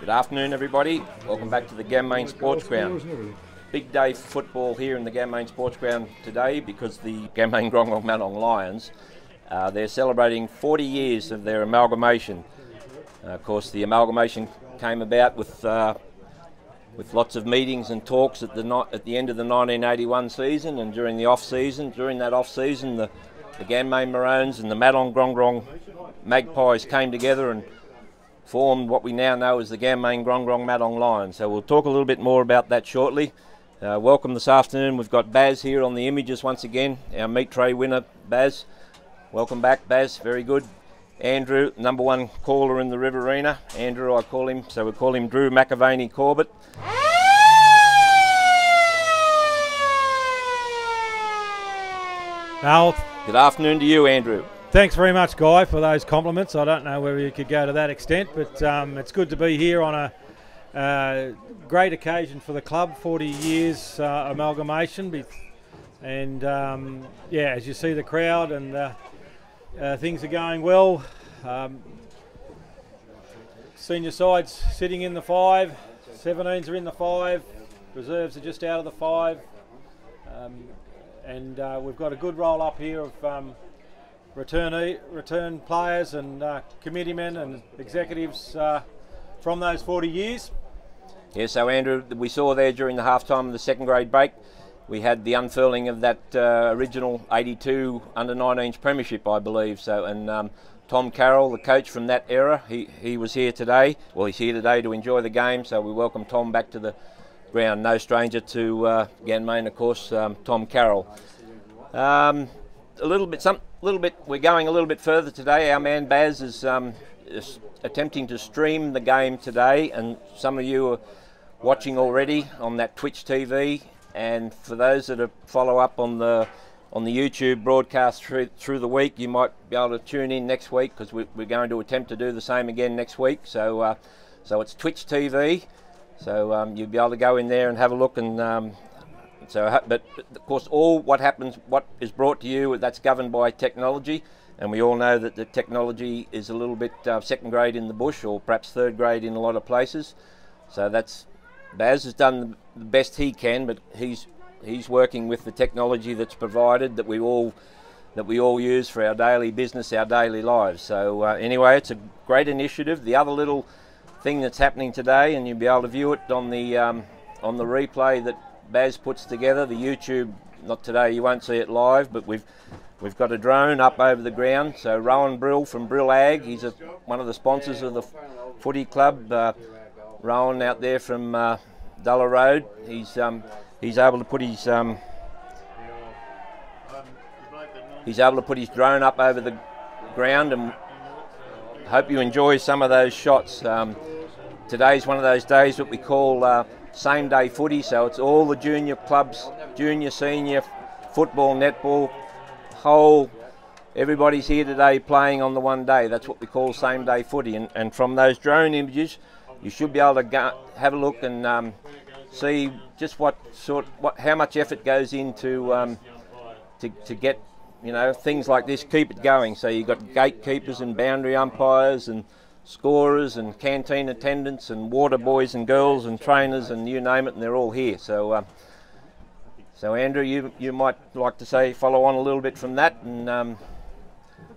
Good afternoon, everybody. Welcome back to the Ganmain Sports Ground. Big day for football here in the Ganmain Sports Ground today because the Ganmain Grongrong Matong Lions, uh, they're celebrating 40 years of their amalgamation. Uh, of course, the amalgamation came about with uh, with lots of meetings and talks at the ni- at the end of the 1981 season and during the off season. During that off season, the the Ganmain Maroons and the Matong Grongrong Magpies came together and formed what we now know as the Ganmain Grongrong Matong Lions. So we'll talk a little bit more about that shortly. Uh, welcome this afternoon. We've got Baz here on the images once again, our meat tray winner, Baz. Welcome back, Baz. Very good. Andrew, number one caller in the Riverina. Andrew, I call him. So we call him Drew McAvaney Corbett. Al, Good afternoon to you, Andrew. Thanks very much, Guy, for those compliments. I don't know whether you could go to that extent, but um, it's good to be here on a uh, great occasion for the club 40 years uh, amalgamation. And um, yeah, as you see the crowd and uh, uh, things are going well. Um, senior sides sitting in the five, 17s are in the five, reserves are just out of the five. Um, and uh, we've got a good roll up here of um, return return players and uh, committeemen and executives uh, from those 40 years. Yeah, so Andrew, we saw there during the halftime of the second grade break, we had the unfurling of that uh, original 82 under 19s premiership, I believe. So, and um, Tom Carroll, the coach from that era, he, he was here today. Well, he's here today to enjoy the game. So we welcome Tom back to the ground. No stranger to uh, Ganmain, of course, um, Tom Carroll. Um, a little bit, some little bit. We're going a little bit further today. Our man Baz is, um, is attempting to stream the game today, and some of you are watching already on that Twitch TV. And for those that are follow up on the on the YouTube broadcast through, through the week, you might be able to tune in next week because we, we're going to attempt to do the same again next week. So, uh, so it's Twitch TV. So um, you'll be able to go in there and have a look and um, so, but of course, all what happens, what is brought to you, that's governed by technology, and we all know that the technology is a little bit uh, second grade in the bush, or perhaps third grade in a lot of places. So that's Baz has done the best he can, but he's he's working with the technology that's provided that we all that we all use for our daily business, our daily lives. So uh, anyway, it's a great initiative. The other little thing that's happening today, and you'll be able to view it on the um, on the replay that Baz puts together. The YouTube, not today, you won't see it live, but we've we've got a drone up over the ground. So Rowan Brill from Brill Ag, he's a, one of the sponsors of the footy club. Uh, Rowan out there from uh, Road, he's um, he's able to put his um, he's able to put his drone up over the ground and hope you enjoy some of those shots. Um, today's one of those days that we call uh, same day footy, so it's all the junior clubs, junior, senior, football, netball, whole. Everybody's here today playing on the one day. That's what we call same day footy. And, and from those drone images, you should be able to go, have a look and um, see just what sort, what, how much effort goes into um, to, to get you know things like this keep it going so you've got gatekeepers and boundary umpires and scorers and canteen attendants and water boys and girls and trainers and you name it and they're all here so um, so andrew you you might like to say follow on a little bit from that and um,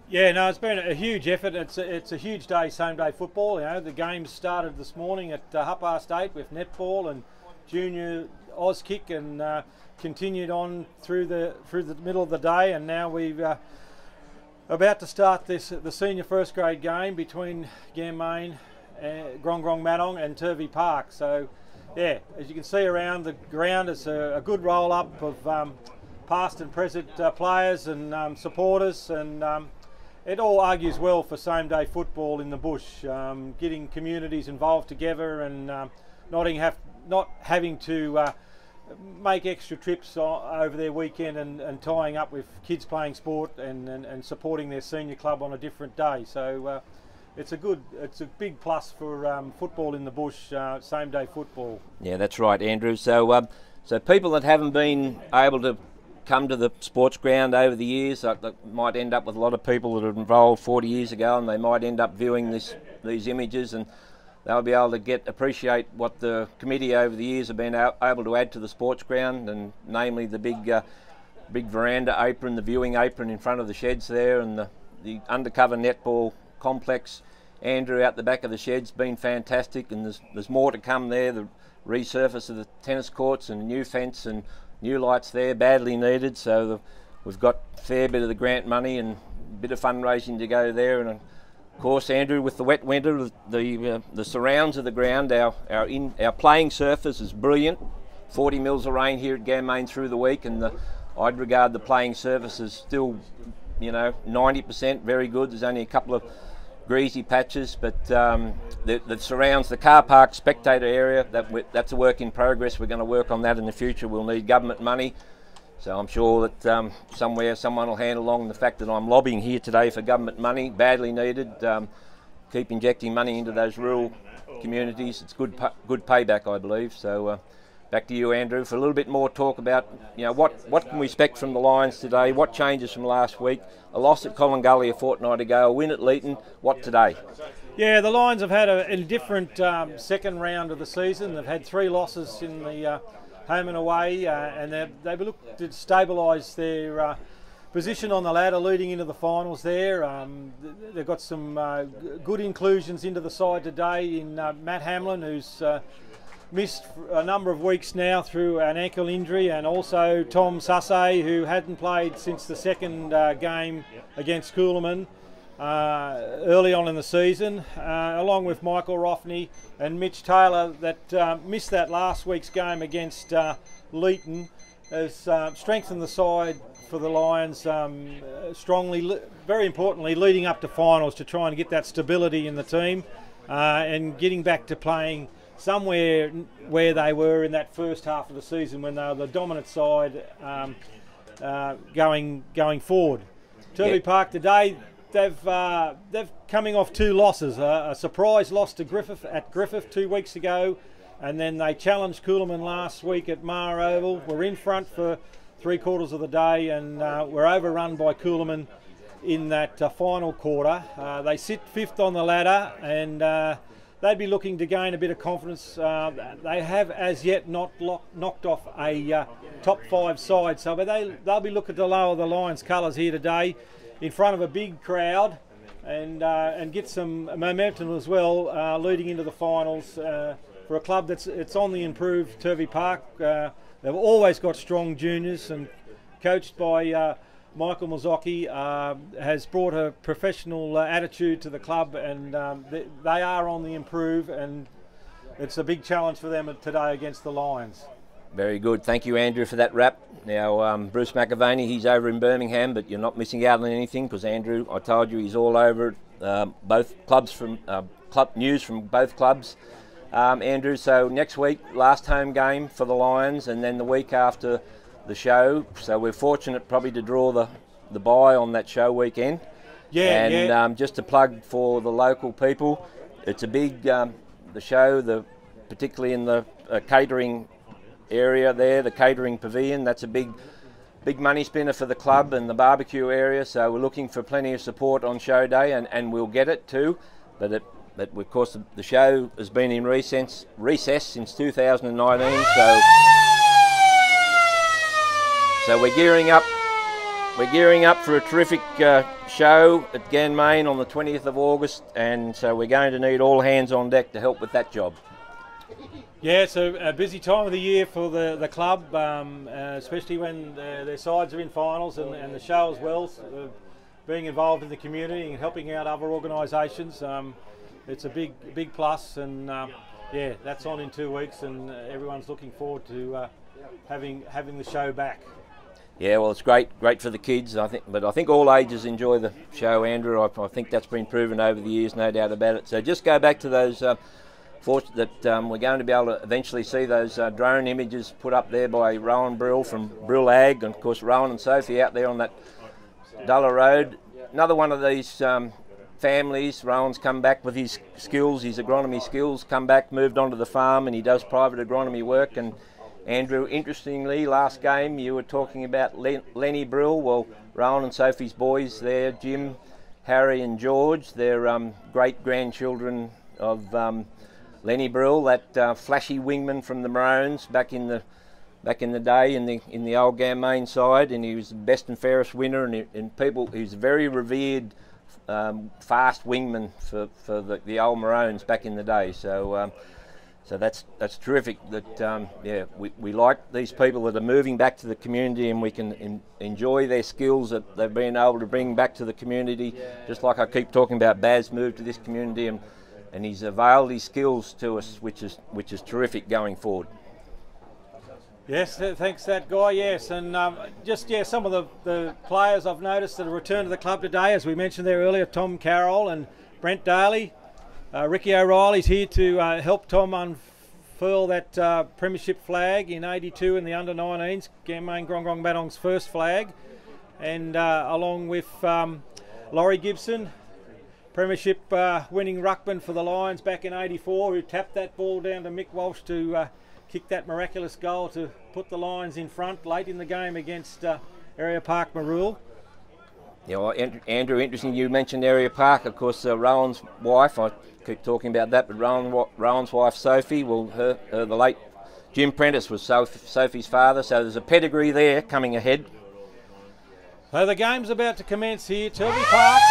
Yeah, no, it's been a huge effort. It's a, it's a huge day, same day football. You know, the games started this morning at uh, Hupar State with netball and junior Auskick, and uh, continued on through the through the middle of the day, and now we've uh, about to start this the senior first grade game between Ganmain, uh, Grong Grong Matong, and Turvey Park. So, yeah, as you can see around the ground, it's a, a good roll up of um, past and present uh, players and um, supporters, and um, it all argues well for same day football in the bush, um, getting communities involved together and um, not, have, not having to uh, make extra trips over their weekend and, and tying up with kids playing sport and, and, and supporting their senior club on a different day. So uh, it's a good, it's a big plus for um, football in the bush, uh, same day football. Yeah, that's right, Andrew. So, um, so people that haven't been able to come to the sports ground over the years, that might end up with a lot of people that are involved 40 years ago, and they might end up viewing this these images. And they'll be able to get appreciate what the committee over the years have been able to add to the sports ground, and namely the big uh, big veranda apron, the viewing apron in front of the sheds there, and the, the undercover netball complex. Andrew out the back of the shed's been fantastic, and there's there's more to come there. The resurface of the tennis courts and a new fence and new lights there, badly needed. So the, we've got a fair bit of the grant money and a bit of fundraising to go there, and of course, Andrew, with the wet winter, the uh, the surrounds of the ground, our our in our playing surface is brilliant. 40 mils of rain here at Ganmain through the week, and the, I'd regard the playing surface as still, you know, 90% very good. There's only a couple of greasy patches, but um, that, surrounds the car park spectator area. That that's a work in progress. We're going to work on that in the future. We'll need government money so I'm sure that um, somewhere someone will hand along the fact that I'm lobbying here today for government money, badly needed. Um, keep injecting money into those rural communities. It's good, good payback, I believe. So uh, back to you, Andrew, for a little bit more talk about you know what what can we expect from the Lions today? What changes from last week? A loss at Gully a fortnight ago, a win at Leeton. What today? Yeah, the Lions have had a, a different um, second round of the season. They've had three losses in the uh, home and away, uh, and they've looked to stabilise their uh, position on the ladder leading into the finals there. Um, they've got some uh, good inclusions into the side today in uh, Matt Hamlin, who's uh, missed a number of weeks now through an ankle injury, and also Tom Sasse, who hadn't played since the second uh, game against Coolamon uh, early on in the season, uh, along with Michael Roffney and Mitch Taylor that uh, missed that last week's game against uh, Leeton, has uh, strengthened the side for the Lions um, strongly, very importantly, leading up to finals to try and get that stability in the team uh, and getting back to playing somewhere where they were in that first half of the season when they were the dominant side um, going going forward. Turvey yeah. Park today, they've uh, they've coming off two losses. Uh, a surprise loss to Griffith at Griffith two weeks ago, and then they challenged Coolamon last week at Maher Oval. We're in front for three quarters of the day, and uh, we're overrun by Coolamon in that uh, final quarter. Uh, they sit fifth on the ladder, and uh, they'd be looking to gain a bit of confidence. they have as yet not knocked off a top five side, so but they they'll be looking to lower the Lions' colours here today in front of a big crowd and uh, and get some momentum as well uh, leading into the finals uh, for a club that's it's on the improved Turvey Park. Uh, they've always got strong juniors and coached by uh, Michael Mazzocchi uh, has brought a professional attitude to the club and um, they, they are on the improve and it's a big challenge for them today against the Lions. Very good. Thank you, Andrew, for that wrap. Now, um, Bruce McAvaney, he's over in Birmingham, but you're not missing out on anything because Andrew, I told you, he's all over it. Um, both clubs from uh, club news from both clubs. Um, Andrew, so next week, last home game for the Lions, and then the week after the show. So we're fortunate probably to draw the the buy on that show weekend. Yeah, and yeah. Um, just to plug for the local people, it's a big um, the show, the particularly in the uh, catering area there, the catering pavilion. That's a big, big money spinner for the club and the barbecue area. So we're looking for plenty of support on show day, and, and we'll get it too. But it, but of course the show has been in recess, recess since 2019. So so we're gearing up. We're gearing up for a terrific uh, show at Ganmain on the 20th of August, and so we're going to need all hands on deck to help with that job. Yeah, it's a, a, busy time of the year for the, the club, um, uh, especially when uh, their sides are in finals and, and the show as well. Uh, being involved in the community and helping out other organisations, um, it's a big big plus. And um, yeah, that's on in two weeks, and uh, everyone's looking forward to uh, having having the show back. Yeah, well, it's great, great for the kids. I think, but I think all ages enjoy the show, Andrew. I, I think that's been proven over the years, no doubt about it. So just go back to those uh, fortunate that um, we're going to be able to eventually see those uh, drone images put up there by Rowan Brill from Brill Ag, and of course Rowan and Sophie out there on that Dulla Road. Another one of these um, families. Rowan's come back with his skills, his agronomy skills, come back, moved onto the farm, and he does private agronomy work. And Andrew, interestingly, last game you were talking about Len- Lenny Brill. Well, Rowan and Sophie's boys there, Jim, Harry, and George. They're um, great grandchildren of um, Lenny Brill, that uh, flashy wingman from the Maroons back in the back in the day in the in the old Main side, and he was the best and fairest winner, and, and people he's a very revered um, fast wingman for, for the, the old Maroons back in the day. So. Um, so that's that's terrific. That um, yeah, we, we like these people that are moving back to the community, and we can in, enjoy their skills that they've been able to bring back to the community. Just like I keep talking about, Baz moved to this community, and and he's availed his skills to us, which is which is terrific going forward. Yes, thanks that guy. Yes, and um, just yeah, some of the, the players I've noticed that have returned to the club today, as we mentioned there earlier, Tom Carroll and Brent Daly. Uh, Ricky O'Reilly's here to uh, help Tom unfurl that uh, premiership flag in '82 in the under 19s, Ganmain Grong Grong Badong's first flag, and uh, along with um, Laurie Gibson, premiership uh, winning ruckman for the Lions back in '84, who tapped that ball down to Mick Walsh to uh, kicked that miraculous goal to put the Lions in front late in the game against uh, Ariah Park Mirrool. Yeah, well, Andrew, interesting you mentioned Ariah Park. Of course, uh, Rowan's wife, I keep talking about that, but Rowan, Rowan's wife, Sophie, well, her, her, the late Jim Prentice was Sophie's father, so there's a pedigree there coming ahead. So the game's about to commence here, Turvey Park.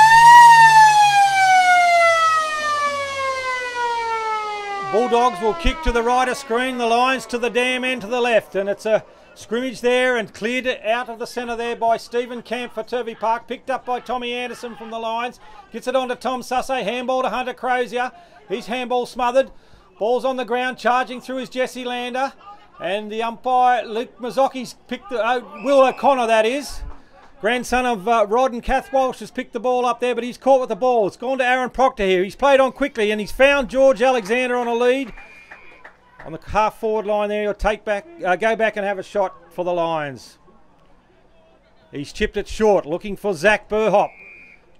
Bulldogs will kick to the right of screen, the Lions to the dam end to the left, and it's a scrimmage there and cleared out of the centre there by Stephen Camp for Turvey Park, picked up by Tommy Anderson from the Lions, gets it on to Tom Susse, handball to Hunter Crozier, he's handball smothered, ball's on the ground, charging through his Jesse Lander, and the umpire Luke Mazzocchi's picked the, uh, Will O'Connor that is, Grandson of uh, Rod and Kath Walsh has picked the ball up there, but he's caught with the ball. It's gone to Aaron Proctor here. He's played on quickly and he's found George Alexander on a lead. On the half forward line there, he'll take back, uh, go back and have a shot for the Lions. He's chipped it short, looking for Zach Burhop.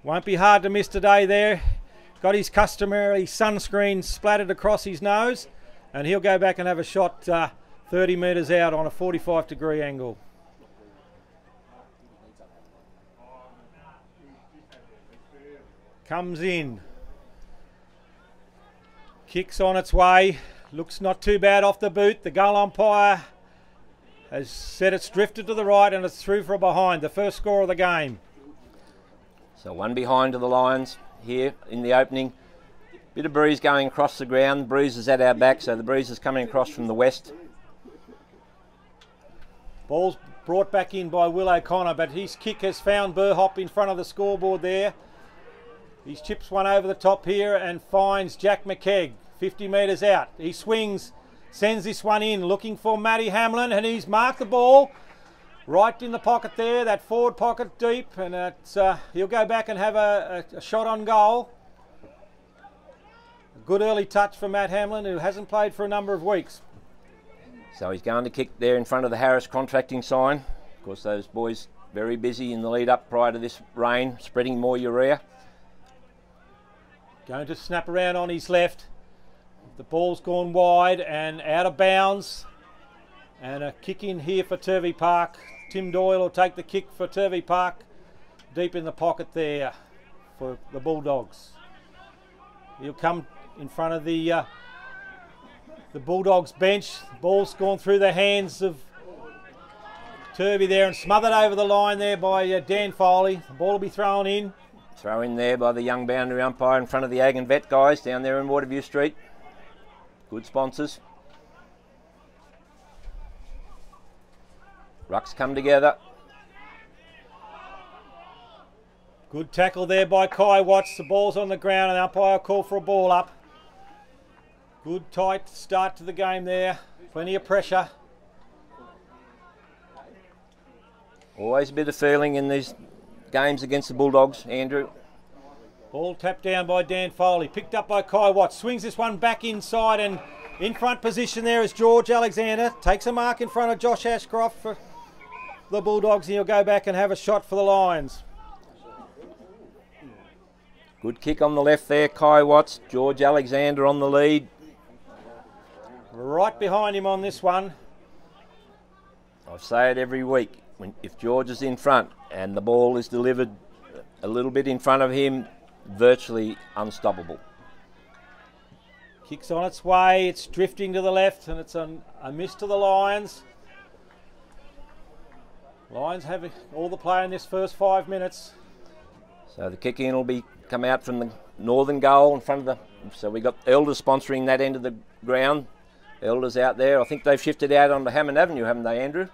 Won't be hard to miss today there. Got his customary sunscreen splattered across his nose, and he'll go back and have a shot uh, 30 metres out on a 45 degree angle. Comes in. Kicks on its way. Looks not too bad off the boot. The goal umpire has said it's drifted to the right and it's through for behind. The first score of the game. So one behind to the Lions here in the opening. Bit of breeze going across the ground. The Breeze is at our back, so the breeze is coming across from the west. Ball's brought back in by Will O'Connor, but his kick has found Burhop in front of the scoreboard there. He chips one over the top here and finds Jack McKegg 50 metres out. He swings, sends this one in, looking for Matty Hamlin, and he's marked the ball right in the pocket there, that forward pocket deep, and uh, he'll go back and have a, a, a shot on goal. A good early touch for Matt Hamlin, who hasn't played for a number of weeks. So he's going to kick there in front of the Harris contracting sign. Of course, those boys very busy in the lead up prior to this rain, spreading more urea. Going to snap around on his left. The ball's gone wide and out of bounds. And a kick in here for Turvey Park. Tim Doyle will take the kick for Turvey Park. Deep in the pocket there for the Bulldogs. He'll come in front of the uh, the Bulldogs bench. Ball's gone through the hands of Turvey there and smothered over the line there by uh, Dan Foley. The ball will be thrown in. Throw in there by the young boundary umpire in front of the Ag and Vet guys down there in Waterview Street. Good sponsors. Rucks come together. Good tackle there by Kai Watts. The ball's on the ground and the umpire call for a ball up. Good tight start to the game there. Plenty of pressure. Always a bit of feeling in these games against the Bulldogs, Andrew. Ball tapped down by Dan Foley, picked up by Kai Watts, swings this one back inside and in front position there is George Alexander, takes a mark in front of Josh Ashcroft for the Bulldogs and he'll go back and have a shot for the Lions. Good kick on the left there, Kai Watts, George Alexander on the lead. Right behind him on this one. I say it every week when if George is in front and the ball is delivered a little bit in front of him, virtually unstoppable. Kicks on its way, it's drifting to the left, and it's a, a miss to the Lions. Lions have all the play in this first five minutes. So the kick in will be come out from the northern goal in front of the. So we got Elders sponsoring that end of the ground. Elders out there. I think they've shifted out onto Hammond Avenue, haven't they, Andrew?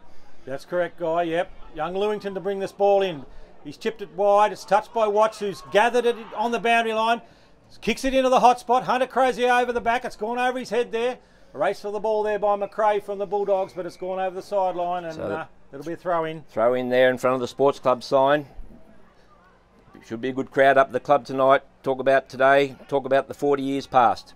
That's correct, Guy. Yep. Young Lewington to bring this ball in. He's chipped it wide. It's touched by Watts, who's gathered it on the boundary line. Kicks it into the hot spot. Hunter Crozier over the back. It's gone over his head there. A race for the ball there by McRae from the Bulldogs, but it's gone over the sideline and so uh, it'll be a throw in. Throw in there in front of the sports club sign. Should be a good crowd up the club tonight. Talk about today. Talk about the 40 years past.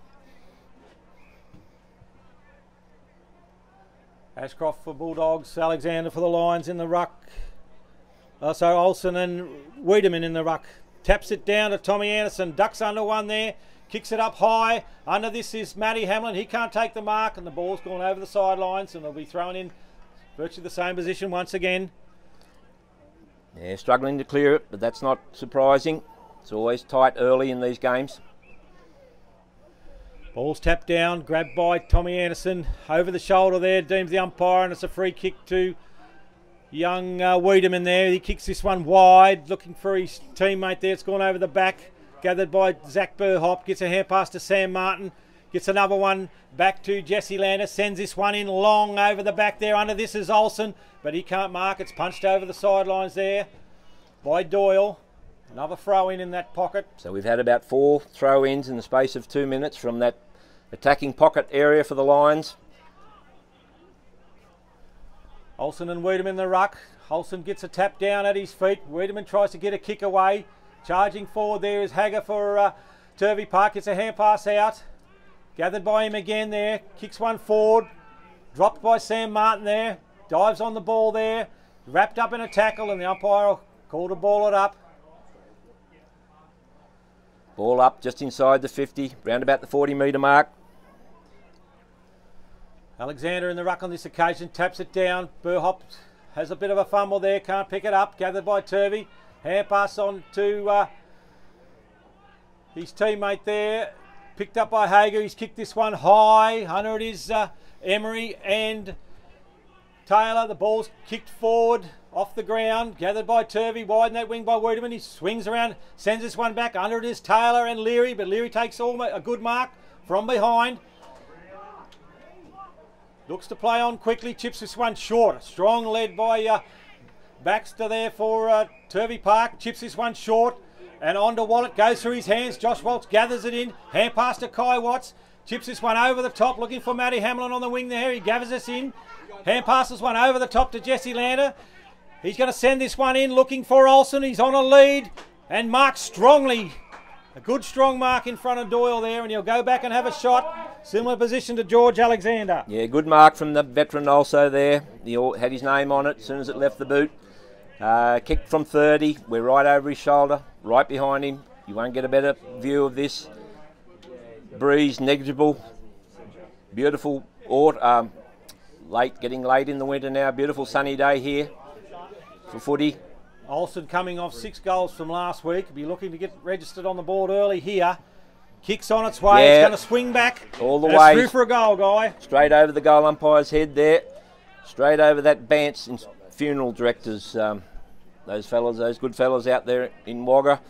Ashcroft for Bulldogs, Alexander for the Lions in the ruck. Uh, so Olsen and Wiedemann in the ruck. Taps it down to Tommy Anderson, ducks under one there, kicks it up high. Under this is Matty Hamlin. He can't take the mark, and the ball's gone over the sidelines, and they'll be thrown in virtually the same position once again. Yeah, struggling to clear it, but that's not surprising. It's always tight early in these games. Ball's tapped down, grabbed by Tommy Anderson. Over the shoulder there, deems the umpire, and it's a free kick to young uh, Wiedemann there. He kicks this one wide, looking for his teammate there. It's gone over the back, gathered by Zach Burhop. Gets a hand pass to Sam Martin. Gets another one back to Jesse Lander. Sends this one in long over the back there. Under this is Olsen, but he can't mark. It's punched over the sidelines there by Doyle. Another throw in in that pocket. So we've had about four throw ins in the space of two minutes from that attacking pocket area for the Lions. Olsen and Wiedemann in the ruck. Olsen gets a tap down at his feet. Wiedemann tries to get a kick away. Charging forward there is Hagger for uh, Turvey Park. It's a hand pass out. Gathered by him again there. Kicks one forward. Dropped by Sam Martin there. Dives on the ball there. Wrapped up in a tackle and the umpire called a ball it up. Ball up just inside the 50, round about the 40 metre mark. Alexander in the ruck on this occasion, taps it down. Burhop has a bit of a fumble there, can't pick it up. Gathered by Turvey. Hand pass on to uh, his teammate there. Picked up by Hager. He's kicked this one high. Under it is uh, Emery and Taylor. The ball's kicked forward off the ground, gathered by Turvey, wide in that wing by Wiedemann. He swings around, sends this one back. Under it is Taylor and Leary, but Leary takes a good mark from behind. Looks to play on quickly, chips this one short. Strong led by uh, Baxter there for uh, Turvey Park, chips this one short. And on to Wallet, goes through his hands. Josh Walsh gathers it in, hand pass to Kai Watts. Chips this one over the top, looking for Matty Hamlin on the wing there. He gathers this in. Hand passes one over the top to Jesse Lander. He's going to send this one in looking for Olsen. He's on a lead and marks strongly. A good strong mark in front of Doyle there and he'll go back and have a shot. Similar position to George Alexander. Yeah, good mark from the veteran also there. He had his name on it as soon as it left the boot. Uh, kicked from 30. We're right over his shoulder, right behind him. You won't get a better view of this. Breeze negligible. Beautiful, um, late, getting late in the winter now. Beautiful sunny day here for footy. Olsen coming off six goals from last week. Be looking to get registered on the board early here. Kicks on its way. Yeah. It's going to swing back. All the way. through for a goal, guy. Straight over the goal umpire's head there. Straight over that Bance funeral directors. Um, those fellas, those good fellas out there in Wagga,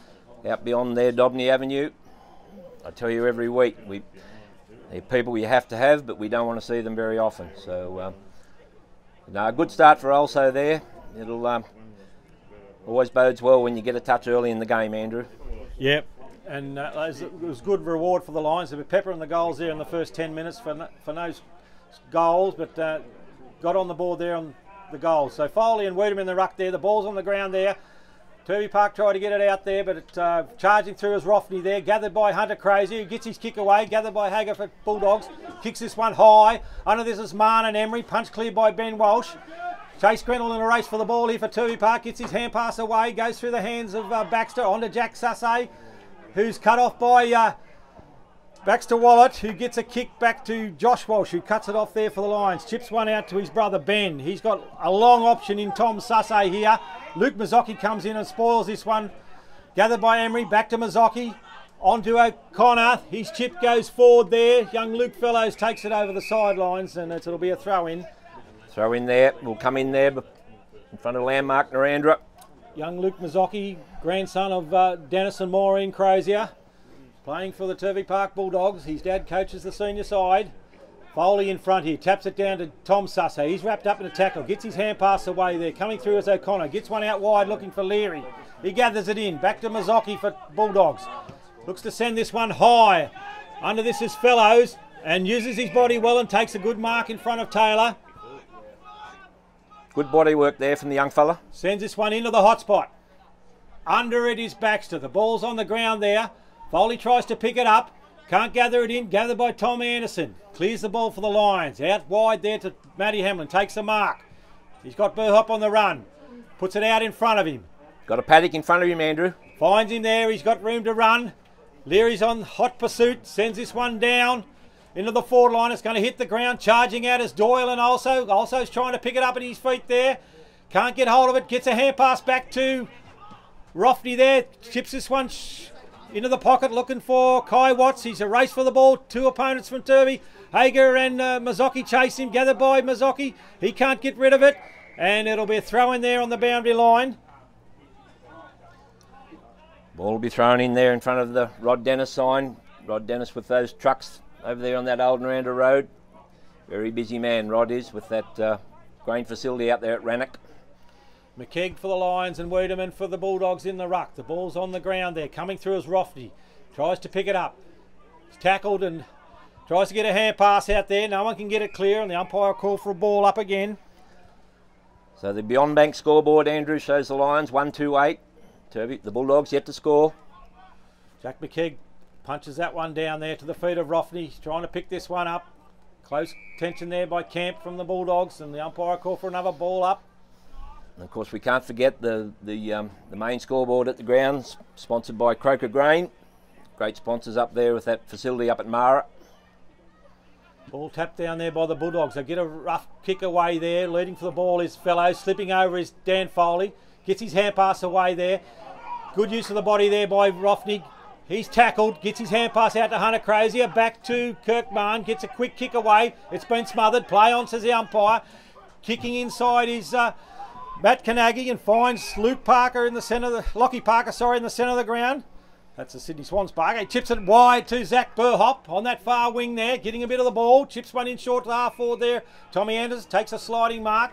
out beyond there, Dobney Avenue. I tell you every week, we they're people you have to have, but we don't want to see them very often. So, um, no, good start for also there it'll um, always bodes well when you get a touch early in the game, Andrew. Yep, and uh, it was good reward for the Lions. They were peppering the goals there in the first 10 minutes for no, for no goals, but uh, got on the board there on the goals. So Foley and Wiedemann in the ruck there. The ball's on the ground there. Turvey Park tried to get it out there, but it, uh, charging through is Roffney there, gathered by Hunter Crozier, who gets his kick away, gathered by Hager for Bulldogs, kicks this one high. Under this is Marn and Emery, punch cleared by Ben Walsh. Chase Grenell in a race for the ball here for Turvey Park. Gets his hand pass away. Goes through the hands of uh, Baxter onto Jack Sasse, who's cut off by uh, Baxter Wallet, who gets a kick back to Josh Walsh, who cuts it off there for the Lions. Chips one out to his brother Ben. He's got a long option in Tom Sasse here. Luke Mazzocchi comes in and spoils this one. Gathered by Emery. Back to Mazzocchi. onto O'Connor. His chip goes forward there. Young Luke Fellows takes it over the sidelines and it'll be a throw in. Throw in there. We'll come in there in front of Landmark Narrandera. Young Luke Mazzocchi, grandson of uh, Dennis and Maureen Crozier, playing for the Turvey Park Bulldogs. His dad coaches the senior side. Foley in front here, taps it down to Tom Susser. He's wrapped up in a tackle, gets his hand pass away there. Coming through as O'Connor, gets one out wide looking for Leary. He gathers it in, back to Mazzocchi for Bulldogs. Looks to send this one high. Under this is Fellows and uses his body well and takes a good mark in front of Taylor. Good body work there from the young fella. Sends this one into the hot spot. Under it is Baxter. The ball's on the ground there. Foley tries to pick it up. Can't gather it in. Gathered by Tom Anderson. Clears the ball for the Lions. Out wide there to Matty Hamlin. Takes the mark. He's got Burhop on the run. Puts it out in front of him. Got a paddock in front of him, Andrew. Finds him there. He's got room to run. Leary's on hot pursuit. Sends this one down into the forward line. It's going to hit the ground. Charging out is Doyle and also. Also's trying to pick it up at his feet there. Can't get hold of it. Gets a hand pass back to Rofty there. Chips this one into the pocket looking for Kai Watts. He's a race for the ball. Two opponents from Turvey. Hager and uh, Mazzocchi chase him. Gathered by Mazzocchi. He can't get rid of it. And it'll be a throw in there on the boundary line. Ball will be thrown in there in front of the Rod Dennis sign. Rod Dennis with those trucks over there on that old Narrandera Road. Very busy man, Rod is, with that uh, grain facility out there at Rannoch. McKeag for the Lions and Wiedemann for the Bulldogs in the ruck. The ball's on the ground there. Coming through is Rofty. Tries to pick it up. He's tackled and tries to get a hand pass out there. No one can get it clear and the umpire call for a ball up again. So the Beyond Bank scoreboard, Andrew, shows the Lions 1-2-8. Turvey, the Bulldogs yet to score. Jack McKeag punches that one down there to the feet of Rofty. He's trying to pick this one up. Close tension there by Camp from the Bulldogs and the umpire call for another ball up. And of course, we can't forget the the, um, the main scoreboard at the grounds, sponsored by Croker Grain. Great sponsors up there with that facility up at Mara. Ball tapped down there by the Bulldogs. They get a rough kick away there. Leading for the ball is Fellows. Slipping over is Dan Foley. Gets his hand pass away there. Good use of the body there by Rofny. He's tackled, gets his hand pass out to Hunter Crozier, back to Kirkman, gets a quick kick away. It's been smothered. Play on, says the umpire. Kicking inside is uh, Matt Kanagi and finds Luke Parker in the centre, of the Lockie Parker, sorry, in the centre of the ground. That's the Sydney Swans Parker. He chips it wide to Zach Burhop on that far wing there, getting a bit of the ball. Chips one in short to half forward there. Tommy Anders takes a sliding mark.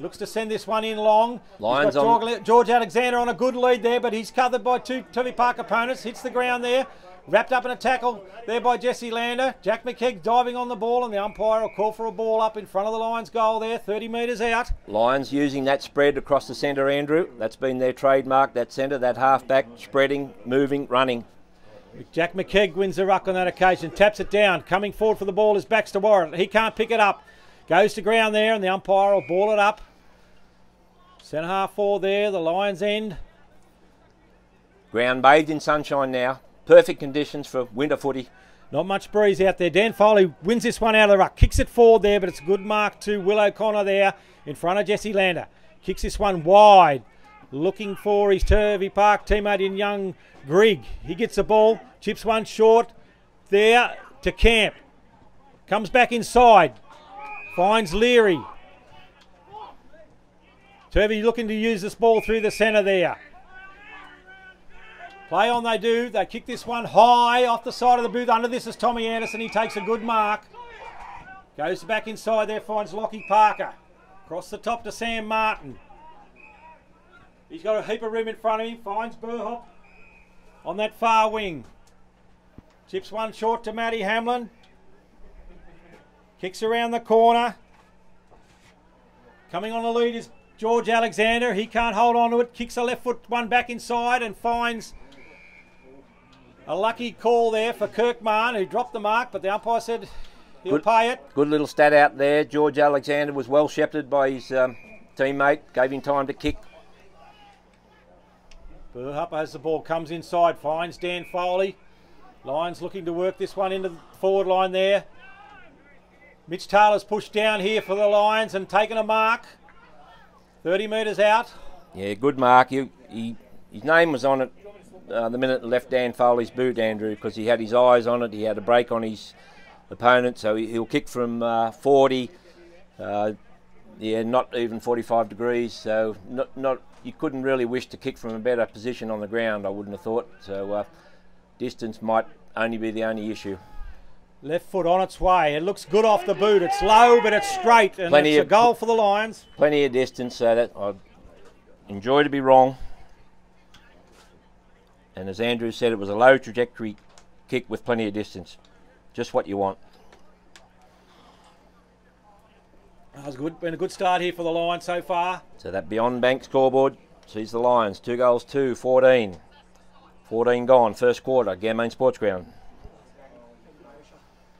Looks to send this one in long. Lions on. George Alexander on a good lead there, but he's covered by two Turvey Park opponents. Hits the ground there. Wrapped up in a tackle there by Jesse Lander. Jack McKeag diving on the ball, and the umpire will call for a ball up in front of the Lions goal there, 30 metres out. Lions using that spread across the centre, Andrew. That's been their trademark, that centre, that half-back, spreading, moving, running. Jack McKeag wins the ruck on that occasion, taps it down. Coming forward for the ball is Baxter Warren. He can't pick it up. Goes to ground there, and the umpire will ball it up. Centre half four there, the Lions end. Ground bathed in sunshine now. Perfect conditions for winter footy. Not much breeze out there. Dan Foley wins this one out of the ruck. Kicks it forward there, but it's a good mark to Will O'Connor there in front of Jesse Lander. Kicks this one wide. Looking for his Turvey Park teammate in young Grigg. He gets the ball. Chips one short. There to Camp. Comes back inside. Finds Leary. Turvey looking to use this ball through the centre there. Play on they do. They kick this one high off the side of the booth. Under this is Tommy Anderson. He takes a good mark. Goes back inside there, finds Lockie Parker. Across the top to Sam Martin. He's got a heap of room in front of him. Finds Burhop on that far wing. Chips one short to Matty Hamlin. Kicks around the corner. Coming on the lead is George Alexander, he can't hold on to it, kicks a left foot one back inside and finds a lucky call there for Kirkman, who dropped the mark, but the umpire said he'll good, pay it. Good little stat out there. George Alexander was well shepherded by his um, teammate, gave him time to kick. Burhupper has the ball, comes inside, finds Dan Foley. Lions looking to work this one into the forward line there. Mitch Taylor's pushed down here for the Lions and taken a mark. 30 metres out. Yeah, good mark. He, he, his name was on it uh, the minute left Dan Foley's boot, Andrew, because he had his eyes on it. He had a break on his opponent, so he, will kick from uh, 40. Uh, yeah, not even 45 degrees. So not not you couldn't really wish to kick from a better position on the ground. I wouldn't have thought. So uh, distance might only be the only issue. Left foot on its way. It looks good off the boot. It's low, but it's straight, and plenty it's a goal for the Lions. Plenty of distance, so that I enjoy to be wrong. And as Andrew said, it was a low trajectory kick with plenty of distance. Just what you want. That was good. Been a good start here for the Lions so far. So that beyond bank scoreboard sees the Lions. Two goals, two, 14. 14 gone, first quarter, Ganmain Sports Ground.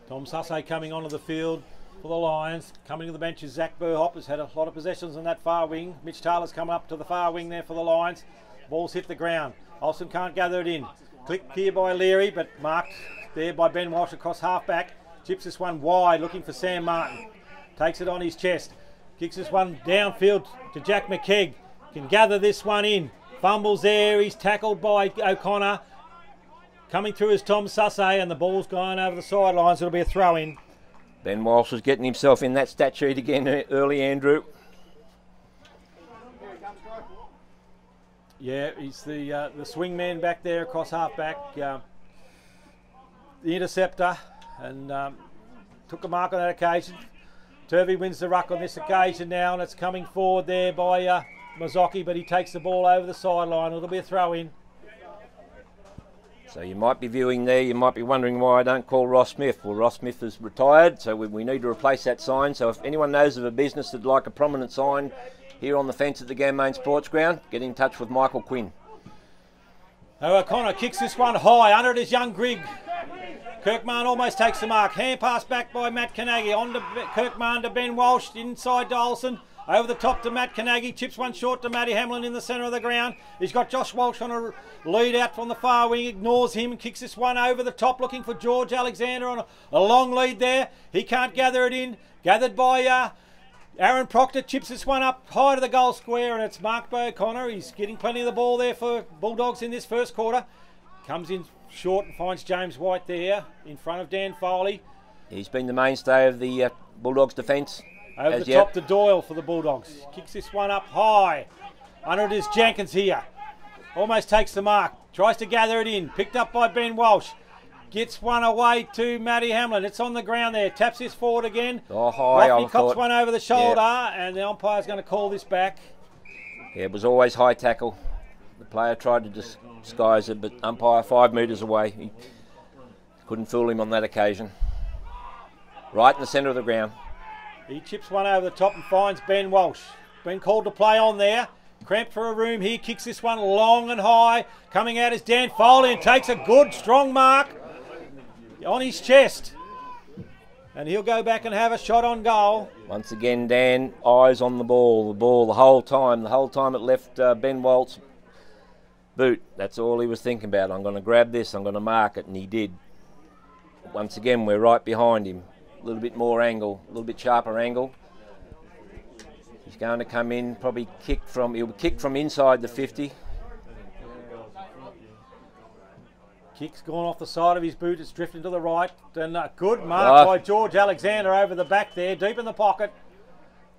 Tom Sussay coming onto the field for the Lions. Coming to the bench is Zach Burhop, has had a lot of possessions on that far wing. Mitch Taylor's come up to the far wing there for the Lions. Ball's hit the ground. Olsen can't gather it in. Click here by Leary, but marked there by Ben Walsh across half back. Chips this one wide, looking for Sam Martin. Takes it on his chest. Kicks this one downfield to Jack McKeag. Can gather this one in. Fumbles there. He's tackled by O'Connor. Coming through is Tom Sussay, and the ball's gone over the sidelines. It'll be a throw in. Ben Walsh was getting himself in that stat sheet again early, Andrew. Yeah, he's the uh, the swing man back there across half back. Uh, the interceptor, and um, took a mark on that occasion. Turvey wins the ruck on this occasion now, and it's coming forward there by uh, Mazzocchi, but he takes the ball over the sideline. It'll be a throw in. So you might be viewing there, you might be wondering why I don't call Ross Smith. Well, Ross Smith is retired, so we, we need to replace that sign. So if anyone knows of a business that'd like a prominent sign here on the fence at the Ganmain Sports Ground, get in touch with Michael Quinn. O'Connor kicks this one high under it is young Grigg. Kirkman almost takes the mark. Hand pass back by Matt Canaghy. On to Kirkman to Ben Walsh. Inside to. Over the top to Matt Canaghy. Chips one short to Matty Hamlin in the centre of the ground. He's got Josh Walsh on a lead out from the far wing. Ignores him and kicks this one over the top looking for George Alexander on a, a long lead there. He can't gather it in. Gathered by uh, Aaron Proctor. Chips this one up high to the goal square and it's Mark O'Connor. He's getting plenty of the ball there for Bulldogs in this first quarter. Comes in short and finds James White there in front of Dan Foley. He's been the mainstay of the uh, Bulldogs' defence. Over the yet. top to Doyle for the Bulldogs. Kicks this one up high. Under it is Jenkins here. Almost takes the mark. Tries to gather it in. Picked up by Ben Walsh. Gets one away to Matty Hamlin. It's on the ground there. Taps this forward again. Oh, high. Rockney cops one over the shoulder, and the umpire's going to call this back. Yeah, it was always high tackle. The player tried to disguise it, but umpire five metres away. He couldn't fool him on that occasion. Right in the centre of the ground. He chips one over the top and finds Ben Walsh. Been called to play on there. Cramped for a room here. Kicks this one long and high. Coming out is Dan Foley and takes a good, strong mark on his chest. And he'll go back and have a shot on goal. Once again, Dan, eyes on the ball. The ball the whole time. The whole time it left uh, Ben Walt's boot. That's all he was thinking about. I'm going to grab this. I'm going to mark it. And he did. Once again, we're right behind him a little bit more angle, a little bit sharper angle. He's going to come in, probably kick from, he'll kick from inside the 50. Kick's gone off the side of his boot, it's drifting to the right. And a good mark ah. by George Alexander over the back there, deep in the pocket.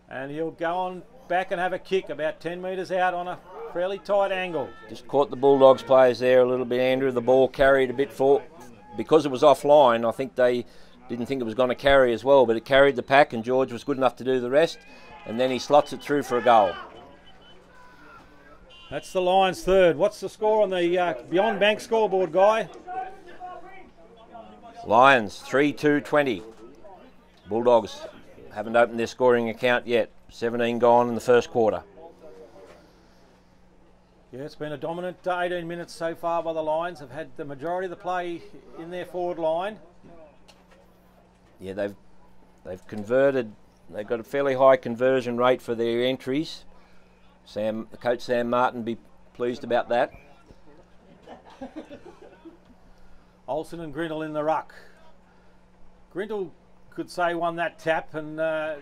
And he'll go on back and have a kick about 10 metres out on a fairly tight angle. Just caught the Bulldogs players there a little bit, Andrew. The ball carried a bit for, because it was offline, I think they didn't think it was going to carry as well, but it carried the pack, and George was good enough to do the rest. And then he slots it through for a goal. That's the Lions' third. What's the score on the uh, Beyond Bank scoreboard, Guy? Lions 3 2 20. Bulldogs haven't opened their scoring account yet. 17 gone in the first quarter. Yeah, it's been a dominant 18 minutes so far by the Lions. Have had the majority of the play in their forward line yeah, they've they've converted. They've got a fairly high conversion rate for their entries. Sam, coach Sam Martin, be pleased about that. Olsen and Grindle in the ruck. Grindle could say won that tap, and uh,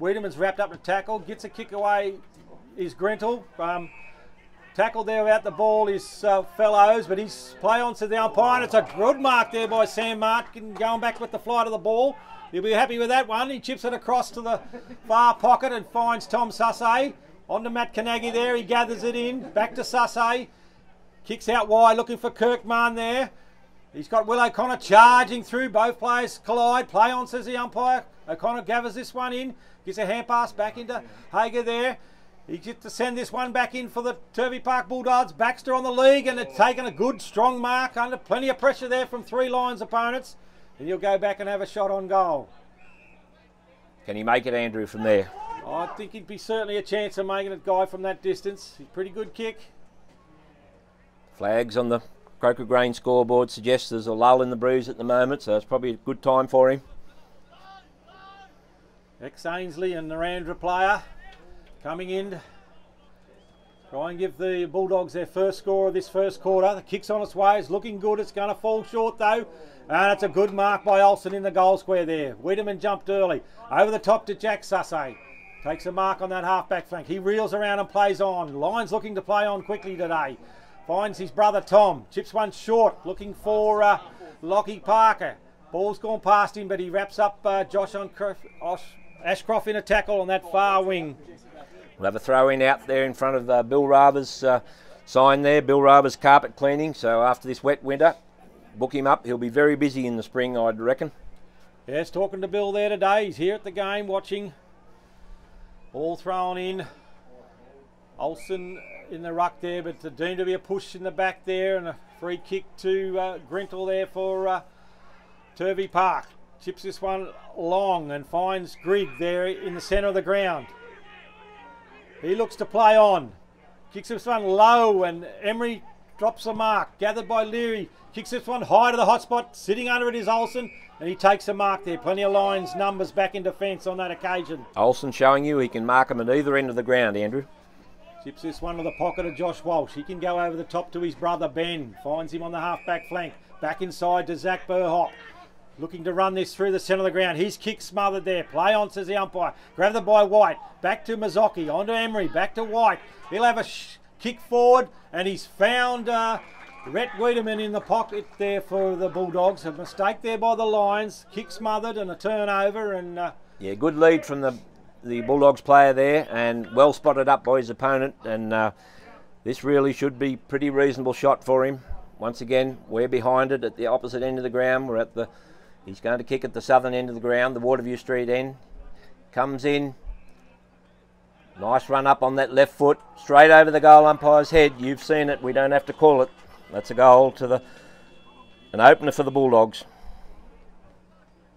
Wiedemann's wrapped up to tackle, gets a kick away. Is Grindle? Um, tackled there without the ball, his uh, fellows, but he's play on to the umpire, it's a good mark there by Sam Martin, going back with the flight of the ball. He'll be happy with that one. He chips it across to the far pocket and finds Tom Sussay. On to Matt Kanagi there, he gathers it in, back to Sussay. Kicks out wide, looking for Kirkman there. He's got Will O'Connor charging through. Both players collide. Play on, says the umpire. O'Connor gathers this one in. Gives a hand pass back into Hager there. He gets to send this one back in for the Turvey Park Bulldogs. Baxter on the league and it's taken a good, strong mark under plenty of pressure there from three Lions opponents. And he'll go back and have a shot on goal. Can he make it, Andrew, from there? I think he'd be certainly a chance of making it, Guy, from that distance. He's pretty good kick. Flags on the Croker Grain scoreboard suggest there's a lull in the breeze at the moment, so it's probably a good time for him. Ex Ainsley and Narrandera player coming in. Try and give the Bulldogs their first score of this first quarter. The kick's on its way. It's looking good. It's going to fall short though. And it's a good mark by Olsen in the goal square there. Wiedemann jumped early. Over the top to Jack Sussay. Takes a mark on that half-back flank. He reels around and plays on. Lions looking to play on quickly today. Finds his brother Tom. Chips one short. Looking for uh, Lockie Parker. Ball's gone past him, but he wraps up uh, Josh on Ashcroft in a tackle on that far wing. We'll have a throw in out there in front of uh, Bill Raver's uh, sign there. Bill Raver's carpet cleaning. So after this wet winter, book him up. He'll be very busy in the spring, I'd reckon. Yes, talking to Bill there today. He's here at the game watching. All thrown in. Olsen in the ruck there, but deemed to be a push in the back there and a free kick to uh, Grintle there for uh, Turvey Park. Chips this one long and finds Grigg there in the centre of the ground. He looks to play on. Kicks this one low and Emery drops the mark. Gathered by Leary. Kicks this one high to the hot spot. Sitting under it is Olsen. And he takes a mark there. Plenty of lines, numbers back in defence on that occasion. Olsen showing you he can mark him at either end of the ground, Andrew. Chips this one to the pocket of Josh Walsh. He can go over the top to his brother Ben. Finds him on the half back flank. Back inside to Zach Burhop. Looking to run this through the centre of the ground. His kick smothered there. Play on, says the umpire. Grabbed by White. Back to Mazzocchi. On to Emery. Back to White. He'll have a kick forward. And he's found uh, Rhett Wiedemann in the pocket there for the Bulldogs. A mistake there by the Lions. Kick smothered and a turnover. And uh, Yeah, good lead from the, the Bulldogs player there. And well spotted up by his opponent. And uh, this really should be pretty reasonable shot for him. Once again, we're behind it at the opposite end of the ground. We're at the He's going to kick at the southern end of the ground, the Waterview Street end. Comes in. Nice run up on that left foot, straight over the goal umpire's head. You've seen it. We don't have to call it. That's a goal to the an opener for the Bulldogs.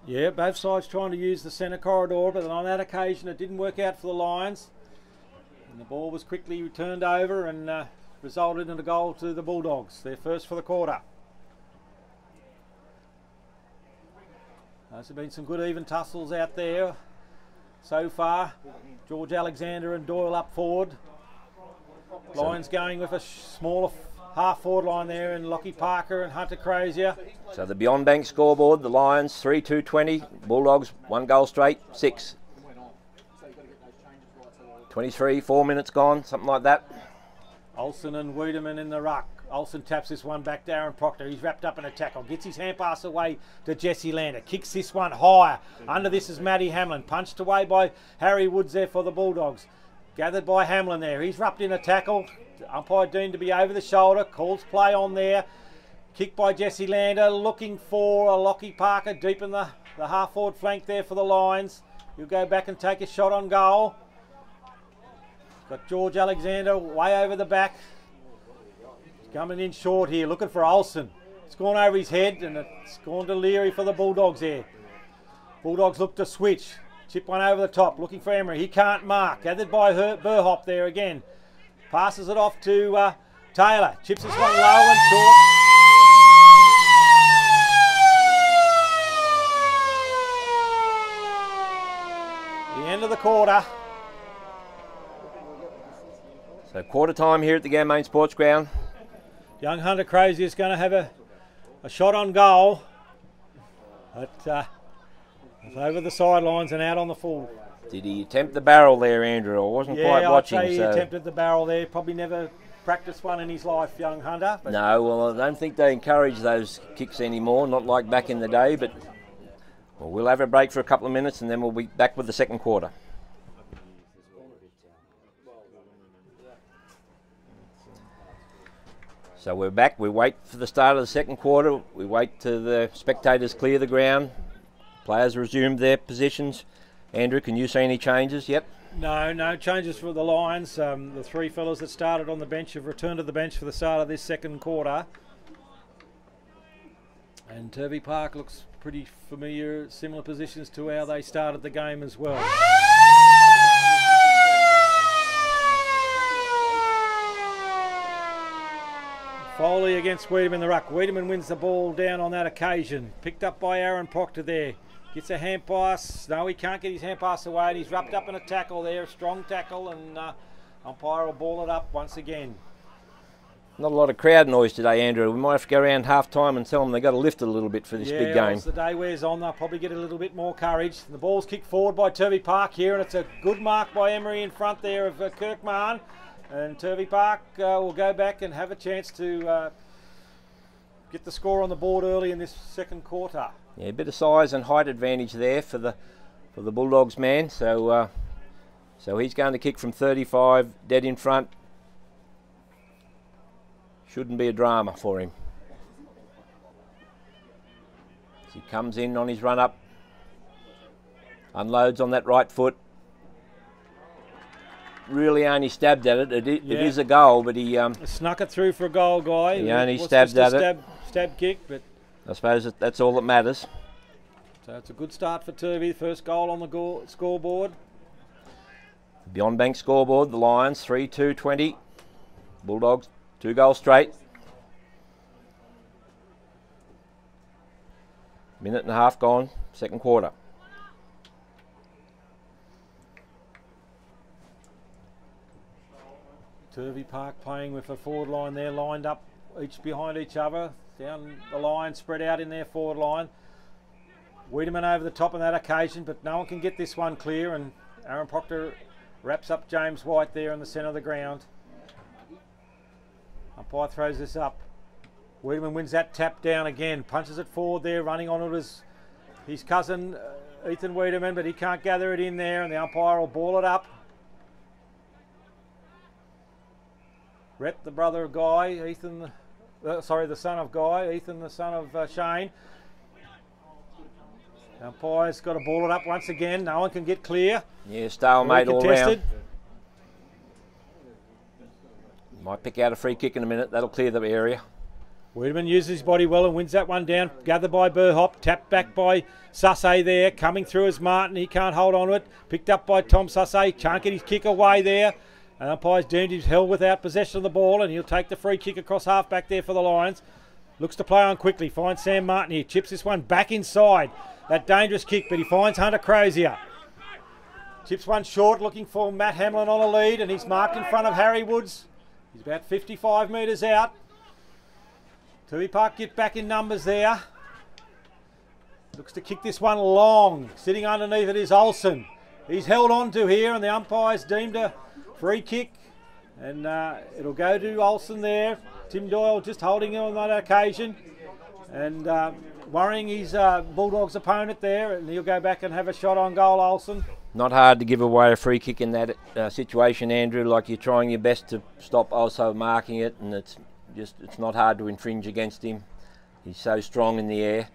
Yeah, both sides trying to use the centre corridor, but on that occasion it didn't work out for the Lions. And the ball was quickly turned over and uh, resulted in a goal to the Bulldogs, their first for the quarter. Uh, There's been some good even tussles out there so far. George Alexander and Doyle up forward. Lions going with a smaller half forward line there and Lockie Parker and Hunter Crozier. So the Beyond Bank scoreboard, the Lions 3 2 20, Bulldogs one goal straight, six. 23, four minutes gone, something like that. Olsen and Wiedemann in the ruck. Olsen taps this one back. Darren Proctor, he's wrapped up in a tackle. Oh, gets his hand pass away to Jesse Lander. Kicks this one higher. Under this is Matty Hamlin. Punched away by Harry Woods there for the Bulldogs. Gathered by Hamlin there. He's wrapped in a tackle. Umpire Dean to be over the shoulder. Calls play on there. Kick by Jesse Lander. Looking for a Lockie Parker deep in the, the half forward flank there for the Lions. He'll go back and take a shot on goal. Got George Alexander way over the back. Coming in short here, looking for Olsen. It's gone over his head and it's gone to Leary for the Bulldogs here. Bulldogs look to switch. Chip one over the top, looking for Emery. He can't mark. Gathered by Her Burhop there again. Passes it off to uh, Taylor. Chips this one low and short. The end of the quarter. So quarter time here at the Ganmain Sports Ground. Young Hunter Crozier is going to have a, a shot on goal. But uh, it's over the sidelines and out on the full. Did he attempt the barrel there, Andrew? I wasn't yeah, quite I'd watching. say he so attempted the barrel there. Probably never practiced one in his life, young Hunter. No, well, I don't think they encourage those kicks anymore, not like back in the day, but well, we'll have a break for a couple of minutes and then we'll be back with the second quarter. So we're back. We wait for the start of the second quarter. We wait till the spectators clear the ground. Players resume their positions. Andrew, can you see any changes yet? No, no changes for the Lions. Um, the three fellas that started on the bench have returned to the bench for the start of this second quarter. And Turvey Park looks pretty familiar, similar positions to how they started the game as well. Foley against Wiedemann in the ruck. Wiedemann wins the ball down on that occasion. Picked up by Aaron Proctor there. Gets a hand pass. No, he can't get his hand pass away. And he's wrapped up in a tackle there, a strong tackle, and uh, umpire will ball it up once again. Not a lot of crowd noise today, Andrew. We might have to go around half time and tell them they've got to lift it a little bit for this yeah, big game. As the day wears on, they'll probably get a little bit more courage. The ball's kicked forward by Turvey Park here, and it's a good mark by Emery in front there of uh, Kirkman. And Turvey Park uh, will go back and have a chance to uh, get the score on the board early in this second quarter. Yeah, a bit of size and height advantage there for the for the Bulldogs man. So uh, so he's going to kick from 35, dead in front. Shouldn't be a drama for him. As he comes in on his run up, unloads on that right foot, really only stabbed at it. It, it, Yeah. it is a goal, but he, um, Snuck it through for a goal, guy. He only was stabbed at it. stab, Stab kick, but I suppose that, that's all that matters. so it's a good start for Turvey. First goal on the go- scoreboard. Beyond bank scoreboard, the Lions 3 2 20. Bulldogs, two goals straight. Minute and a half gone, second quarter. Turvey Park playing with a forward line there, lined up each behind each other. Down the line, spread out in their forward line. Wiedemann over the top on that occasion, but no one can get this one clear. And Aaron Proctor wraps up James White there in the centre of the ground. Umpire throws this up. Wiedemann wins that tap down again, punches it forward there, running on it as his cousin uh, Ethan Wiedemann, but he can't gather it in there, and the umpire will ball it up. Rhett, the brother of Guy, Ethan, uh, sorry, the son of Guy, Ethan, the son of uh, Shane. Umpire's got to ball it up once again. No one can get clear. Yeah, stalemate all round. Might pick out a free kick in a minute, that'll clear the area. Wiedemann uses his body well and wins that one down. Gathered by Burhop, tapped back by Susse there. Coming through as Martin, he can't hold on to it. Picked up by Tom Susse, can't get his kick away there. And umpire's deemed he's held without possession of the ball, and he'll take the free kick across half back there for the Lions. Looks to play on quickly. Finds Sam Martin here. Chips this one back inside. That dangerous kick, but he finds Hunter Crozier. Chips one short, looking for Matt Hamlin on a lead, and he's marked in front of Harry Woods. He's about 55 metres out. Turvey Park get back in numbers there. Looks to kick this one long. Sitting underneath it is Olsen. He's held on to here, and the umpire's deemed a free kick. And uh, it'll go to Olsen there. Tim Doyle just holding him on that occasion. And uh, worrying his uh, Bulldogs opponent there. And he'll go back and have a shot on goal, Olsen. Not hard to give away a free kick in that uh, situation, Andrew. Like you're trying your best to stop Olsen marking it, and it's just it's not hard to infringe against him. He's so strong in the air.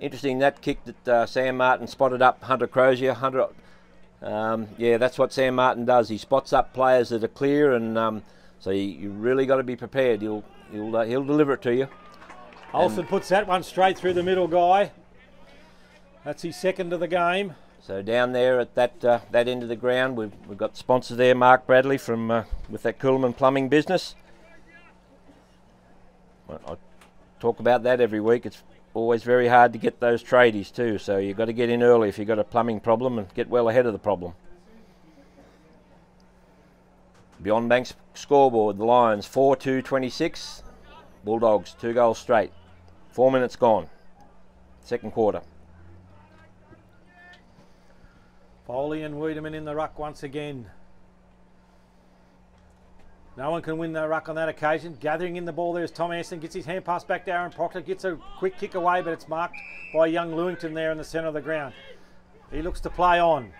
Interesting that kick that uh, Sam Martin spotted up Hunter Crozier. Hunter, um, yeah, that's what Sam Martin does. He spots up players that are clear, and um, so you, you really got to be prepared. He'll he'll uh, he'll deliver it to you. Olsen puts that one straight through the middle guy. That's his second of the game. So down there at that uh, that end of the ground, we've, we've got sponsor there, Mark Bradley from uh, with that Coolman Plumbing business. I, I talk about that every week. It's always very hard to get those tradies too. So you've got to get in early if you've got a plumbing problem and get well ahead of the problem. Beyond Banks scoreboard: the Lions 4-2-26, Bulldogs two goals straight. Four minutes gone. Second quarter. Foley and Wiedemann in the ruck once again. No one can win the ruck on that occasion. Gathering in the ball there is Tom Anderson. Gets his hand pass back to Aaron Proctor. Gets a quick kick away, but it's marked by young Lewington there in the centre of the ground. He looks to play on.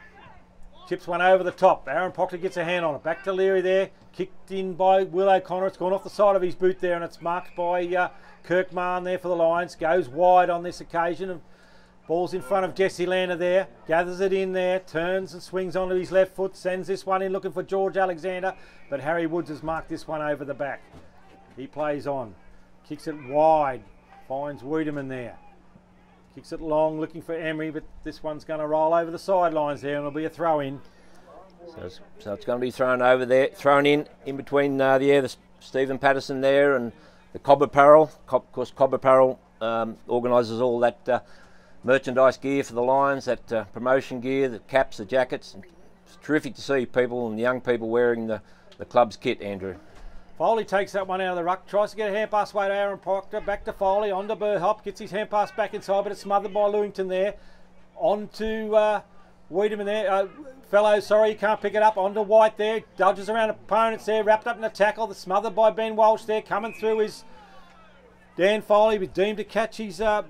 Chips one over the top. Aaron Proctor gets a hand on it. Back to Leary there. Kicked in by Will O'Connor. It's gone off the side of his boot there and it's marked by uh, Kirk Mahon there for the Lions. Goes wide on this occasion. Ball's in front of Jesse Lander there. Gathers it in there. Turns and swings onto his left foot. Sends this one in looking for George Alexander. But Harry Woods has marked this one over the back. He plays on. Kicks it wide. Finds Wiedemann there. Kicks it long looking for Emery. But this one's going to roll over the sidelines there and it'll be a throw in. So it's, so it's going to be thrown over there, thrown in in between uh, the air, the Stephen Patterson there and the Cobb Apparel. of course, Cobb Apparel um, organises all that uh, merchandise gear for the Lions, that uh, promotion gear, the caps, the jackets. It's terrific to see people and the young people wearing the, the club's kit, Andrew. Foley takes that one out of the ruck, tries to get a hand pass away to Aaron Proctor, back to Foley, on to Burhop, gets his hand pass back inside, but it's smothered by Lewington there. On to uh, Wiedemann there, uh, fellow, sorry, you can't pick it up, on to White there, dodges around opponents there, wrapped up in a tackle, the smothered by Ben Walsh there, coming through is Dan Foley, was deemed to catch his uh,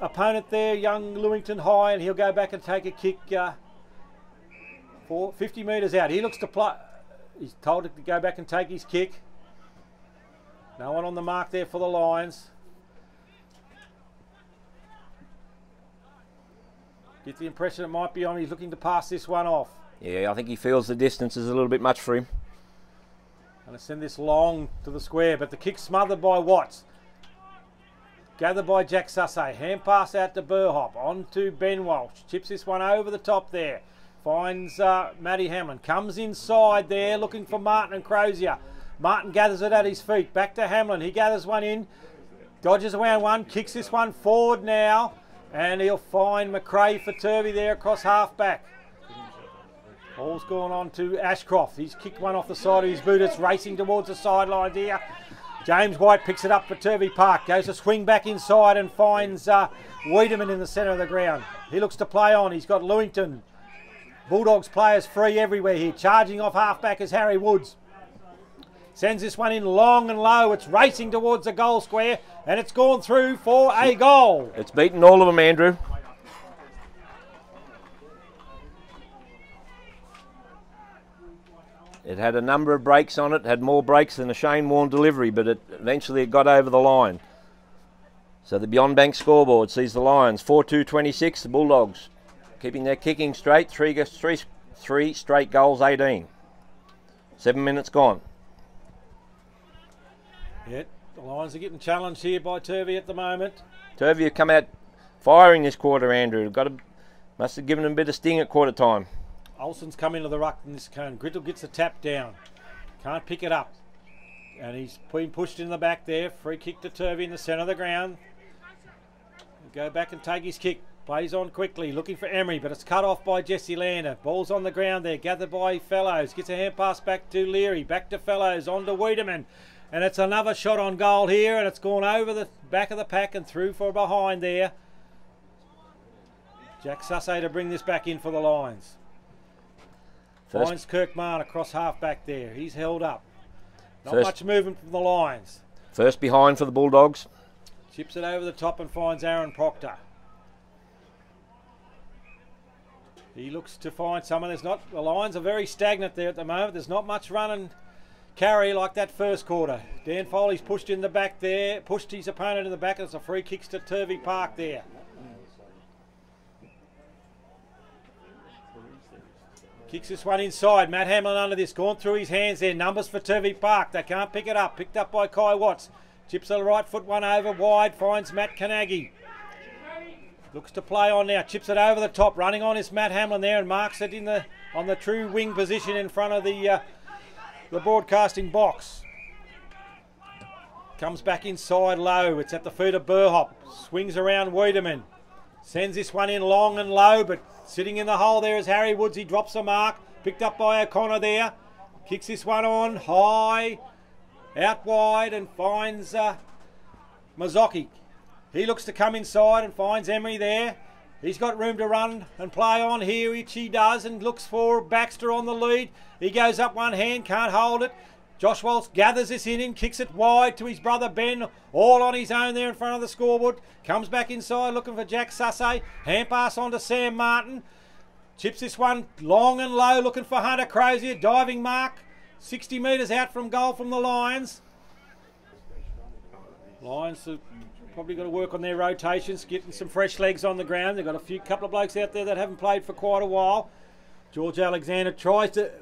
opponent there, young Lewington High, and he'll go back and take a kick uh, for 50 metres out. He looks to play. He's told to go back and take his kick. No one on the mark there for the Lions. Get the impression it might be on. He's looking to pass this one off. Yeah, I think he feels the distance is a little bit much for him. Going to send this long to the square, but the kick smothered by Watts. Gathered by Jack Sussay. Hand pass out to Burhop. On to Ben Walsh. Chips this one over the top there. Finds uh, Matty Hamlin. Comes inside there looking for Martin and Crozier. Martin gathers it at his feet. Back to Hamlin. He gathers one in. Dodges around one. Kicks this one forward now. And he'll find McRae for Turvey there across half back. Ball's gone on to Ashcroft. He's kicked one off the side of his boot. It's racing towards the sideline here. James White picks it up for Turvey Park. Goes to swing back inside and finds uh, Wiedemann in the centre of the ground. He looks to play on. He's got Lewington. Bulldogs players free everywhere here. Charging off half back is Harry Woods. Sends this one in long and low. It's racing towards the goal square and it's gone through for a goal. It's beaten all of them, Andrew. It had a number of breaks on it, had more breaks than a Shane Warne delivery, but it eventually it got over the line. So the Beyond Bank scoreboard sees the Lions 4 2 26, the Bulldogs keeping their kicking straight, three, three, three straight goals, 18. Seven minutes gone. Yeah, the Lions are getting challenged here by Turvey at the moment. Turvey have come out firing this quarter, Andrew. Got to, must have given them a bit of sting at quarter time. Olsen's come into the ruck in this cone. Grittle gets the tap down. Can't pick it up. And he's been pushed in the back there. Free kick to Turvey in the centre of the ground. Go back and take his kick. Plays on quickly, looking for Emery, but it's cut off by Jesse Lander. Ball's on the ground there, gathered by Fellows. Gets a hand pass back to Leary, back to Fellows, on to Wiedemann. And it's another shot on goal here, and it's gone over the back of the pack and through for behind there. Jack Sussay to bring this back in for the Lions. First, finds Kirk Mahon across half back there. He's held up. Not first, much movement from the Lions. First behind for the Bulldogs. Chips it over the top and finds Aaron Proctor. He looks to find someone. There's not the Lions are very stagnant there at the moment. There's not much running carry like that first quarter. Dan Foley's pushed in the back there, pushed his opponent in the back. It's a free kicks to Turvey Park there. Kicks this one inside. Matt Hamlin under this. Gone through his hands there. Numbers for Turvey Park. They can't pick it up. Picked up by Kai Watts. Chips the right foot one over wide. Finds Matt Kanagi. Looks to play on now. Chips it over the top. Running on is Matt Hamlin there and marks it in the on the true wing position in front of the uh, the broadcasting box. Comes back inside low. It's at the feet of Burhop. Swings around Wiedemann. Sends this one in long and low, but sitting in the hole there is Harry Woods. He drops a mark. Picked up by O'Connor there. Kicks this one on high, out wide, and finds uh, Mazzocchi. He looks to come inside and finds Emery there. He's got room to run and play on here, which he does, and looks for Baxter on the lead. He goes up one hand, can't hold it. Josh Walsh gathers this in and kicks it wide to his brother Ben, all on his own there in front of the scoreboard. Comes back inside looking for Jack Sussay. Hand pass on to Sam Martin. Chips this one long and low looking for Hunter Crozier. Diving mark. 60 metres out from goal from the Lions. Lions have probably got to work on their rotations, getting some fresh legs on the ground. They've got a few couple of blokes out there that haven't played for quite a while. George Alexander tries to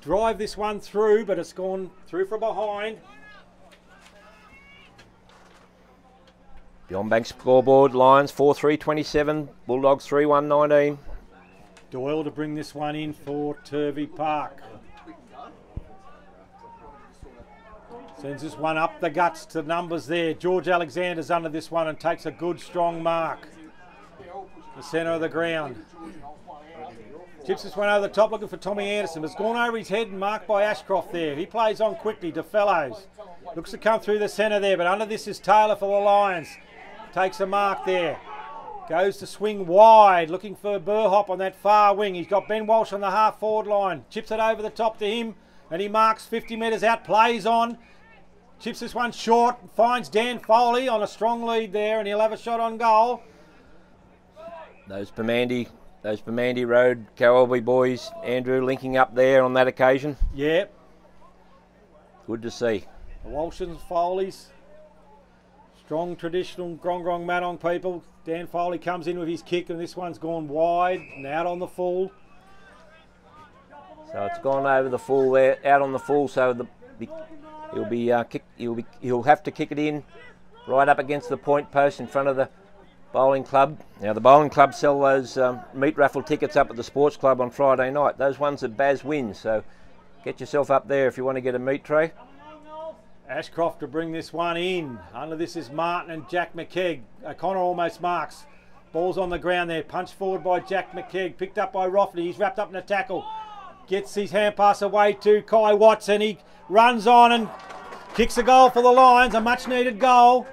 drive this one through, but it's gone through from behind. Beyond Bank scoreboard, Lions 4 3 27, Bulldogs 3 1 19. Doyle to bring this one in for Turvey Park. Sends this one up the guts to numbers there. George Alexander's under this one and takes a good strong mark. The centre of the ground. Chips this one over the top looking for Tommy Anderson. It's gone over his head and marked by Ashcroft there. He plays on quickly to Fellows. Looks to come through the centre there, but under this is Taylor for the Lions. Takes a mark there. Goes to swing wide, looking for Burhop on that far wing. He's got Ben Walsh on the half forward line. Chips it over the top to him, and he marks 50 metres out, plays on. Chips this one short, finds Dan Foley on a strong lead there, and he'll have a shot on goal. Those Permandy, those Permandy Road Cowboy boys, Andrew, linking up there on that occasion. Yep. Good to see. The Walshans, Foleys, strong traditional Grong Grong Matong people. Dan Foley comes in with his kick, and this one's gone wide and out on the full. So it's gone over the full there, out on the full. So the, the He'll be, uh, kick, he'll be he'll have to kick it in right up against the point post in front of the bowling club. Now the bowling club sell those um, meat raffle tickets up at the sports club on Friday night. Those ones that Baz wins. So get yourself up there if you want to get a meat tray. Ashcroft to bring this one in. Under this is Martin and Jack McKegg. O'Connor almost marks. Ball's on the ground there. Punched forward by Jack McKegg. Picked up by Rofty. He's wrapped up in a tackle. Gets his hand pass away to Kai Watson. He runs on and kicks a goal for the Lions. A much needed goal.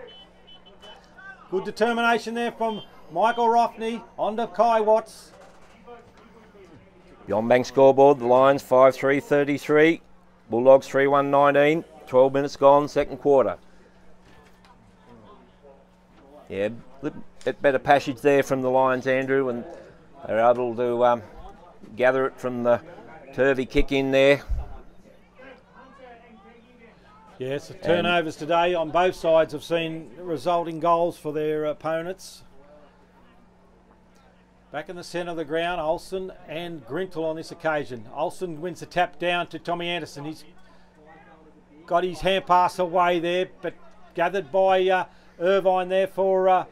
Good determination there from Michael Rofney on Kai Watts. Beyond Bank scoreboard, the Lions 5 3 33, Bulldogs 3 1 19, 12 minutes gone, second quarter. Yeah, a bit better passage there from the Lions, Andrew, and they're able to um, gather it from the Turvey kick in there. Yes, turnovers and today on both sides have seen resulting goals for their opponents. Back in the centre of the ground, Olsen and Grintle on this occasion. Olsen wins the tap down to Tommy Anderson. He's got his hand pass away there, but gathered by uh, Irvine there for uh,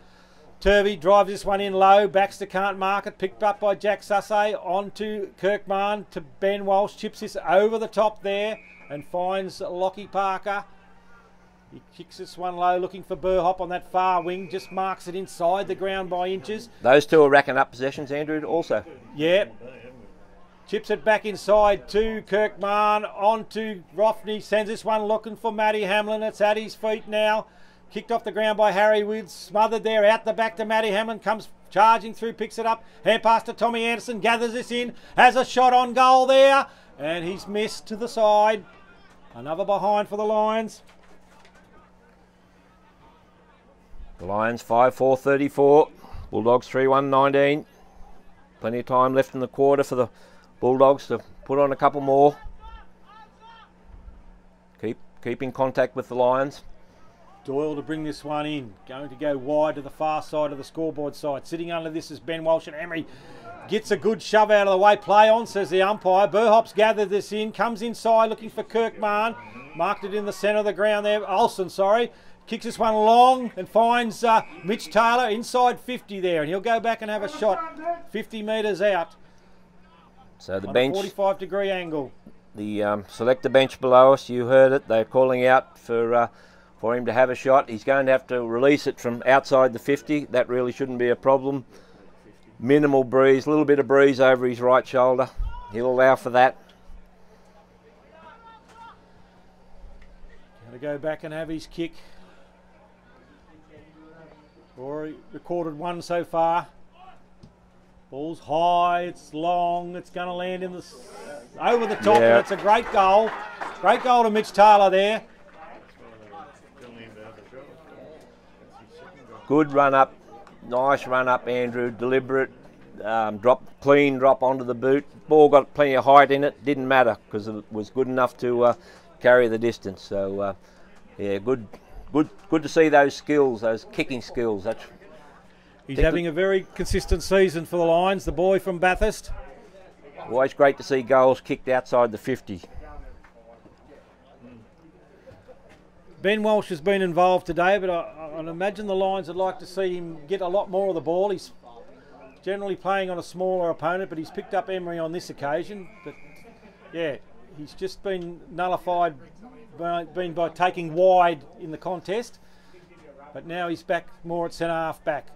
Turvey drives this one in low. Baxter can't mark it. Picked up by Jack Sussay. On to Kirkman to Ben Walsh. Chips this over the top there and finds Lockie Parker. He kicks this one low, looking for Burhop on that far wing. Just marks it inside the ground by inches. Those two are racking up possessions, Andrew, also. Yep. Chips it back inside to Kirkman. On to Rofney. Sends this one looking for Matty Hamlin. It's at his feet now. Kicked off the ground by Harry Woods. Smothered there. Out the back to Matty Hamlin. Comes charging through. Picks it up. Hand pass to Tommy Anderson. Gathers this in. Has a shot on goal there. And he's missed to the side. Another behind for the Lions. The Lions 5 4 34. Bulldogs 3 1 19. Plenty of time left in the quarter for the Bulldogs to put on a couple more. Keep keep in contact with the Lions. Doyle to bring this one in. Going to go wide to the far side of the scoreboard side. Sitting under this is Ben Walsh and Emery Gets a good shove out of the way. Play on, says the umpire. Burhop's gathered this in. Comes inside looking for Kirkman. Marked it in the centre of the ground there. Olsen, sorry. Kicks this one long and finds uh, Mitch Taylor inside 50 there. And he'll go back and have a shot 50 metres out. So the bench. 45 degree angle. The um, selector bench below us, you heard it. They're calling out for. Uh, for him to have a shot, he's going to have to release it from outside the 50. That really shouldn't be a problem minimal breeze, a little bit of breeze over his right shoulder. He'll allow for that. Going to go back and have his kick. Already recorded one so far. Ball's high, it's long, it's going to land in the over the top, yeah. and it's a great goal. Great goal to Mitch Taylor there. Good run up, nice run up, Andrew. Deliberate, um, drop, clean drop onto the boot. Ball got plenty of height in it. Didn't matter because it was good enough to uh, carry the distance. So uh, yeah, good, good, good to see those skills, those kicking skills. That's He's having a very consistent season for the Lions. The boy from Bathurst. Always great to see goals kicked outside the 50. Ben Walsh has been involved today, but I, I imagine the Lions would like to see him get a lot more of the ball. He's generally playing on a smaller opponent, but he's picked up Emery on this occasion. But yeah, he's just been nullified, by, been by taking wide in the contest. But now he's back more at centre half back.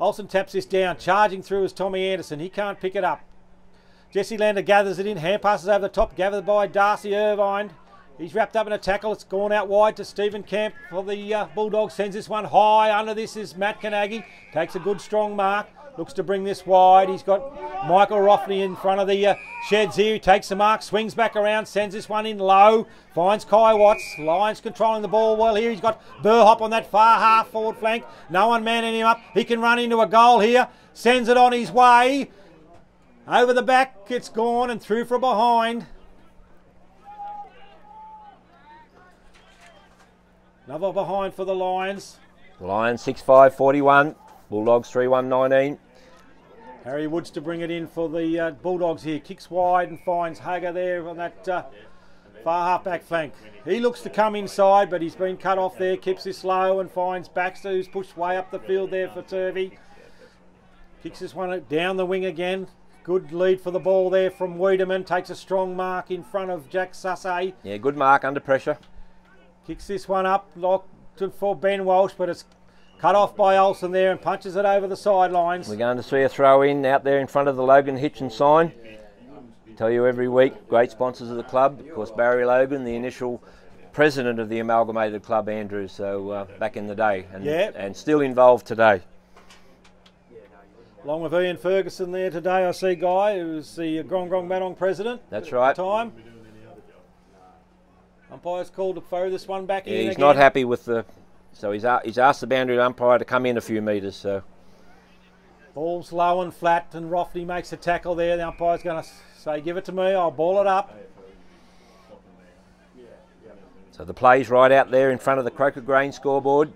Olsen taps this down, charging through is Tommy Anderson. He can't pick it up. Jesse Lander gathers it in, hand passes over the top, gathered by Darcy Irvine. He's wrapped up in a tackle. It's gone out wide to Stephen Camp for the uh, Bulldogs. Sends this one high. Under this is Matt Kanagi. Takes a good strong mark. Looks to bring this wide. He's got Michael Roffney in front of the uh, sheds here. He takes the mark, swings back around, sends this one in low. Finds Kai Watts. Lions controlling the ball well here. He's got Burhop on that far half forward flank. No one manning him up. He can run into a goal here. Sends it on his way. Over the back. It's gone and through from behind. Another behind for the Lions. Lions 6-5 41. Bulldogs 3-1 19. Harry Woods to bring it in for the uh, Bulldogs here. Kicks wide and finds Hager there on that uh, far half back flank. He looks to come inside, but he's been cut off there. Keeps this low and finds Baxter, who's pushed way up the field there for Turvey. Kicks this one down the wing again. Good lead for the ball there from Wiedemann. Takes a strong mark in front of Jack Sussay. Yeah, good mark under pressure. Kicks this one up, locked for Ben Walsh, but it's cut off by Olsen there and punches it over the sidelines. We're going to see a throw in out there in front of the Logan Hitchin sign. Tell you every week, great sponsors of the club. Of course, Barry Logan, the initial president of the Amalgamated Club, Andrew, so uh, back in the day, and, Yep. and still involved today. Along with Ian Ferguson there today, I see Guy, who's the Grong Grong Matong president. That's at right. The time. Umpire's called to throw this one back Yeah, in. he's again. not happy with the, so he's, he's asked the boundary umpire to come in a few metres. So Ball's low and flat, and Roffney makes a tackle there. The umpire's going to say, "Give it to me. I'll ball it up." So the play's right out there in front of the Croker Grain scoreboard.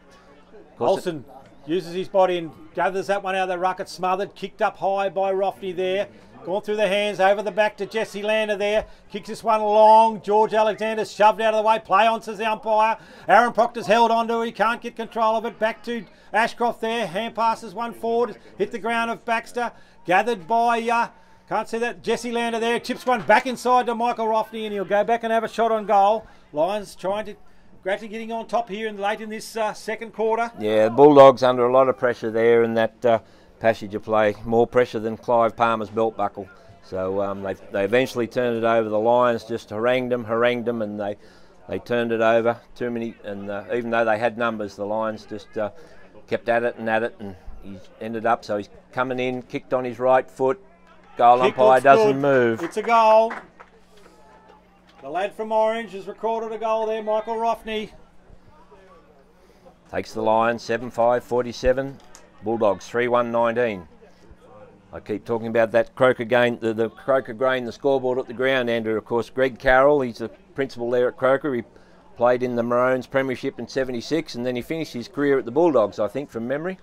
Of course it- Olsen uses his body and gathers that one out of the ruck. It's smothered, kicked up high by Roffney there. Gone through the hands, over the back to Jesse Lander there. Kicks this one long. George Alexander shoved out of the way. Play on, says the umpire. Aaron Proctor's held onto it. He can't get control of it. Back to Ashcroft there. Hand passes one forward. Hit the ground of Baxter. Gathered by, uh, can't see that, Jesse Lander there. Chips one back inside to Michael Roffney and he'll go back and have a shot on goal. Lions trying to gradually getting on top here and late in this uh, second quarter. Yeah, the Bulldogs under a lot of pressure there and that uh, passage of play. More pressure than Clive Palmer's belt buckle. So um, they, they eventually turned it over. The Lions just harangued them, harangued them, and they they turned it over. Too many, and uh, even though they had numbers, the Lions just uh, kept at it and at it, and he ended up. So he's coming in, kicked on his right foot. Goal Kick umpire doesn't good. move. It's a goal. The lad from Orange has recorded a goal there, Michael Roffney. Takes the Lions 7 5 47. Bulldogs 3 1 19. I keep talking about that Croker gain, the, the Croker grain, the scoreboard at the ground, Andrew. Of course, Greg Carroll, he's the principal there at Croker. He played in the Maroons Premiership in 76 and then he finished his career at the Bulldogs, I think, from memory.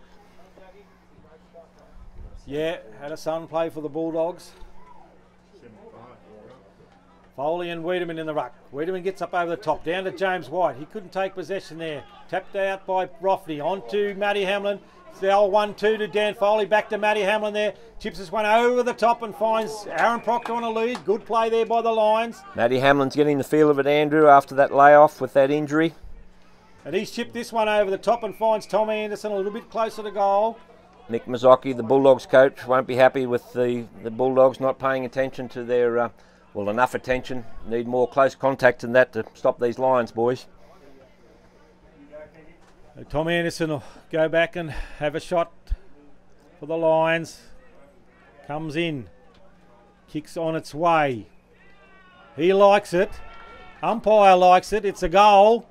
Yeah, had a son play for the Bulldogs. Foley and Wiedemann in the ruck. Wiedemann gets up over the top, down to James White. He couldn't take possession there. Tapped out by Roffney. On to Matty Hamlin. Old 1 2 to Dan Foley. Back to Matty Hamlin there. Chips this one over the top and finds Aaron Proctor on a lead. Good play there by the Lions. Matty Hamlin's getting the feel of it, Andrew, after that layoff with that injury. And he's chipped this one over the top and finds Tom Anderson a little bit closer to goal. Nick Mazzocchi, the Bulldogs coach, won't be happy with the, the Bulldogs not paying attention to their, uh, well, enough attention. Need more close contact than that to stop these Lions, boys. Tom Anderson will go back and have a shot for the Lions. Comes in, kicks on its way. He likes it. Umpire likes it. It's a goal.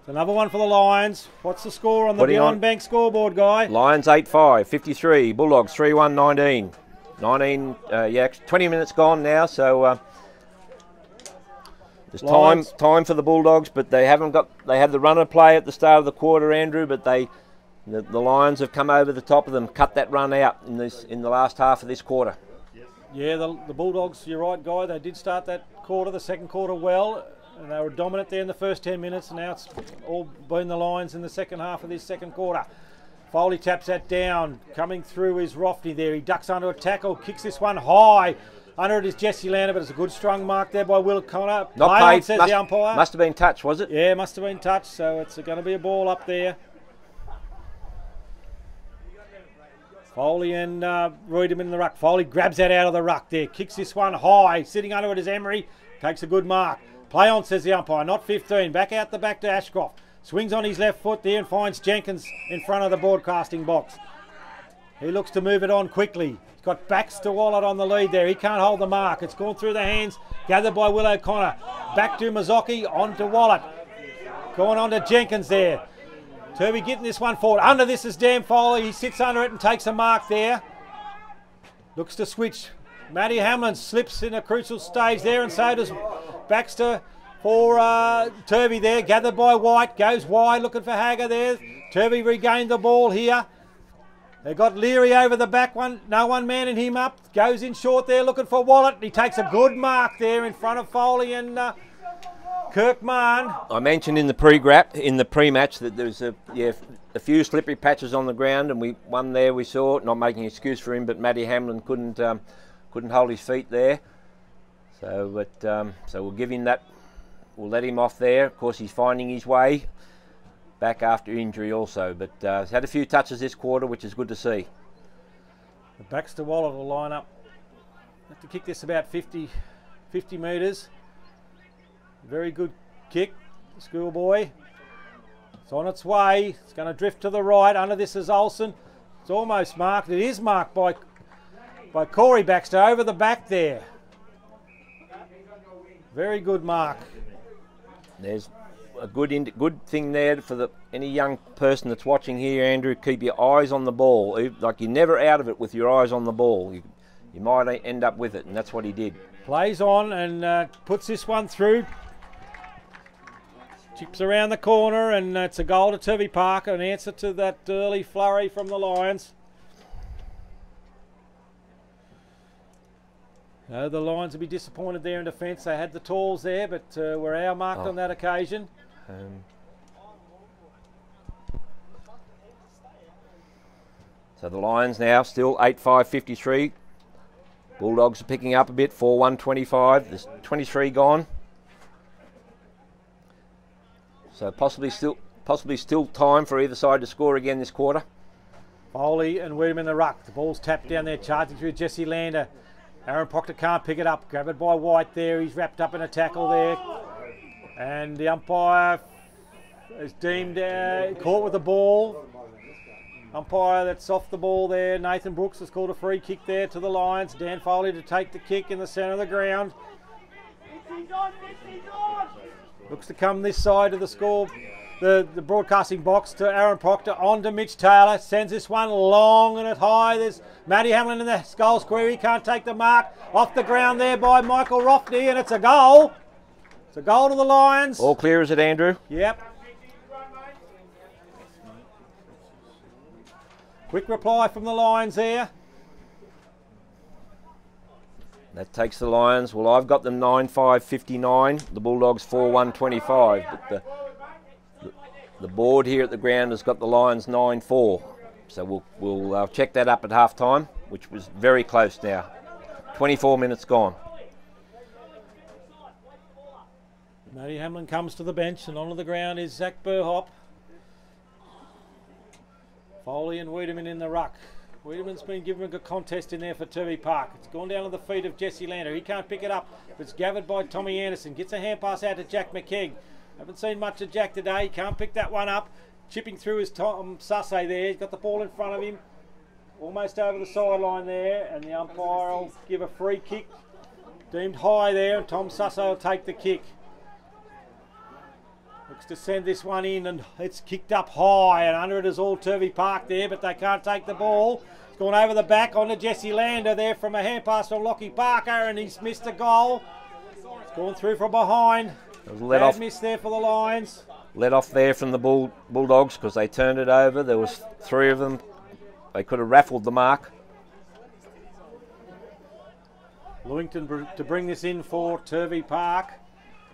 It's another one for the Lions. What's the score on the Putting Beyond on- Bank scoreboard, guy? Lions 8 5, 53. Bulldogs 3 1 19. 19, uh, yeah, 20 minutes gone now, so uh, there's time time for the Bulldogs, but they haven't got. They had the runner play at the start of the quarter, Andrew, but they the, the Lions have come over the top of them, cut that run out in this in the last half of this quarter. Yeah, the, the Bulldogs, you're right, Guy. They did start that quarter, the second quarter, well, and they were dominant there in the first 10 minutes. And now it's all been the Lions in the second half of this second quarter. Foley taps that down. Coming through is Rofty there. He ducks under a tackle, kicks this one high. Under it is Jesse Lander, but it's a good strong mark there by Will Connor. Not paid. says must, the umpire. must have been touched, was it? Yeah, must have been touched, so it's going to be a ball up there. Foley and uh, Wiedemann in the ruck. Foley grabs that out of the ruck there, kicks this one high. Sitting under it is Emery, takes a good mark. Play on, says the umpire, not 15. Back out the back to Ashcroft. Swings on his left foot there and finds Jenkins in front of the broadcasting box. He looks to move it on quickly. Got Baxter Wallet on the lead there. He can't hold the mark. It's gone through the hands, gathered by Will O'Connor. Back to Mazzocchi, on to Wallet. Going on to Jenkins there. Turvey getting this one forward. Under this is Dan Foley. He sits under it and takes a mark there. Looks to switch. Matty Hamlin slips in a crucial stage there, and so does Baxter for uh, Turvey there. Gathered by White. Goes wide looking for Hagger there. Turvey regained the ball here. They got Leary over the back one. No one manning him up. Goes in short there looking for Wallet. He takes a good mark there in front of Foley and uh, Kirkman. I mentioned in the pre-grap in the pre-match that there's a yeah a few slippery patches on the ground, and we one there we saw. Not making an excuse for him, but Matty Hamlin couldn't um, couldn't hold his feet there. So, but um, so we'll give him that. We'll let him off there. Of course, he's finding his way back after injury also, but uh, had a few touches this quarter, which is good to see. The Baxter Wallet will line up. Have to kick this about 50, 50 metres. Very good kick, schoolboy. It's on its way. It's going to drift to the right. Under this is Olsen. It's almost marked. It is marked by by Corey Baxter over the back there. Very good mark. There's a good good thing there for the any young person that's watching here, Andrew. Keep your eyes on the ball. Like you're never out of it with your eyes on the ball. You, you might end up with it, and that's what he did. Plays on and uh, puts this one through. Chips around the corner and it's a goal to Turvey Parker, an answer to that early flurry from the Lions. Uh, the Lions will be disappointed there in defence. They had the talls there, but uh, were our marked Oh. on that occasion. Um, so the Lions now still 8 5 53. Bulldogs are picking up a bit 4 1 25. There's 23 gone. So possibly still possibly still time for either side to score again this quarter. Foley and Wiedemann in the ruck. The ball's tapped down there, charging through Jesse Lander. Aaron Proctor can't pick it up. Grab it by White there. He's wrapped up in a tackle there. And the umpire is deemed uh, caught with the ball. Umpire that's off the ball there. Nathan Brooks has called a free kick there to the Lions. Dan Foley to take the kick in the centre of the ground. Looks to come this side of the score, the, the broadcasting box to Aaron Proctor, on to Mitch Taylor. Sends this one long and it high. There's Matty Hamlin in the goal square. He can't take the mark. Off the ground there by Michael Rofty, and it's a goal. A goal to the Lions. All clear is it, Andrew? Yep. Quick reply from the Lions there. That takes the Lions. Well, I've got them 9 5 59. The Bulldogs 4 1 25. But the, the, the board here at the ground has got the Lions 9 4. So we'll, we'll uh, check that up at half time, which was very close now. 24 minutes gone. Matty Hamlin comes to the bench, and onto the ground is Zach Burhop. Foley and Wiedemann in the ruck. Wiedemann's been given a good contest in there for Turvey Park. It's gone down to the feet of Jesse Lander. He can't pick it up. It's gathered by Tommy Anderson. Gets a hand pass out to Jack McKeag. Haven't seen much of Jack today. Can't pick that one up. Chipping through his Tom Susse there. He's got the ball in front of him. Almost over the sideline there. And the umpire will give a free kick deemed high there, and Tom Susso will take the kick. Looks to send this one in, and it's kicked up high, and under it is all Turvey Park there, but they can't take the ball. It's gone over the back onto Jesse Lander there from a hand pass from Lockie Parker, and he's missed a goal. It's gone through from behind. Let Bad off, miss there for the Lions. let off there from the Bull, Bulldogs because they turned it over. There was three of them. They could have raffled the mark. Lewington to bring this in for Turvey Park.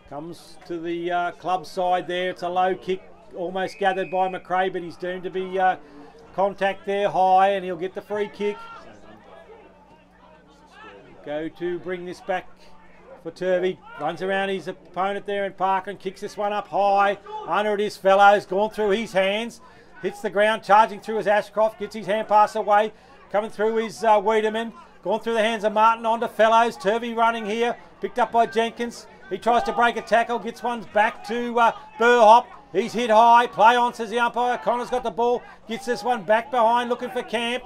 Comes to the uh, club side there. It's a low kick, almost gathered by McRae, but he's doomed to be uh, contact there high, and he'll get the free kick. Go to bring this back for Turvey. Runs around his opponent there in Parker and kicks this one up high. Under it is Fellows, gone through his hands. Hits the ground, charging through his Ashcroft, gets his hand pass away. Coming through his uh, Wiedemann. Gone through the hands of Martin onto Fellows. Turvey running here, picked up by Jenkins. He tries to break a tackle, gets one back to uh, Burhop. He's hit high. Play on, says the umpire. Connor's got the ball, gets this one back behind, looking for Camp.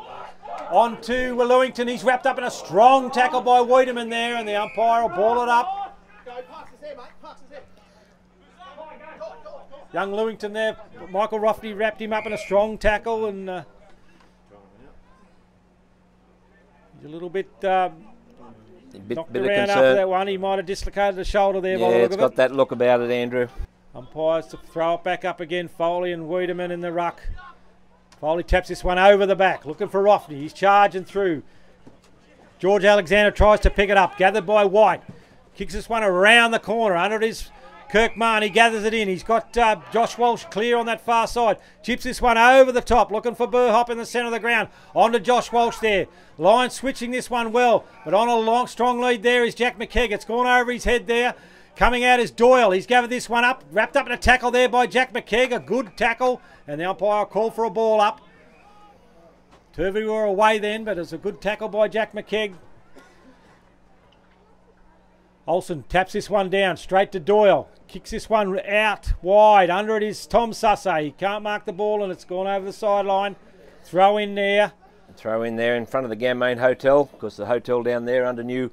On to Lewington. He's wrapped up in a strong tackle by Wiedemann there, and the umpire will ball it up. Young Lewington there. Michael Roffney wrapped him up in a strong tackle, and uh, he's a little bit uh, A bit, knocked bit of around after that one. He might have dislocated the shoulder there by Yeah, the look it's got it. that look about it, Andrew. Umpires to throw it back up again. Foley and Wiedemann in the ruck. Foley taps this one over the back, looking for Roffney. He's charging through. George Alexander tries to pick it up, gathered by White. Kicks this one around the corner. Under it is Kirkman. He gathers it in. He's got uh, Josh Walsh clear on that far side. Chips this one over the top, looking for Burhop in the centre of the ground. On to Josh Walsh there. Line switching this one well, but on a long, strong lead there is Jack McKegg. It's gone over his head there. Coming out is Doyle. He's gathered this one up, wrapped up in a tackle there by Jack McKegg. A good tackle, and the umpire called for a ball up. Turvey were away then, but it's a good tackle by Jack McKegg. Olsen taps this one down straight to Doyle. Kicks this one out wide. Under it is Tom Sussay. He can't mark the ball and it's gone over the sideline. Throw in there. Throw in there in front of the Ganmain Hotel because the hotel down there under new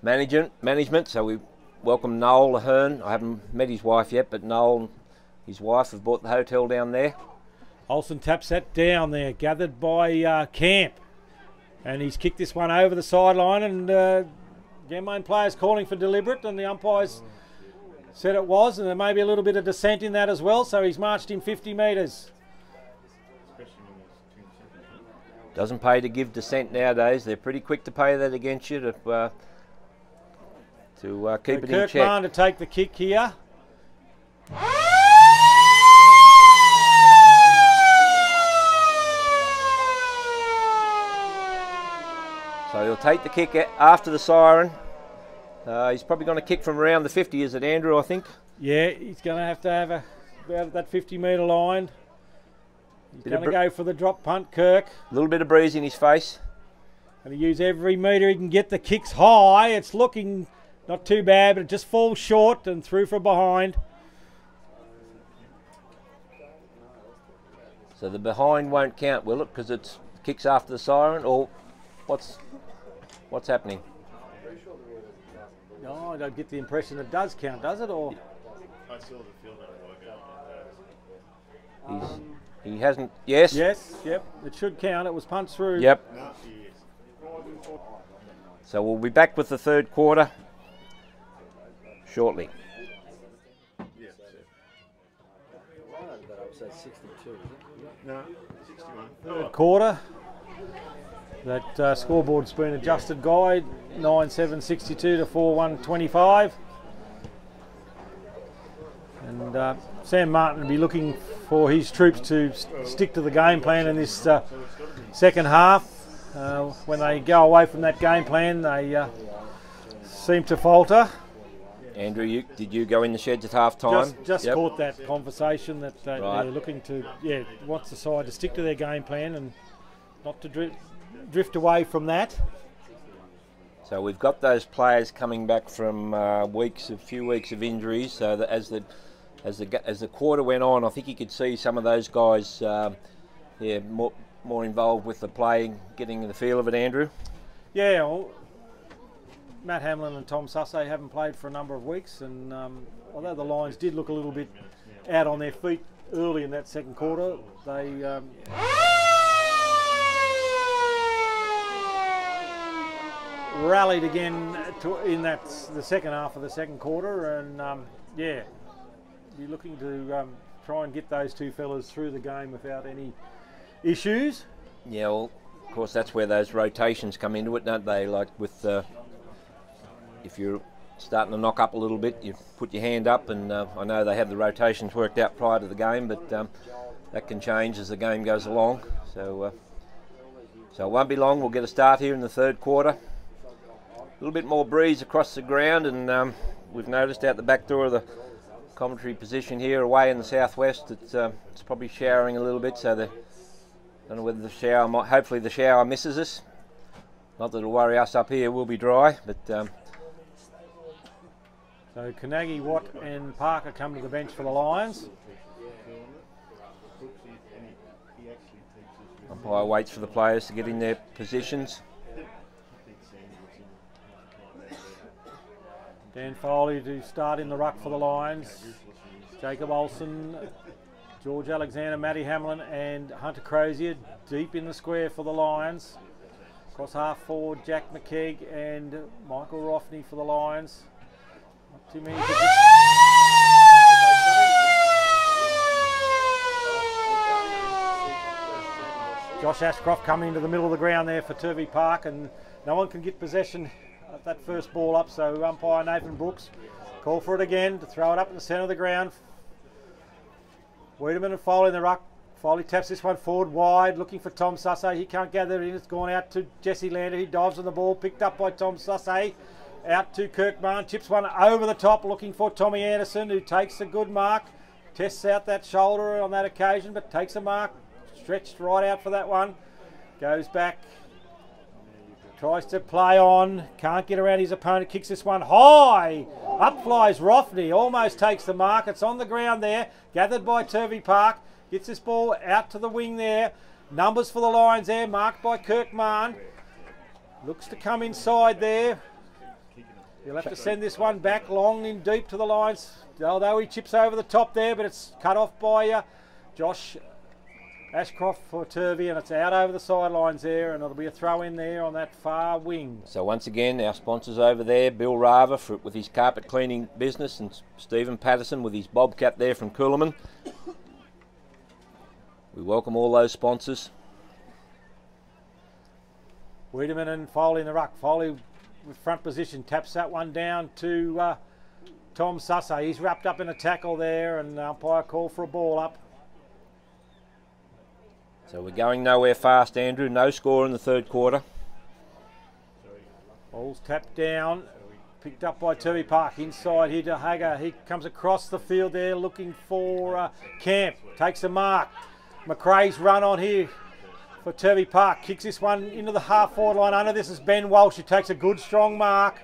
management. Management. So we welcome Noel Ahern. I haven't met his wife yet, but Noel, and his wife, have bought the hotel down there. Olsen taps that down there, gathered by uh, Camp. And he's kicked this one over the sideline and uh, Ganmain players calling for deliberate and the umpires said it was and there may be a little bit of dissent in that as well. So he's marched in 50 metres. Doesn't pay to give dissent nowadays. They're pretty quick to pay that against you to uh, to uh, keep it in check. Kirkman to take the kick here. So he'll take the kick after the siren. Uh, he's probably going to kick from around the 50, is it, Andrew? I think. Yeah, he's going to have to have a about that 50 metre line. He's going to go for the drop punt, Kirk. A little bit of breeze in his face. Going to use every metre he can get the kicks high. It's looking not too bad, but it just falls short and through from behind. So the behind won't count, will it? Because it's kicks after the siren, or what's what's happening? No, I don't get the impression it does count, does it? Or He's, he hasn't. Yes. yes, yep, it should count. It was punched through. Yep. So we'll be back with the third quarter shortly. Third quarter. That uh, scoreboard's been adjusted, guide 9 7 62 to 4 1 25. And uh, Sam Martin will be looking for his troops to s- stick to the game plan in this uh, second half. Uh, when they go away from that game plan, they uh, seem to falter. Andrew, you, did you go in the sheds at half time? Just, just Yep. caught that conversation that Right. they're looking to, yeah, wants the side to stick to their game plan and not to drift, drift away from that. So we've got those players coming back from uh, weeks, a few weeks of injuries. So that as the as the as the quarter went on, I think you could see some of those guys, um, yeah, more more involved with the playing, getting the feel of it. Andrew, Yeah, well, Matt Hamlin and Tom Sussay haven't played for a number of weeks, and um, although the Lions did look a little bit out on their feet early in that second quarter, they um, rallied again to, in that the second half of the second quarter, and um, yeah, you're looking to um, try and get those two fellas through the game without any issues. Yeah, well, of course that's where those rotations come into it, don't they? Like with uh, if you're starting to knock up a little bit, you put your hand up, and uh, I know they have the rotations worked out prior to the game, but um, that can change as the game goes along. So, uh, so it won't be long. We'll get a start here in the third quarter. A little bit more breeze across the ground, and um, we've noticed out the back door of the commentary position here, away in the southwest, it's, uh, it's probably showering a little bit. So the don't know whether the shower might. Hopefully the shower misses us. Not that it'll worry us up here. We'll be dry, but. Um, so Kanagi, Watt, and Parker come to the bench for the Lions. Umpire waits for the players to get in their positions. Dan Foley to start in the ruck for the Lions. Jacob Olsen, George Alexander, Matty Hamlin, and Hunter Crozier deep in the square for the Lions. Across half forward, Jack McKegg and Michael Roffney for the Lions. Not too many. Josh Ashcroft coming into the middle of the ground there for Turvey Park, and no one can get possession that first ball up. So umpire Nathan Brooks call for it again to throw it up in the centre of the ground. Wiedemann and Foley in the ruck. Foley taps this one forward wide, looking for Tom Sussay. He can't gather it in. It's gone out to Jesse Lander. He dives on the ball, picked up by Tom Sussay. Out to Kirkman, chips one over the top, looking for Tommy Anderson, who takes a good mark. Tests out that shoulder on that occasion, but takes a mark. Stretched right out for that one. Goes back, Tries to play on, can't get around his opponent, kicks this one high. Up flies Roffney, almost takes the mark. It's on the ground there, gathered by Turvey Park. Gets this ball out to the wing there. Numbers for the Lions there, marked by Kirkman. Looks to come inside there. He'll have to send this one back long and deep to the Lions. Although he chips over the top there, but it's cut off by uh, Josh Ashcroft for Turvey, and it's out over the sidelines there, and it'll be a throw in there on that far wing. So once again, our sponsors over there, Bill Rava for, with his carpet cleaning business, and Stephen Patterson with his bobcat there from Coolamon. We welcome all those sponsors. Wiedemann and Foley in the ruck. Foley with front position taps that one down to uh, Tom Sussay. He's wrapped up in a tackle there, and the umpire call for a ball up. So we're going nowhere fast, Andrew. No score in the third quarter. Ball's tapped down, picked up by Turvey Park. Inside here to Hager. He comes across the field there looking for uh, Camp. Takes a mark. McRae's run on here for Turvey Park. Kicks this one into the half forward line under. This is Ben Walsh who takes a good strong mark.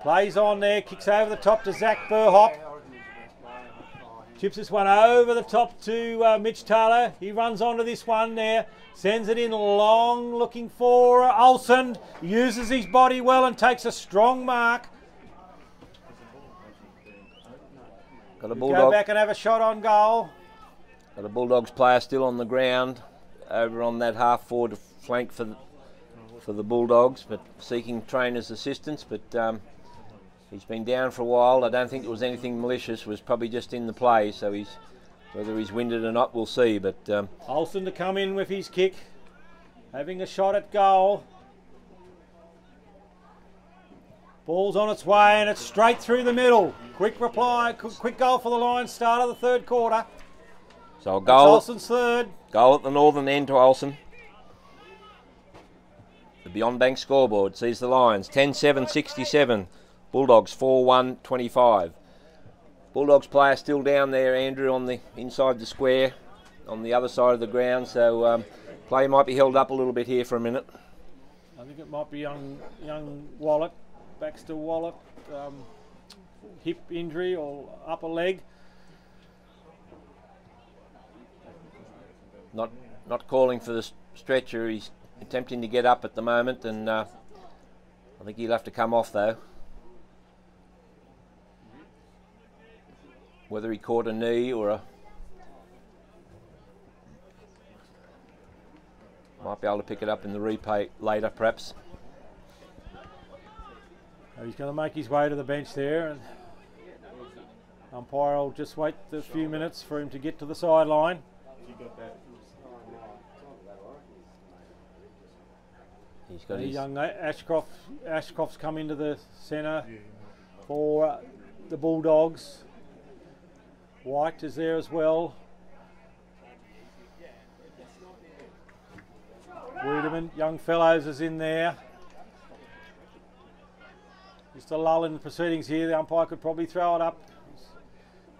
Plays on there, kicks over the top to Zach Burhop. Chips this one over the top to uh, Mitch Taylor. He runs onto this one there. Sends it in long, looking for uh, Olsen. Uses his body well and takes a strong mark. Got a bulldog. Go back and have a shot on goal. Got a Bulldogs player still on the ground over on that half forward flank for the, for the Bulldogs, but seeking trainer's assistance. But um, He's been down for a while. I don't think it was anything malicious. It was probably just in the play. So he's whether he's winded or not, we'll see. But um, Olsen to come in with his kick, having a shot at goal. Ball's on its way and it's straight through the middle. Quick reply, quick goal for the Lions. Start of the third quarter. So a goal. Olsen's third. Goal at the northern end to Olsen. The Beyond Bank scoreboard sees the Lions 10 7 67. Bulldogs 4 1 25. Bulldogs player still down there, Andrew, on the inside the square, on the other side of the ground. So um, play might be held up a little bit here for a minute. I think it might be young young Wallet, Baxter Wallet, um, hip injury or upper leg. Not not calling for the stretcher. He's attempting to get up at the moment and. Uh, I think he'll have to come off though. Whether he caught a knee or a might be able to pick it up in the replay later perhaps. Uh, he's going to make his way to the bench there and umpire will just wait a few minutes for him to get to the sideline. He's got his his young Ashcroft. Ashcroft's come into the centre for the Bulldogs. White is there as well. Wiedemann, young fellows is in there. Just a lull in the proceedings here. The umpire could probably throw it up.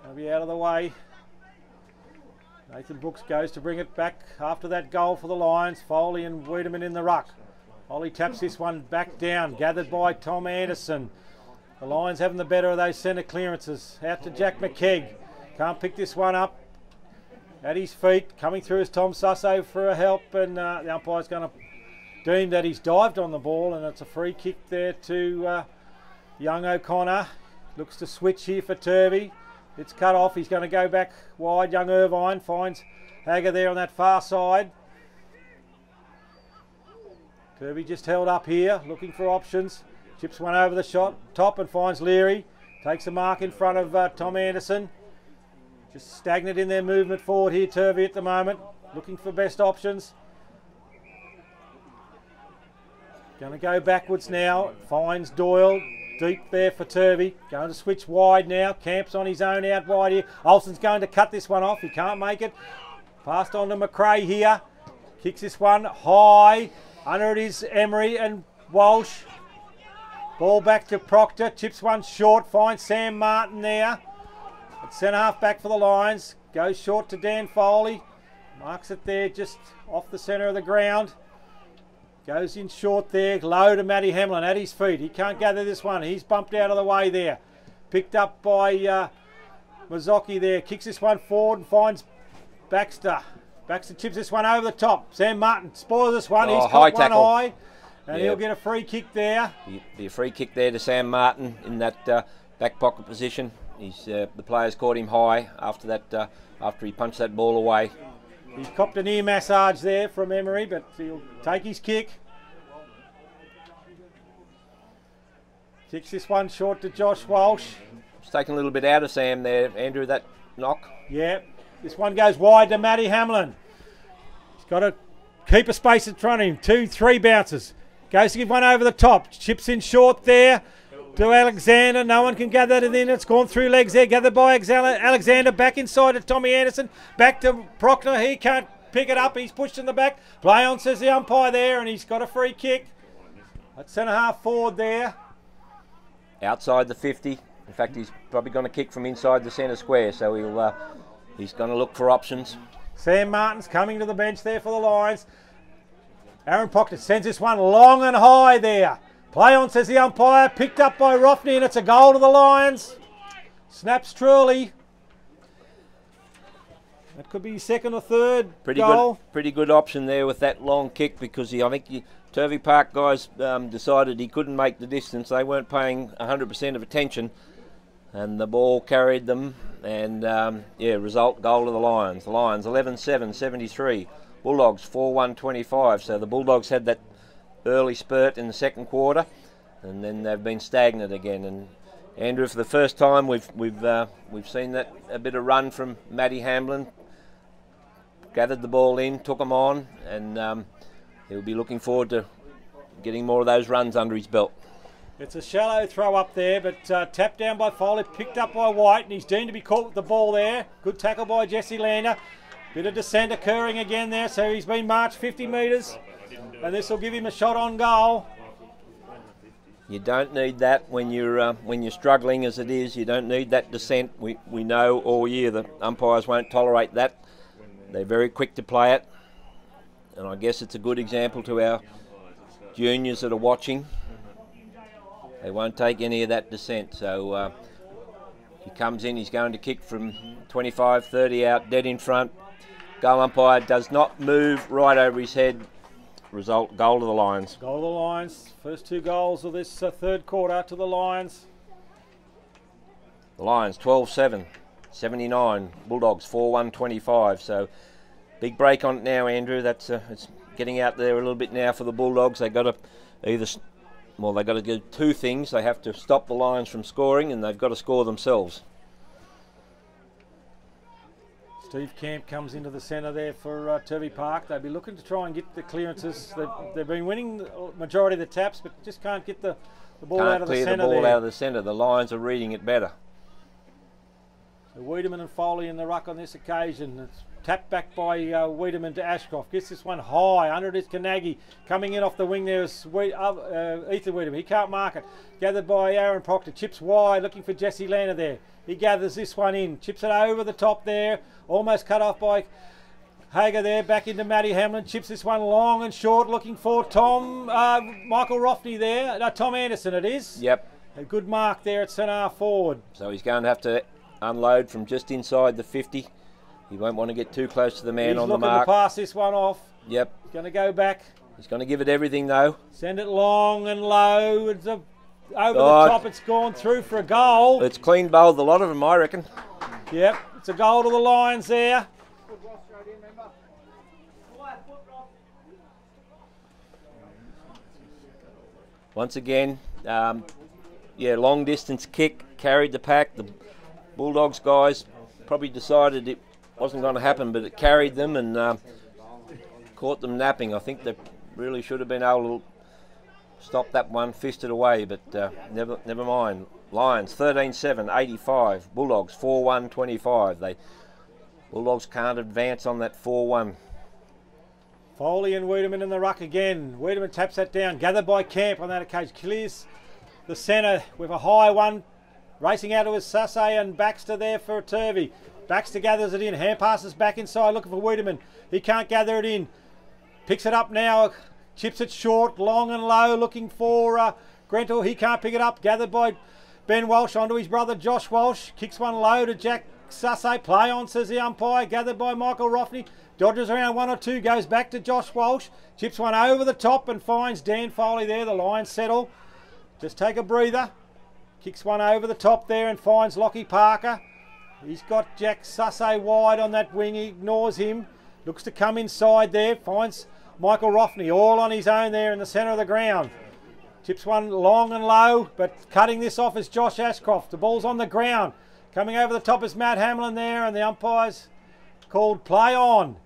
Gonna be out of the way. Nathan Brooks goes to bring it back after that goal for the Lions. Foley and Wiedemann in the ruck. Foley taps this one back down, gathered by Tom Anderson. The Lions having the better of those centre clearances. Out to Jack McKegg. Can't pick this one up. At his feet, coming through is Tom Susso for a help, and uh, the umpire's going to deem that he's dived on the ball, and it's a free kick there to uh, young O'Connor. Looks to switch here for Turvey. It's cut off. He's going to go back wide. Young Irvine finds Hager there on that far side. Kirby just held up here, looking for options. Chips one over the shot, top and finds Leary. Takes a mark in front of uh, Tom Anderson. Just stagnant in their movement forward here, Turvey at the moment. Looking for best options. Going to go backwards now. Finds Doyle. Deep there for Turvey. Going to switch wide now. Camps on his own out wide here. Olsen's going to cut this one off. He can't make it. Passed on to McRae here. Kicks this one high. Under it is Emery and Walsh. Ball back to Proctor. Chips one short. Finds Sam Martin there. Centre half back for the Lions. Goes short to Dan Foley. Marks it there just off the centre of the ground. Goes in short there. Low to Matty Hamlin at his feet. He can't gather this one. He's bumped out of the way there. Picked up by uh, Mazzocchi there. Kicks this one forward and finds Baxter. Baxter chips this one over the top. Sam Martin spoils this one. Oh, He's got one high. And Yeah. he'll get a free kick there. A free kick there to Sam Martin in that uh, back pocket position. He's uh, the players caught him high after that uh, after he punched that ball away. He's copped an ear massage there from Emery, but he'll take his kick. Kicks this one short to Josh Walsh. It's taken a little bit out of Sam there, Andrew. That knock. Yeah, this one goes wide to Matty Hamlin. He's got to keep a space in front of him. Two, three bounces. Goes to give one over the top. Chips in short there to Alexander. No one can gather it in. It's gone through legs there. Gathered by Alexander. Alexander back inside to Tommy Anderson. Back to Proctor. He can't pick it up. He's pushed in the back. Play on, says the umpire there, and he's got a free kick. At centre half forward there. outside the 50. In fact, he's probably going to kick from inside the centre square, so he'll uh, he's going to look for options. Sam Martin's coming to the bench there for the Lions. Aaron Proctor sends this one long and high there. Play on, says the umpire. Picked up by Roffney, and it's a goal to the Lions. Snaps truly. That could be second or third Pretty goal. good, pretty good option there with that long kick because he, I think the Turvey Park guys um, decided he couldn't make the distance. They weren't paying 100% of attention, and the ball carried them. And um, yeah, result goal to the Lions. The Lions 11-7, 73. Bulldogs 4-1, 25. So the Bulldogs had that early spurt in the second quarter, and then they've been stagnant again. And Andrew, for the first time, we've we've uh, we've seen that a bit of run from Matty Hamlin. Gathered the ball in, took him on, and um, he'll be looking forward to getting more of those runs under his belt. It's a shallow throw up there, but uh, tapped down by Foley, picked up by White, and he's deemed to be caught with the ball there. Good tackle by Jesse Lander. Bit of dissent occurring again there, so he's been marched 50 metres, and this will give him a shot on goal. You don't need that when you're uh, when you're struggling as it is. You don't need that dissent. We we know all year that umpires won't tolerate that. They're very quick to play it, and I guess it's a good example to our juniors that are watching. They won't take any of that dissent. So uh, he comes in. He's going to kick from 25, 30 out, dead in front. Goal umpire does not move right over his head. Result, goal to the Lions. Goal to the Lions. First two goals of this uh, third quarter to the Lions. The Lions 12 7, 79. Bulldogs 4 1 25. So big break on it now, Andrew. That's uh, it's getting out there a little bit now for the Bulldogs. They got to either well, they've got to do two things. They have to stop the Lions from scoring, and they've got to score themselves. Steve Camp comes into the centre there for uh, Turvey Park. They'll be looking to try and get the clearances. They've, they've been winning the majority of the taps, but just can't get the, the ball can't out of the centre. clear centre the ball there. out of the centre. The Lions are reading it better. So Wiedemann and Foley in the ruck on this occasion. It's tapped back by uh, Wiedemann to Ashcroft. Gets this one high. Under it is Kanagi. Coming in off the wing there is uh, uh, Ethan Wiedemann. He can't mark it. Gathered by Aaron Proctor. Chips wide looking for Jesse Lander there. He gathers this one in. Chips it over the top there. Almost cut off by Hager there. Back into Matty Hamlin. Chips this one long and short looking for Tom, uh, Michael Roffney there. No, Tom Anderson it is. Yep. A good mark there at centre forward. So he's going to have to unload from just inside the 50. He won't want to get too close to the man He's on the mark. He's looking to pass this one off. Yep. He's Going to go back. He's going to give it everything though. Send it long and low. It's a, over Oh. the top. It's gone through for a goal. It's clean bowled a lot of them, I reckon. Yep, it's a goal to the Lions there. Once again, um, yeah, long distance kick carried the pack. The Bulldogs guys probably decided it wasn't going to happen, but it carried them and um caught them napping. I think they really should have been able to stop that one, fisted away, but uh, never, never mind. Lions 13-7, 85. Bulldogs 4-1, 25. They Bulldogs can't advance on that 4-1. Foley and Wiedemann in the ruck again. Wiedemann taps that down. Gathered by Camp on that occasion. Clears the centre with a high one. Racing out to his Sasse and Baxter there for a Turvey. Baxter gathers it in. Hand passes back inside looking for Wiedemann. He can't gather it in. Picks it up now. Chips it short, long and low, looking for uh, Grentel. He can't pick it up. Gathered by Ben Walsh onto his brother Josh Walsh. Kicks one low to Jack Sasse. Play on, says the umpire. Gathered by Michael Roffney. Dodges around one or two, goes back to Josh Walsh. Chips one over the top and finds Dan Foley there. The Lions settle. Just take a breather. Kicks one over the top there and finds Lockie Parker. He's got Jack Susse wide on that wing. He ignores him. Looks to come inside there. Finds Michael Roffney all on his own there in the centre of the ground. Tips one long and low, but cutting this off is Josh Ashcroft. The ball's on the ground. Coming over the top is Matt Hamlin there, and the umpire's called play on.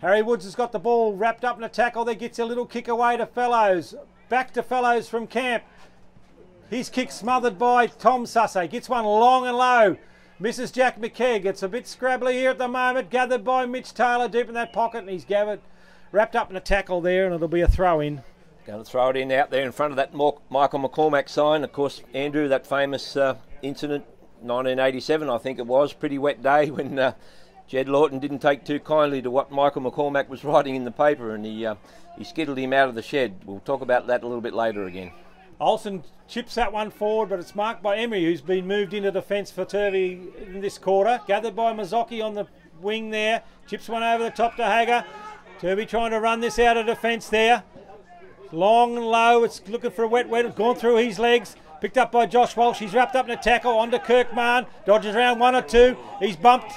Harry Woods has got the ball wrapped up in a tackle. There gets a little kick away to Fellows. Back to Fellows from camp. His kick smothered by Tom Susse. Gets one long and low. Misses Jack McKegg. gets a bit scrabbly here at the moment. Gathered by Mitch Taylor deep in that pocket, and he's gathered, wrapped up in a tackle there, and it'll be a throw in. Going to throw it in out there in front of that Michael McCormack sign. Of course, Andrew, that famous uh, incident, 1987, I think it was, pretty wet day when uh, Jed Lawton didn't take too kindly to what Michael McCormack was writing in the paper, and he uh, he skittled him out of the shed. We'll talk about that a little bit later again. Olsen chips that one forward, but it's marked by Emery, who's been moved into defence for Turvey in this quarter. Gathered by Mazzocchi on the wing there. Chips one over the top to Hager. Turvey trying to run this out of defence there. Long and low. It's looking for a wet wet. It's gone through his legs. Picked up by Josh Walsh. He's wrapped up in a tackle. Onto Kirkman. Dodges around one or two. He's bumped.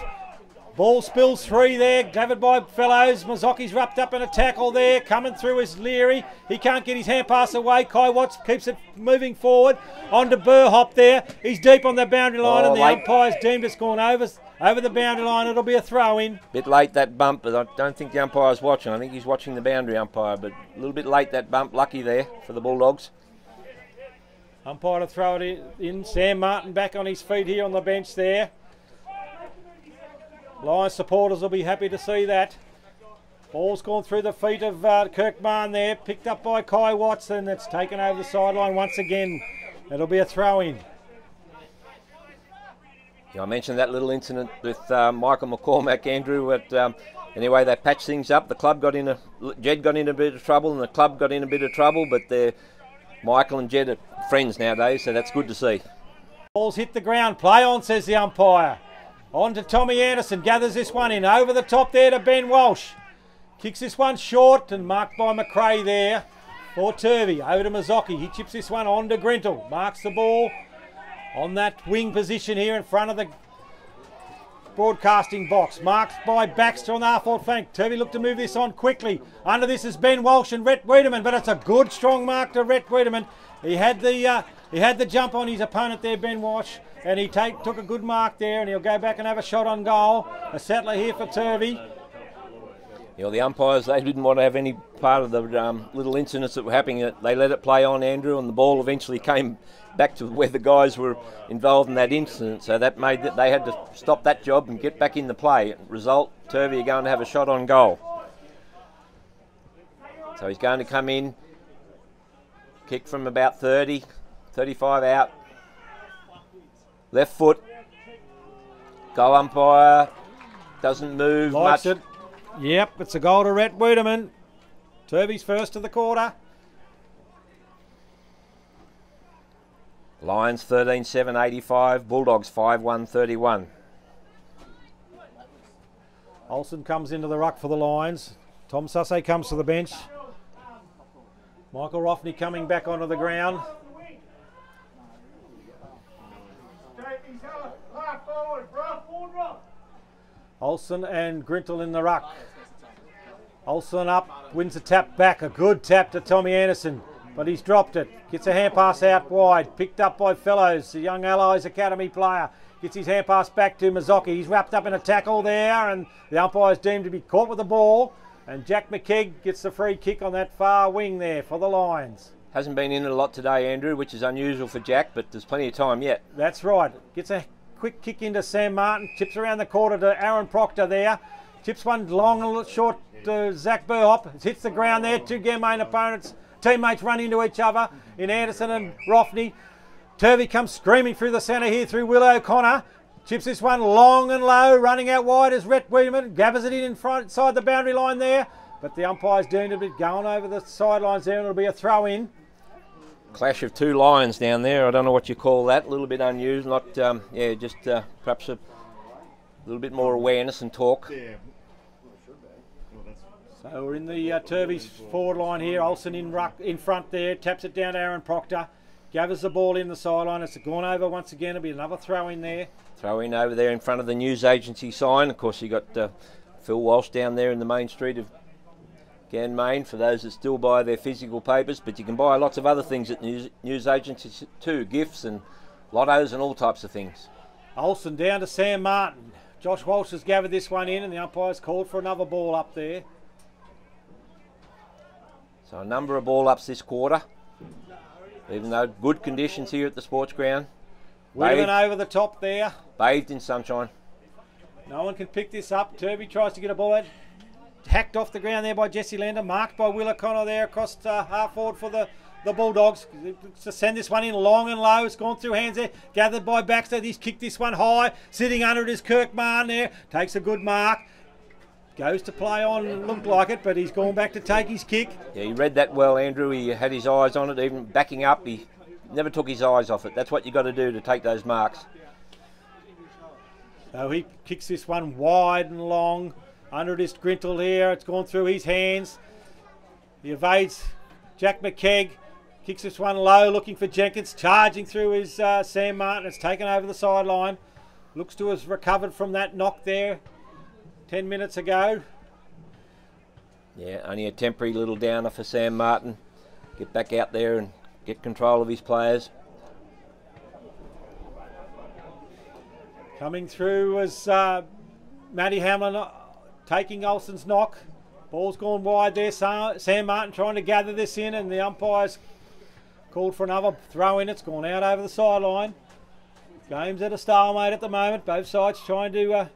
Ball spills three there, gathered by Fellows. Mazzocchi's wrapped up in a tackle there. Coming through is Leary. He can't get his hand pass away. Kai Watts keeps it moving forward. On to Burhop there. He's deep on the boundary line, Oh, and the late. umpire's deemed it's gone over, over the boundary line. It'll be a throw in. Bit late that bump, but I don't think the umpire's watching. I think he's watching the boundary umpire, but a little bit late that bump. Lucky there for the Bulldogs. Umpire to throw it in- in. Sam Martin back on his feet here on the bench there. Lions supporters will be happy to see that. Ball's gone through the feet of uh, Kirkman there, picked up by Kai Watson. That's taken over the sideline once again. It'll be a throw in. Yeah, I mentioned that little incident with uh, Michael McCormack, Andrew. But um, anyway, they patched things up. The club got in a Jed got in a bit of trouble, and the club got in a bit of trouble. But they're Michael and Jed are friends nowadays, so that's good to see. Ball's hit the ground. Play on, says the umpire. On to Tommy Anderson. Gathers this one in. Over the top there to Ben Walsh. Kicks this one short and marked by McRae there for Turvey. Over to Mazzocchi. He chips this one on to Grintle. Marks the ball on that wing position here in front of the broadcasting box. Marked by Baxter on the half forward flank. Turvey looked to move this on quickly. Under this is Ben Walsh and Rhett Wiedemann, but it's a good strong mark to Rhett Wiedemann. He had the uh, he had the jump on his opponent there, Ben Walsh, and he take, took a good mark there, and he'll go back and have a shot on goal. A settler here for Turvey. You know, the umpires, they didn't want to have any part of the um, little incidents that were happening. They let it play on, Andrew, and the ball eventually came back to where the guys were involved in that incident. So that made that they had to stop that job and get back in the play. Result, Turvey are going to have a shot on goal. So he's going to come in, kick from about 30, 35 out. Left foot. Go umpire. Doesn't move Likes much. it. Yep, it's a goal to Rhett Wiedemann. Turvey's first of the quarter. Lions 13 7 85, Bulldogs 5 1 31. Olsen comes into the ruck for the Lions. Tom Susse comes to the bench. Michael Roffney coming back onto the ground. Olsen and Grintle in the ruck. Olsen up, wins a tap back. A good tap to Tommy Anderson, but he's dropped it. Gets a hand pass out wide, picked up by Fellows, the young Allies Academy player. Gets his hand pass back to Mazzocchi. He's wrapped up in a tackle there, and the umpire is deemed to be caught with the ball. And Jack McKegg gets the free kick on that far wing there for the Lions. Hasn't been in it a lot today, Andrew, which is unusual for Jack, but there's plenty of time yet. That's right. Gets a quick kick into Sam Martin. Chips around the quarter to Aaron Proctor there. Chips one long and short to Zach Burhop. It hits the ground there. Two Ganmain opponents, teammates run into each other in Anderson and Roffney. Turvey comes screaming through the centre here through Will O'Connor. Chips this one long and low, running out wide as Rhett Wiedemann gathers it in in front, inside the boundary line there. But the umpire's doing a bit going over the sidelines there, and it'll be a throw in. Clash of two lions down there. I don't know what you call that. A little bit unusual. Not, um, yeah, just uh, perhaps a little bit more awareness and talk. So we're in the uh, Turvey's forward line here. Olsen in ruck, in front there, taps it down to Aaron Proctor. Gathers the ball in the sideline. It's gone over once again. It'll be another throw in there. Throw in over there in front of the news agency sign. Of course, you got uh, Phil Walsh down there in the main street of Ganmain for those that still buy their physical papers, but you can buy lots of other things at news, agencies too, gifts and lottos and all types of things. Olsen down to Sam Martin. Josh Walsh has gathered this one in, and the umpire's called for another ball up there. So a number of ball ups this quarter, even though good conditions here at the sports ground. Wiedemann over the top there. bathed in sunshine. No one can pick this up. Turvey tries to get a ball out. Hacked off the ground there by Jesse Lander. Marked by Will O'Connor there across uh, half forward for the, the Bulldogs. To send this one in long and low. It's gone through hands there. Gathered by Baxter. He's kicked this one high. Sitting under it is Kirkman there. Takes a good mark. Goes to play on, looked like it, but he's gone back to take his kick. Yeah, he read that well, Andrew. He had his eyes on it, even backing up. He never took his eyes off it. That's what you've got to do to take those marks. So he kicks this one wide and long. Under it is Grintle here. It's gone through his hands. He evades Jack McKegg. Kicks this one low, looking for Jenkins. Charging through his uh, Sam Martin. It's taken over the sideline. Looks to have recovered from that knock there 10 minutes ago. Yeah, only a temporary little downer for Sam Martin. Get back out there and get control of his players. Coming through was uh, Matty Hamlin taking Olsen's knock. Ball's gone wide there. Sam Martin trying to gather this in, and the umpire's called for another throw in. It's gone out over the sideline. Game's at a stalemate at the moment. Both sides trying to uh,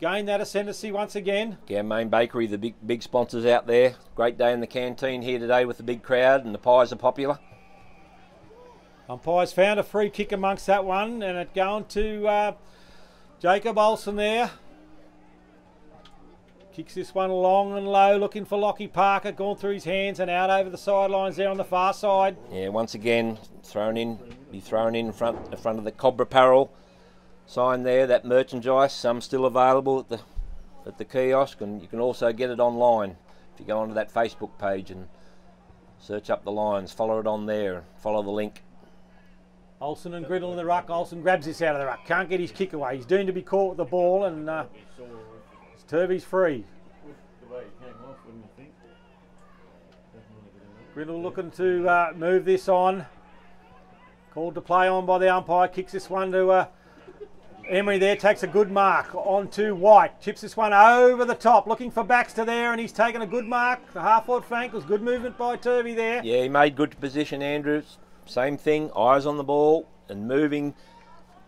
gain that ascendancy once again. Ganmain Bakery, the big big sponsors out there. Great day in the canteen here today with the big crowd, and the pies are popular. Umpires found a free kick amongst that one, and it going to uh, Jacob Olsen there. Kicks this one long and low, looking for Lockie Parker. Gone through his hands and out over the sidelines there on the far side. Yeah, once again thrown in, be thrown in front in front of the Cobra Apparel sign there. That merchandise, some still available at the at the kiosk, and you can also get it online if you go onto that Facebook page and search up the lines, Follow it on there. Follow the link. Olsen and Griddle in the ruck. Olsen grabs this out of the ruck. Can't get his kick away. He's doomed to be caught with the ball, and uh, Turvey's free. Griddle looking to uh, move this on. Called to play on by the umpire. Kicks this one to uh, Emery there. Takes a good mark onto White. Chips this one over the top. Looking for Baxter there and he's taken a good mark. The half forward flank was good movement by Turvey there. Yeah, he made good position, Andrews. Same thing. Eyes on the ball and moving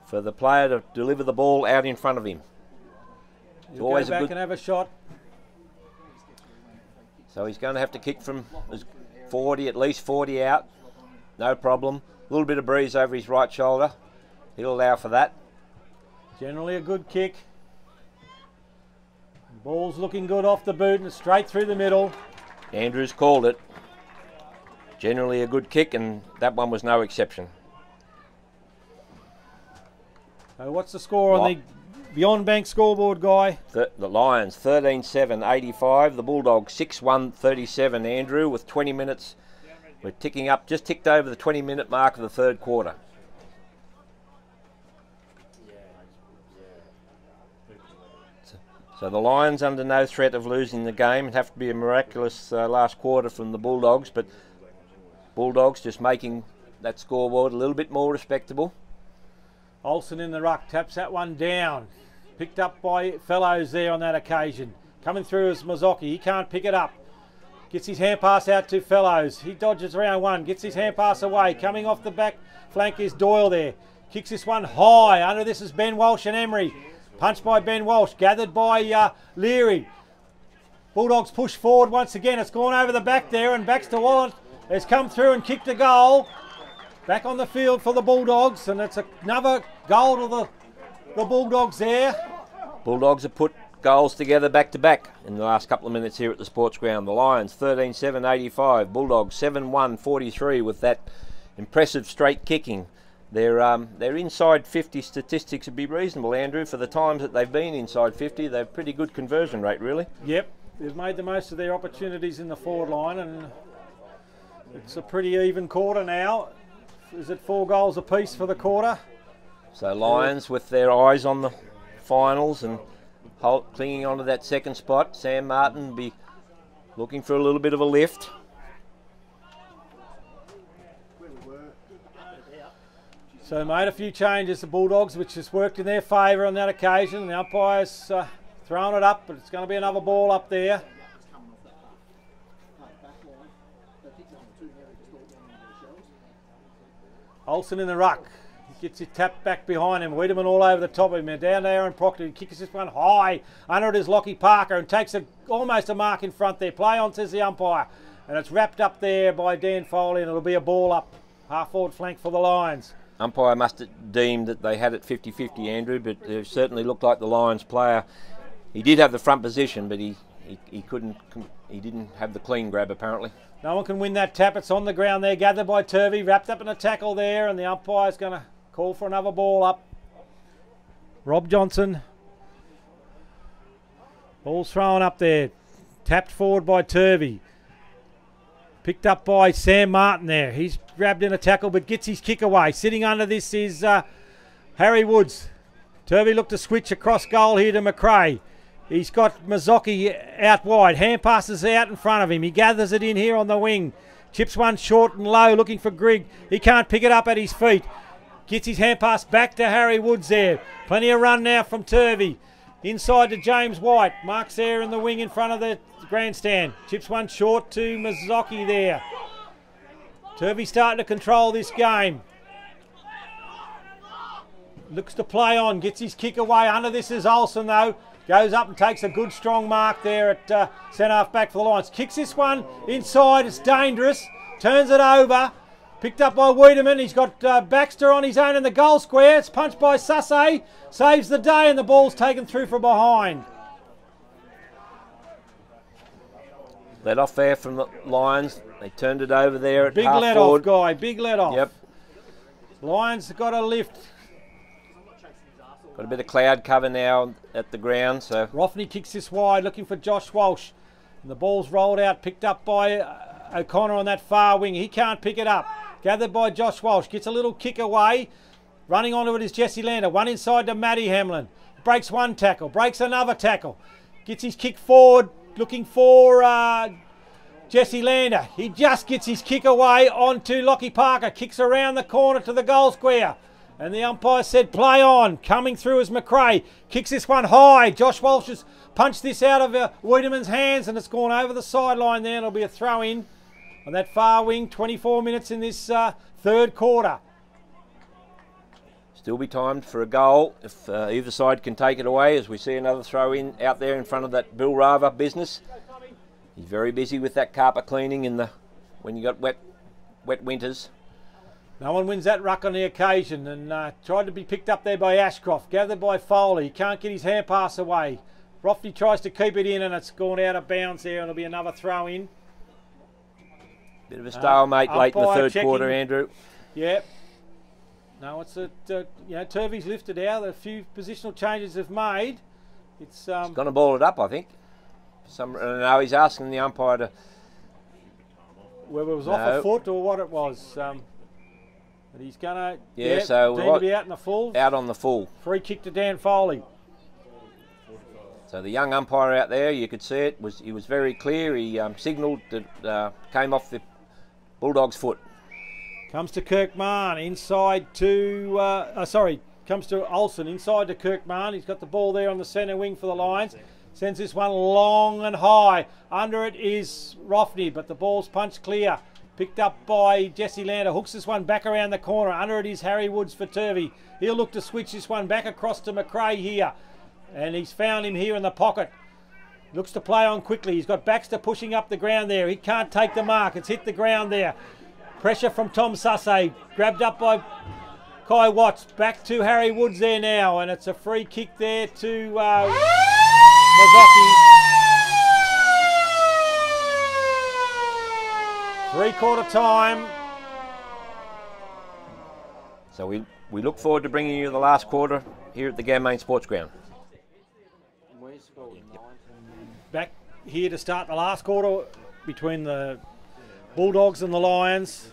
for the player to deliver the ball out in front of him. It's always go back and have a shot. So he's going to have to kick from 40, at least 40 out. No problem. A little bit of breeze over his right shoulder. He'll allow for that. Generally a good kick. Ball's looking good off the boot and straight through the middle. Andrews called it. Generally a good kick and that one was no exception. So what's the score on the Beyond Bank scoreboard, Guy? The, the Lions 13 7 85. The Bulldogs 6 1 37. Andrew with 20 minutes. We're ticking up, just ticked over the 20 minute mark of the third quarter. So the Lions under no threat of losing the game. It'd have to be a miraculous uh, last quarter from the Bulldogs, but Bulldogs just making that scoreboard a little bit more respectable. Olsen in the ruck, taps that one down. Picked up by Fellows there on that occasion. Coming through is Mazzocchi. He can't pick it up. Gets his hand pass out to Fellows. He dodges around one. Gets his hand pass away. Coming off the back flank is Doyle there. Kicks this one high. Under this is Ben Walsh and Emery. Punched by Ben Walsh. Gathered by uh, Leary. Bulldogs push forward once again. It's gone over the back there and Baxter Wallet has come through and kicked a goal. Back on the field for the Bulldogs and it's another goal to the the Bulldogs there. Bulldogs have put goals together back to back in the last couple of minutes here at the sports ground. The Lions 13 7 85, Bulldogs 7 1 43 with that impressive straight kicking. Their, um, their inside 50 statistics would be reasonable, Andrew. For the times that they've been inside 50, they've pretty good conversion rate, really. Yep, they've made the most of their opportunities in the forward line, and it's a pretty even quarter now. Is it four goals apiece for the quarter? So Lions with their eyes on the finals and hold, clinging onto that second spot. Sam Martin be looking for a little bit of a lift. So made a few changes, the Bulldogs, which has worked in their favour on that occasion. The umpire's uh, throwing it up, but it's going to be another ball up there. Olsen in the ruck. Gets it tapped back behind him. Wiedemann all over the top of him. down there, Aaron Proctor. He kicks this one high. Under it is Lockie Parker and takes a, almost a mark in front there. Play on, says the umpire. And it's wrapped up there by Dan Foley and it'll be a ball up. Half forward flank for the Lions. Umpire must have deemed that they had it 50-50, Andrew, but it certainly looked like the Lions player. He did have the front position, but he, he, he couldn't, he didn't have the clean grab apparently. No one can win that tap. It's on the ground there, gathered by Turvey, wrapped up in a tackle there, and the umpire's going to Call for another ball up. Rob Johnson. Ball's thrown up there. Tapped forward by Turvey. Picked up by Sam Martin there. He's grabbed in a tackle but gets his kick away. Sitting under this is uh, Harry Woods. Turvey looked to switch across goal here to McRae. He's got Mazzocchi out wide. Hand passes out in front of him. He gathers it in here on the wing. Chips one short and low looking for Grigg. He can't pick it up at his feet. Gets his hand pass back to Harry Woods there. Plenty of run now from Turvey. Inside to James White. Marks there in the wing in front of the grandstand. Chips one short to Mazzocchi there. Turvey starting to control this game. Looks to play on. Gets his kick away. Under this is Olsen though. Goes up and takes a good strong mark there at uh, centre half back for the Lions. Kicks this one inside. It's dangerous. Turns it over. Picked up by Wiedemann. He's got uh, Baxter on his own in the goal square. It's punched by Sasse. Saves the day and the ball's taken through from behind. Let off there from the Lions. They turned it over there at Big half let forward. off, guy. Big let off. Yep. Lions got a lift. Got a bit of cloud cover now at the ground, so Roffney kicks this wide, looking for Josh Walsh. And the ball's rolled out, picked up by uh, O'Connor on that far wing. He can't pick it up. Gathered by Josh Walsh. Gets a little kick away. Running onto it is Jesse Lander. One inside to Matty Hamlin. Breaks one tackle. Breaks another tackle. Gets his kick forward. Looking for uh, Jesse Lander. He just gets his kick away onto Lockie Parker. Kicks around the corner to the goal square. And the umpire said, play on. Coming through is McRae. Kicks this one high. Josh Walsh has punched this out of uh, Wiedemann's hands and it's gone over the sideline there. And it'll be a throw in on that far wing. 24 minutes in this uh, third quarter. still be timed for a goal if uh, either side can take it away. As we see another throw in out there in front of that Bill Rava business. He's very busy with that carpet cleaning in the when you got wet wet winters. No one wins that ruck on the occasion and uh, tried to be picked up there by Ashcroft. Gathered by Foley. He can't get his hand pass away. Rofty tries to keep it in and it's gone out of bounds there. And it'll be another throw in. Bit of a stalemate Uh, late in the third checking. quarter, Andrew. Yep. No, it's a, uh, you know, Turvey's lifted out. A few positional changes have made. It's um, Going to ball it up, I think. Some, uh, no, he's asking the umpire to. whether it was off a foot or what it was. Um, but he's gonna Yeah, so deemed what- to be out in the full. out on the full. Free kick to Dan Foley. So the young umpire out there, you could see it was he was very clear. He um, signalled that uh, came off the Bulldogs' foot. Comes to Kirkman inside to uh, uh, sorry, comes to Olsen inside to Kirkman. He's got the ball there on the centre wing for the Lions. Sends this one long and high. Under it is Roffney, but the ball's punched clear. Picked up by Jesse Lander. Hooks this one back around the corner. Under it is Harry Woods for Turvey. He'll look to switch this one back across to McRae here. And he's found him here in the pocket. Looks to play on quickly. He's got Baxter pushing up the ground there. He can't take the mark. It's hit the ground there. Pressure from Tom Sussay. Grabbed up by Kai Watts. Back to Harry Woods there now. And it's a free kick there to uh, Mazzocchi. Three quarter time. So we, we look forward to bringing you the last quarter here at the Ganmain Sports Ground. Back here to start the last quarter between the Bulldogs and the Lions.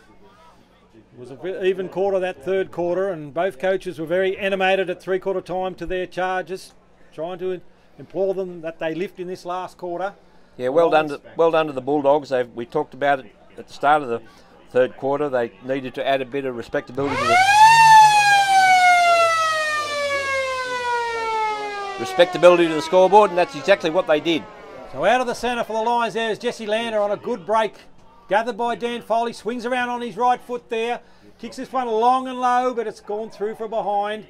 It was a bit even quarter that third quarter, and both coaches were very animated at three quarter time to their charges, trying to implore them that they lift in this last quarter. Yeah, well done, to, well done to the Bulldogs. They've, we talked about it at the start of the third quarter. They needed to add a bit of respectability to the respectability to the scoreboard, and that's exactly what they did. So out of the centre for the Lions there is Jesse Lander on a good break. Gathered by Dan Foley, swings around on his right foot there. Kicks this one long and low, but it's gone through from behind.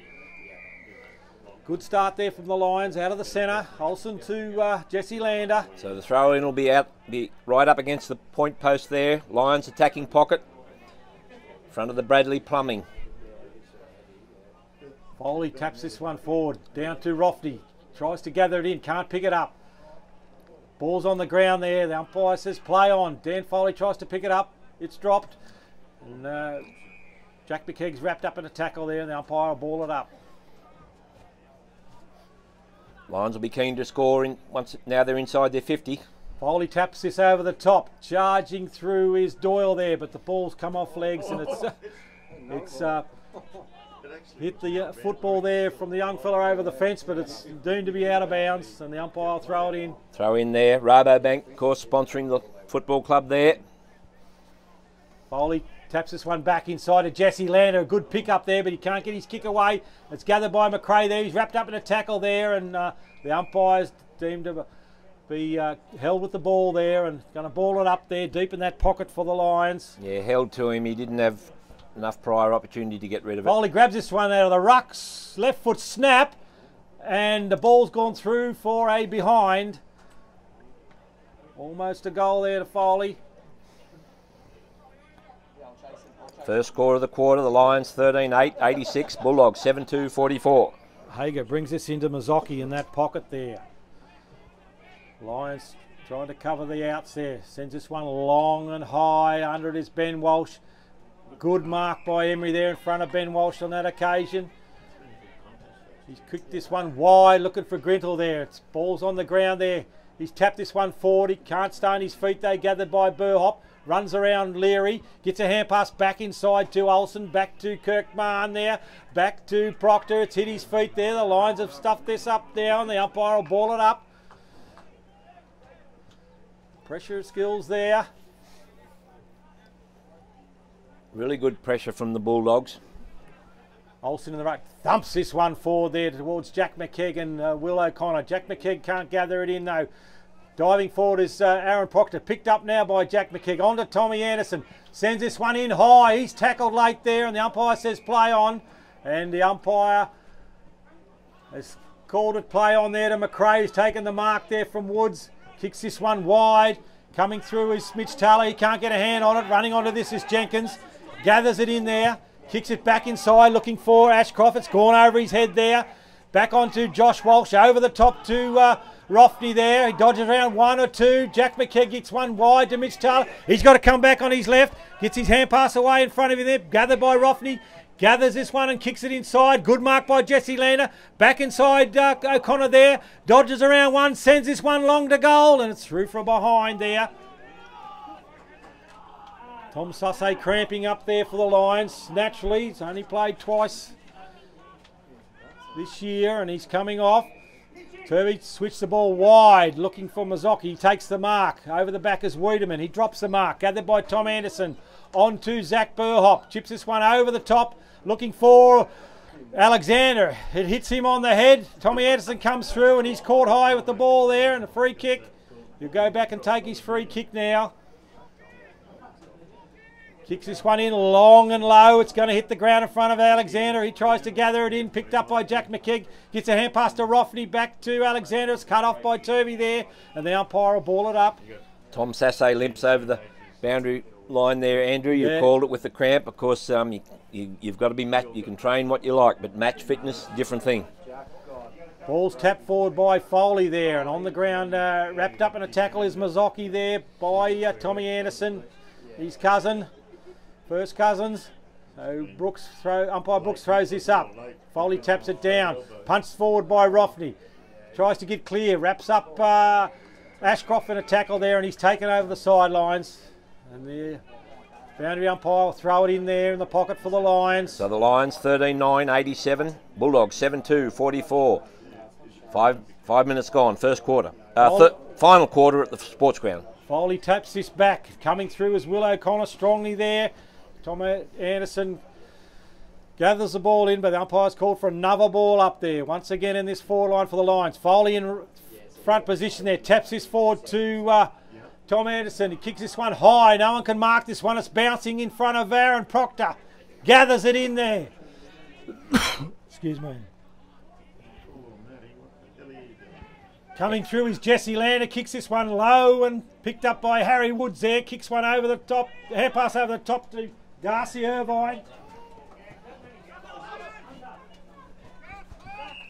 Good start there from the Lions out of the centre. Olsen to uh, Jesse Lander. So the throw in will be out, be right up against the point post there. Lions attacking pocket, front of the Bradley plumbing. Foley taps this one forward. Down to Rofty. Tries to gather it in, can't pick it up. Ball's on the ground there. The umpire says play on. Dan Foley tries to pick it up. It's dropped. And uh, Jack McKegg's wrapped up in a tackle there, and the umpire will ball it up. Lions will be keen to score in once now they're inside their 50. Foley taps this over the top. Charging through is Doyle there, but the ball's come off legs and it's it's uh, hit the uh, football there from the young fella over the fence, but it's doomed to be out of bounds, and the umpire will throw it in. Throw in there. Rabobank, of course, sponsoring the football club there. Foley taps this one back inside to Jesse Lander. A good pick up there, but he can't get his kick away. It's gathered by McRae there. He's wrapped up in a tackle there, and uh, the umpire's deemed to be uh, held with the ball there and going to ball it up there deep in that pocket for the Lions. Yeah, held to him. He didn't have enough prior opportunity to get rid of it. Foley grabs this one out of the rucks, left foot snap, and the ball's gone through for a behind. Almost a goal there to Foley. First score of the quarter, the Lions 13-8, 86, Bulldogs 7-2, 44. Hager brings this into Mazzocchi in that pocket there. Lions trying to cover the outs there. Sends this one long and high. Under it is Ben Walsh. Good mark by Emery there in front of Ben Walsh on that occasion. He's kicked this one wide, looking for Grindle there. It's balls on the ground there. He's tapped this one forward. He can't stay on his feet. They gathered by Burhop. Runs around Leary. Gets a hand pass back inside to Olsen. Back to Kirkman there. Back to Proctor. It's hit his feet there. The Lions have stuffed this up down. The umpire will ball it up. Pressure skills there. Really good pressure from the Bulldogs. Olsen in the right thumps this one forward there towards Jack McKegg and uh, Will O'Connor. Jack McKegg can't gather it in though. Diving forward is uh, Aaron Proctor, picked up now by Jack McKegg. On to Tommy Anderson. Sends this one in high. He's tackled late there, and the umpire says play on. And the umpire has called it play on there to McRae. He's taken the mark there from Woods. Kicks this one wide. Coming through is Mitch Taylor. He can't get a hand on it. Running onto this is Jenkins. Gathers it in there. Kicks it back inside, looking for Ashcroft. It's gone over his head there. Back onto Josh Walsh. Over the top to uh, Roffney there. He dodges around one or two. Jack McKegg gets one wide to Mitch Taylor. He's got to come back on his left. Gets his hand pass away in front of him there. Gathered by Roffney. Gathers this one and kicks it inside. Good mark by Jesse Lander. Back inside uh, O'Connor there. Dodges around one. Sends this one long to goal. And it's through from behind there. Tom Susse cramping up there for the Lions. Naturally, he's only played twice this year and he's coming off. Turvey switched the ball wide, looking for Mazzocchi. He takes the mark. Over the back is Wiedemann. He drops the mark. Gathered by Tom Anderson. On to Zach Burhop. Chips this one over the top, looking for Alexander. It hits him on the head. Tommy Anderson comes through and he's caught high with the ball there and a free kick. He'll go back and take his free kick now. Kicks this one in long and low. It's going to hit the ground in front of Alexander. He tries to gather it in. Picked up by Jack McKegg. Gets a hand pass to Roffney. Back to Alexander. It's cut off by Turvey there. And the umpire will ball it up. Tom Sasse limps over the boundary line there, Andrew. You Yeah. called it with the cramp. Of course, um, you, you, you've got to be match. You can train what you like, but match fitness, different thing. Ball's tapped forward by Foley there. And on the ground, uh, wrapped up in a tackle is Mazzocchi there by uh, Tommy Anderson. His cousin. First cousins. So Brooks throw umpire Brooks throws this up. Foley taps it down. Punched forward by Roffney. Tries to get clear. Wraps up uh, Ashcroft in a tackle there, and he's taken over the sidelines. And the boundary umpire will throw it in there in the pocket for the Lions. So the Lions 13 9 87, Bulldogs 7 2 44. Five, five minutes gone, first quarter. Uh, final quarter at the sports ground. Foley taps this back. Coming through is Will O'Connor strongly there. Tom Anderson gathers the ball in, but the umpire's called for another ball up there. Once again in this forward line for the Lions. Foley in front position there. Taps this forward to uh, Tom Anderson. He kicks this one high. No one can mark this one. It's bouncing in front of Aaron Proctor. Gathers it in there. Excuse me. Coming through is Jesse Lander, kicks this one low and picked up by Harry Woods there. Kicks one over the top, hand pass over the top to Darcy Irvine.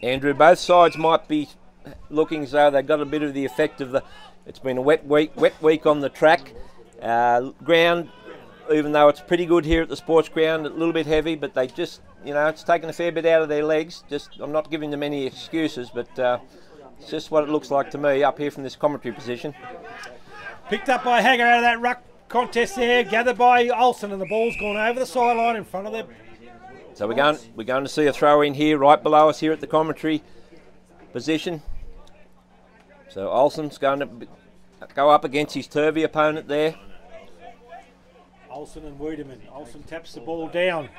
Andrew, both sides might be looking as though they got a bit of the effect of the. It's been a wet week, wet week on the track. Uh, ground, even though it's pretty good here at the sports ground, a little bit heavy, but they just, you know, it's taken a fair bit out of their legs. Just, I'm not giving them any excuses, but uh, it's just what it looks like to me up here from this commentary position. Picked up by Hager out of that ruck contest there, gathered by Olsen, and the ball's gone over the sideline in front of them. So we're going, we're going to see a throw in here, right below us here at the commentary position. So Olsen's going to go up against his Turvey opponent there. Olsen and Wiedemann. Olsen taps the ball down.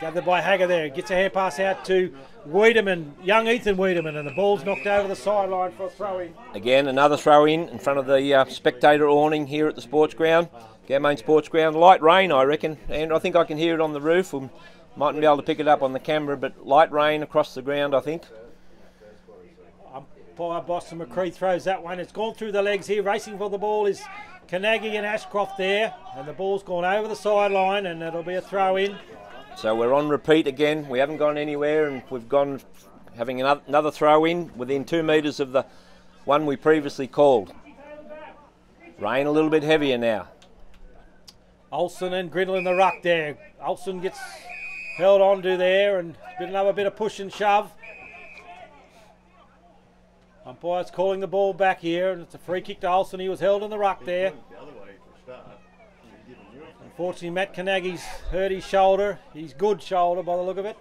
Gathered by Hager there. Gets a hand pass out to Wiedemann, young Ethan Wiedemann, and the ball's knocked over the sideline for a throw in. Again, another throw in in front of the uh, spectator awning here at the sports ground, Ganmain Sports Ground. Light rain, I reckon, and I think I can hear it on the roof. We mightn't be able to pick it up on the camera, but light rain across the ground, I think. Umpire Boston McCree throws that one. It's gone through the legs here. Racing for the ball is Carnegie and Ashcroft there. And the ball's gone over the sideline and it'll be a throw in. So we're on repeat again. We haven't gone anywhere, and we've gone having another, throw in within two metres of the one we previously called. Rain a little bit heavier now. Olsen and Grindle in the ruck there. Olsen gets held onto there and bit another bit of push and shove. Umpire's calling the ball back here, and it's a free kick to Olsen. He was held in the ruck there. Unfortunately, Matt Carnegie's hurt his shoulder. He's good shoulder by the look of it.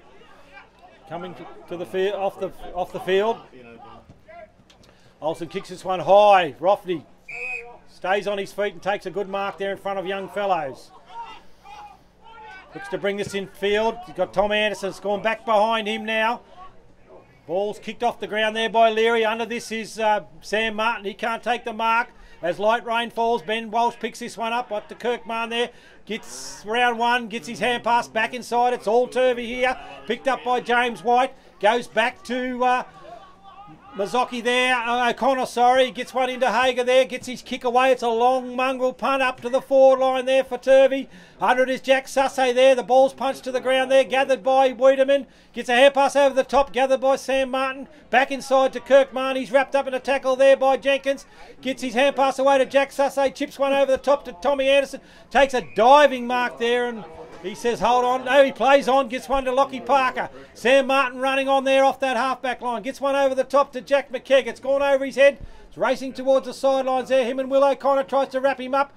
Coming to, the field, off the off the field. Olsen kicks this one high. Rofty stays on his feet and takes a good mark there in front of young fellows. Looks to bring this in field. He's got Tom Anderson. Gone back behind him now. Ball's kicked off the ground there by Leary. Under this is uh, Sam Martin. He can't take the mark. As light rain falls, Ben Walsh picks this one up. Up to Kirkman there. Gets round one, gets his hand pass back inside. It's all Turvey here. Picked up by James White. Goes back to uh, Mazzocchi there, uh, O'Connor, sorry, gets one into Hager there, gets his kick away. It's a long mongrel punt up to the forward line there for Turvey. 100 is Jack Susse there. The ball's punched to the ground there, gathered by Wiedemann. Gets a hair pass over the top, gathered by Sam Martin. Back inside to Kirkman. He's wrapped up in a tackle there by Jenkins. Gets his hand pass away to Jack Susse. Chips one over the top to Tommy Anderson. Takes a diving mark there and he says, hold on. No, he plays on, gets one to Lockie Parker. Sam Martin running on there off that halfback line. Gets one over the top to Jack McKegg. It's gone over his head. It's racing towards the sidelines there. Him and Will O'Connor tries to wrap him up.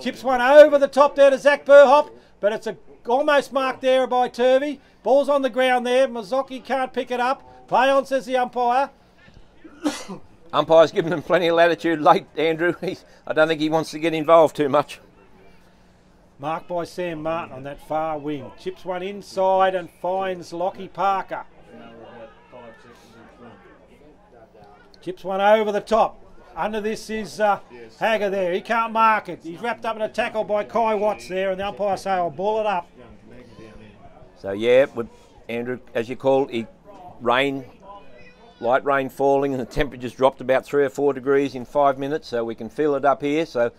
Chips one over the top there to Zach Burhop. But it's a almost marked there by Turvey. Ball's on the ground there. Mazzocchi can't pick it up. Play on, says the umpire. Umpire's given him plenty of latitude late, Andrew. He's, I don't think he wants to get involved too much. Marked by Sam Martin on that far wing. Chips one inside and finds Lockie Parker. Chips one over the top. Under this is uh, Hager there. He can't mark it. He's wrapped up in a tackle by Kai Watts there, and the umpire say, "I'll ball it up." So yeah, with Andrew, as you call it, rain, light rain falling, and the temperature's dropped about three or four degrees in five minutes, so we can feel it up here. So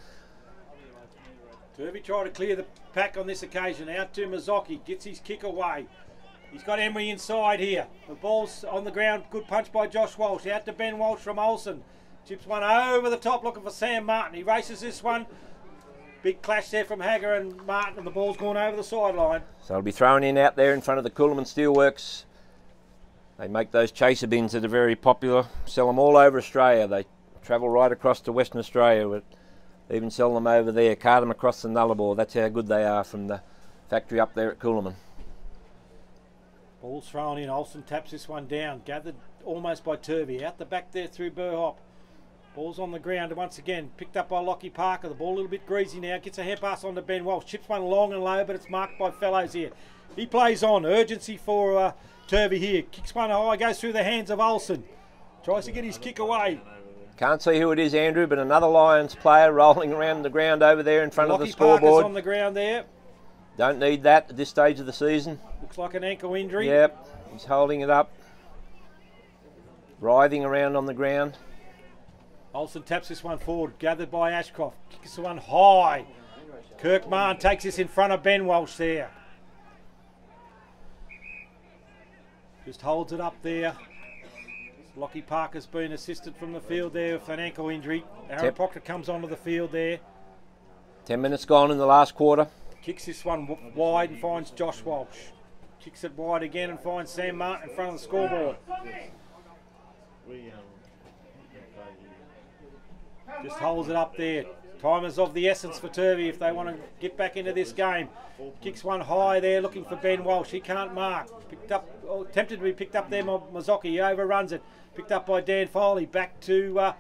Turvey tried to clear the pack on this occasion. Out to Mazzocchi. Gets his kick away. He's got Emery inside here. The ball's on the ground. Good punch by Josh Walsh. Out to Ben Walsh from Olsen. Chips one over the top looking for Sam Martin. He races this one. Big clash there from Hager and Martin, and the ball's gone over the sideline. So it'll be thrown in out there in front of the Coolamon Steelworks. They make those chaser bins that are very popular. Sell them all over Australia. They travel right across to Western Australia. Even sell them over there, cart them across the Nullarbor. That's how good they are from the factory up there at Coolamon. Ball's thrown in. Olsen taps this one down. Gathered almost by Turvey. Out the back there through Burhop. Ball's on the ground once again. Picked up by Lockie Parker. The ball a little bit greasy now. Gets a hair pass on to Ben Walsh. Chips one long and low, but it's marked by Fellows here. He plays on. Urgency for uh, Turvey here. Kicks one high. Goes through the hands of Olsen. Tries to get his kick away. Can't see who it is, Andrew, but another Lions player rolling around the ground over there in front of the scoreboard. Parker's on the ground there. Don't need that at this stage of the season. Looks like an ankle injury. Yep, he's holding it up, writhing around on the ground. Olsen taps this one forward, gathered by Ashcroft. Kicks the one high. Kirkman takes this in front of Ben Walsh there. Just holds it up there. Lockie Parker's been assisted from the field there with an ankle injury. Aaron. Proctor comes onto the field there. Ten minutes gone in the last quarter. Kicks this one wide and finds Josh Walsh. Kicks it wide again and finds Sam Martin in front of the scoreboard. Just holds it up there. Time is of the essence for Turvey if they want to get back into this game. Kicks one high there looking for Ben Walsh. He can't mark. Picked up, oh, attempted to be picked up there. He overruns it. Picked up by Dan Foley. Back to uh,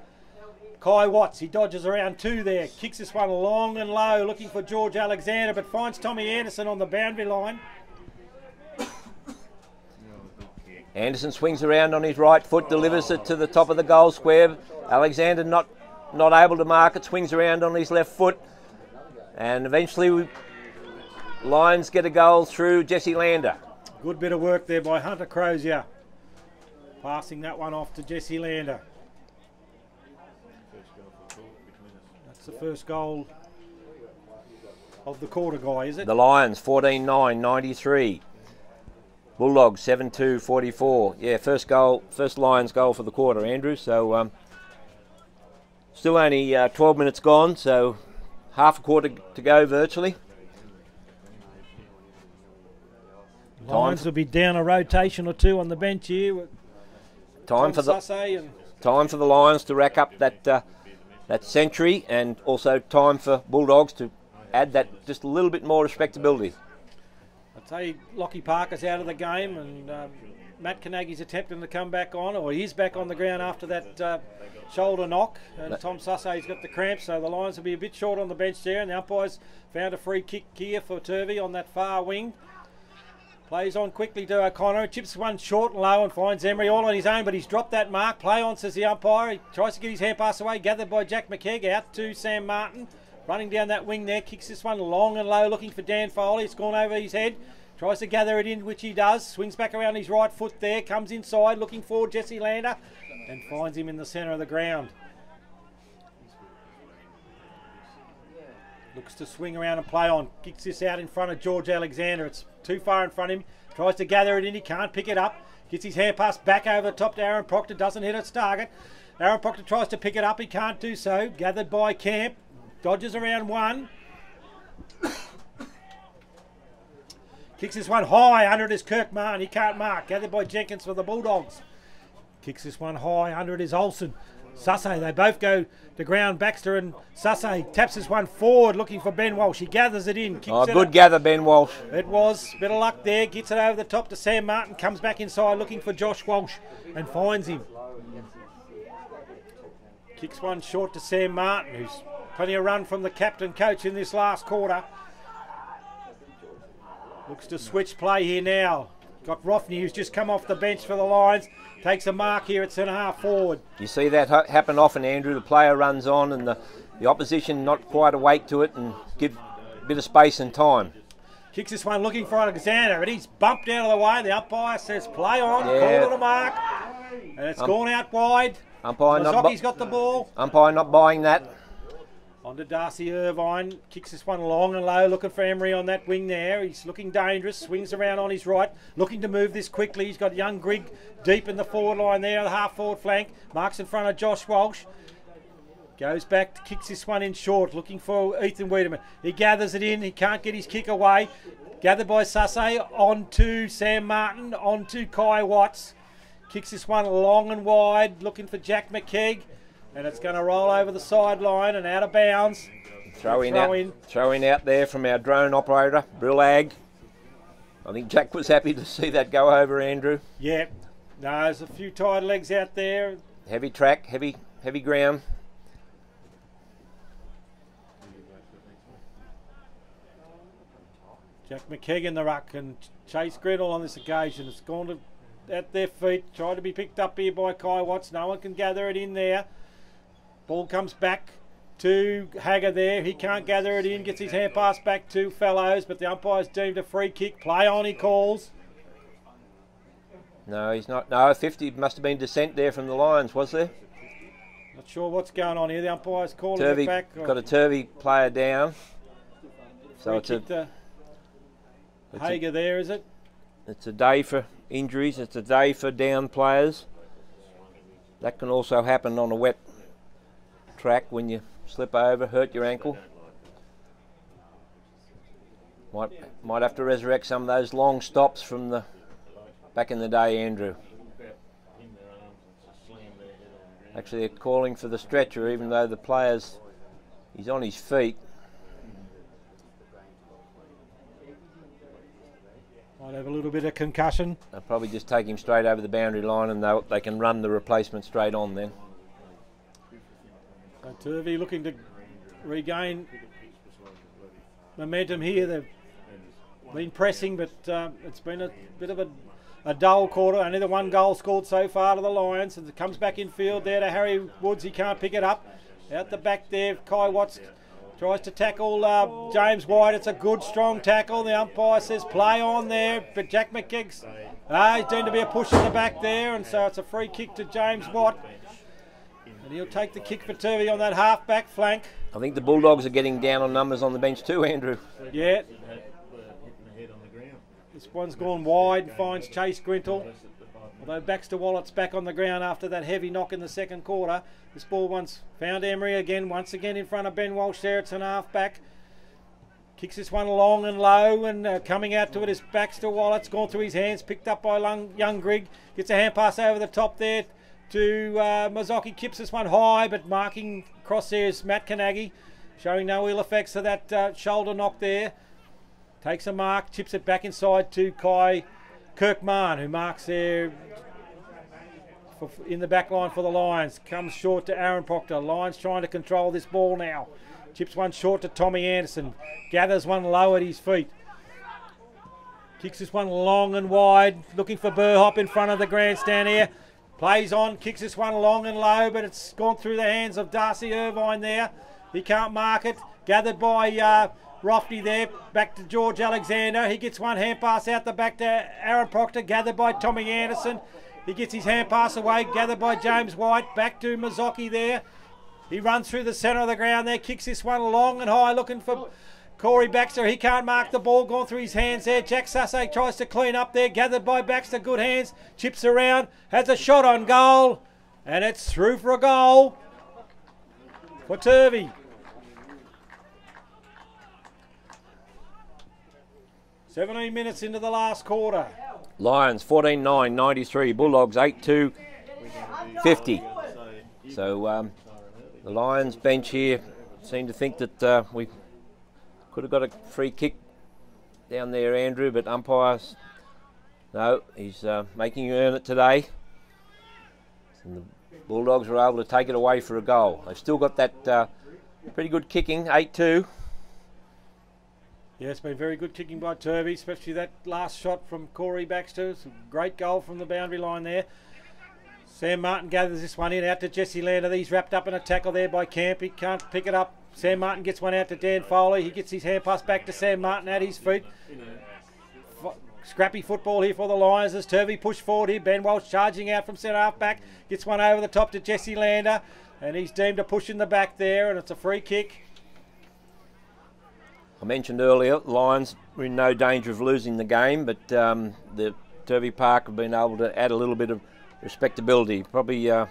Kai Watts. He dodges around two there. Kicks this one long and low looking for George Alexander but finds Tommy Anderson on the boundary line. Anderson swings around on his right foot, delivers it to the top of the goal square. Alexander not not able to mark it, swings around on his left foot, and eventually we, Lions get a goal through Jesse Lander. Good bit of work there by Hunter Crozier. Passing that one off to Jesse Lander. That's the first goal of the quarter guy, is it? The Lions 14-9, 93. Bulldogs 7-2, 44. Yeah, first goal, first Lions goal for the quarter, Andrew. So um, still only uh, 12 minutes gone, so half a quarter to go virtually. Lions will be down a rotation or two on the bench here. Time Tom for the and time for the Lions to rack up that uh, that century, and also time for Bulldogs to add that just a little bit more respectability. I'd say Lockie Parker's out of the game, and um, Matt Carnegie's attempting to come back on, or he's back on the ground after that uh, shoulder knock. And Tom Sussay's got the cramp, so the Lions will be a bit short on the bench there. And the umpires found a free kick here for Turvey on that far wing. Plays on quickly to O'Connor. Chips one short and low and finds Emery all on his own, but he's dropped that mark. Play on, says the umpire. He tries to get his hand pass away. Gathered by Jack McKegg out to Sam Martin. Running down that wing there. Kicks this one long and low, looking for Dan Foley. It's gone over his head. Tries to gather it in, which he does. Swings back around his right foot there. Comes inside, looking for Jesse Lander. And finds him in the centre of the ground. Looks to swing around and play on. Kicks this out in front of George Alexander. It's too far in front of him. Tries to gather it in. He can't pick it up. Gets his hand pass back over the top to Aaron Proctor. Doesn't hit its target. Aaron Proctor tries to pick it up. He can't do so. Gathered by Camp. Dodges around one. Kicks this one high under it is Kirk Martin. He can't mark. Gathered by Jenkins for the Bulldogs. Kicks this one high under it is Olsen. Sussay, they both go to ground. Baxter and Sussay taps this one forward looking for Ben Walsh. He gathers it in. oh, good up. gather, Ben Walsh. It was. Bit of luck there. Gets it over the top to Sam Martin. Comes back inside looking for Josh Walsh and finds him. Kicks one short to Sam Martin, who's plenty of run from the captain coach in this last quarter. Looks to switch play here now. Got Roffney, who's just come off the bench for the Lions. Takes a mark here at centre half forward. You see that ha happen often, Andrew. The player runs on and the, the opposition not quite awake to it and give a bit of space and time. Kicks this one looking for Alexander, and he's bumped out of the way. The umpire says play on, yeah. call it a mark. And it's um, gone out wide. Umpire not Mazzocchi's got the ball. Umpire not buying that. On to Darcy Irvine, kicks this one long and low, looking for Emery on that wing there. He's looking dangerous, swings around on his right, looking to move this quickly. He's got young Grigg deep in the forward line there, the half forward flank. Marks in front of Josh Walsh. Goes back, kicks this one in short, looking for Ethan Wiedemann. He gathers it in, he can't get his kick away. Gathered by Sussay, on to Sam Martin, on to Kai Watts. Kicks this one long and wide, looking for Jack McKegg and it's going to roll over the sideline and out of bounds. Throw in, throw out, in. Throw in out there from our drone operator, Brillag. I think Jack was happy to see that go over, Andrew. Yeah, no, there's a few tired legs out there. Heavy track, heavy, heavy ground. Jack McKegg in the ruck and Chase Grindle on this occasion. It's gone to at their feet, tried to be picked up here by Kai Watts. No one can gather it in there. Ball comes back to Hager there. He can't gather it in. Gets his hand pass back to Fellows, but the umpire's deemed a free kick. Play on, he calls. No, he's not. No, 50 must have been dissent there from the Lions, was there? Not sure what's going on here. The umpire's calling Turvey, it back. Got a Turvey player down. So free it's a. Hager a, there, is it? It's a day for injuries. It's a day for down players. That can also happen on a wet track when you slip over, hurt your ankle. Might might have to resurrect some of those long stops from the back in the day, Andrew. Actually, they're calling for the stretcher, even though the player's he's on his feet. Might have a little bit of concussion. They'll probably just take him straight over the boundary line, and they can run the replacement straight on then. So Turvey looking to regain momentum here. They've been pressing, but uh, it's been a bit of a, a dull quarter. Only the one goal scored so far to the Lions. And it comes back in field there to Harry Woods. He can't pick it up. Out the back there, Kai Watts tries to tackle uh, James White. It's a good, strong tackle. The umpire says play on there, but Jack McKegg's uh, he's deemed to be a push in the back there, and so it's a free kick to James Watt. And he'll take the kick for Turvey on that half back flank. I think the Bulldogs are getting down on numbers on the bench too, Andrew. Yeah. This one's gone wide and finds Chase Grindle. Although Baxter Wallet's back on the ground after that heavy knock in the second quarter. This ball once found Emery again, once again in front of Ben Walsh there. It's an half back. Kicks this one long and low, and uh, coming out to it is Baxter Wallet's gone through his hands, picked up by young Grigg. Gets a hand pass over the top there to uh, Mazzocchi. Kips this one high, but marking across there is Matt Carnegie, showing no ill effects of that uh, shoulder knock there. Takes a mark, chips it back inside to Kai Kirkman, who marks there for, in the back line for the Lions. Comes short to Aaron Proctor. Lions trying to control this ball now. Chips one short to Tommy Anderson. Gathers one low at his feet. Kicks this one long and wide. Looking for Burhop in front of the grandstand here. Plays on, kicks this one long and low, but it's gone through the hands of Darcy Irvine there. He can't mark it. Gathered by uh, Rofty there. Back to George Alexander. He gets one hand pass out the back to Aaron Proctor. Gathered by Tommy Anderson. He gets his hand pass away. Gathered by James White. Back to Mazzocchi there. He runs through the centre of the ground there. Kicks this one long and high looking for Corey Baxter, he can't mark the ball, gone through his hands there. Jack Sasse tries to clean up there, gathered by Baxter, good hands, chips around, has a shot on goal, and it's through for a goal for Turvey. Seventeen minutes into the last quarter. Lions 14 9 93, Bulldogs 8 2 50. So um, the Lions bench here seem to think that uh, we could have got a free kick down there, Andrew, but umpires, no, he's uh, making you earn it today. And the Bulldogs were able to take it away for a goal. They've still got that uh, pretty good kicking, 8 2. Yeah, it's been very good kicking by Turvey, especially that last shot from Corey Baxter. Great goal from the boundary line there. Sam Martin gathers this one in out to Jesse Lander. He's wrapped up in a tackle there by Camp. He can't pick it up. Sam Martin gets one out to Dan Foley. He gets his hand pass back to Sam Martin at his feet. Scrappy football here for the Lions as Turvey push forward here. Ben Walsh charging out from centre half back. Gets one over the top to Jesse Lander. And he's deemed a push in the back there. And it's a free kick. I mentioned earlier, Lions were in no danger of losing the game, but um, the Turvey Park have been able to add a little bit of respectability. Probably uh,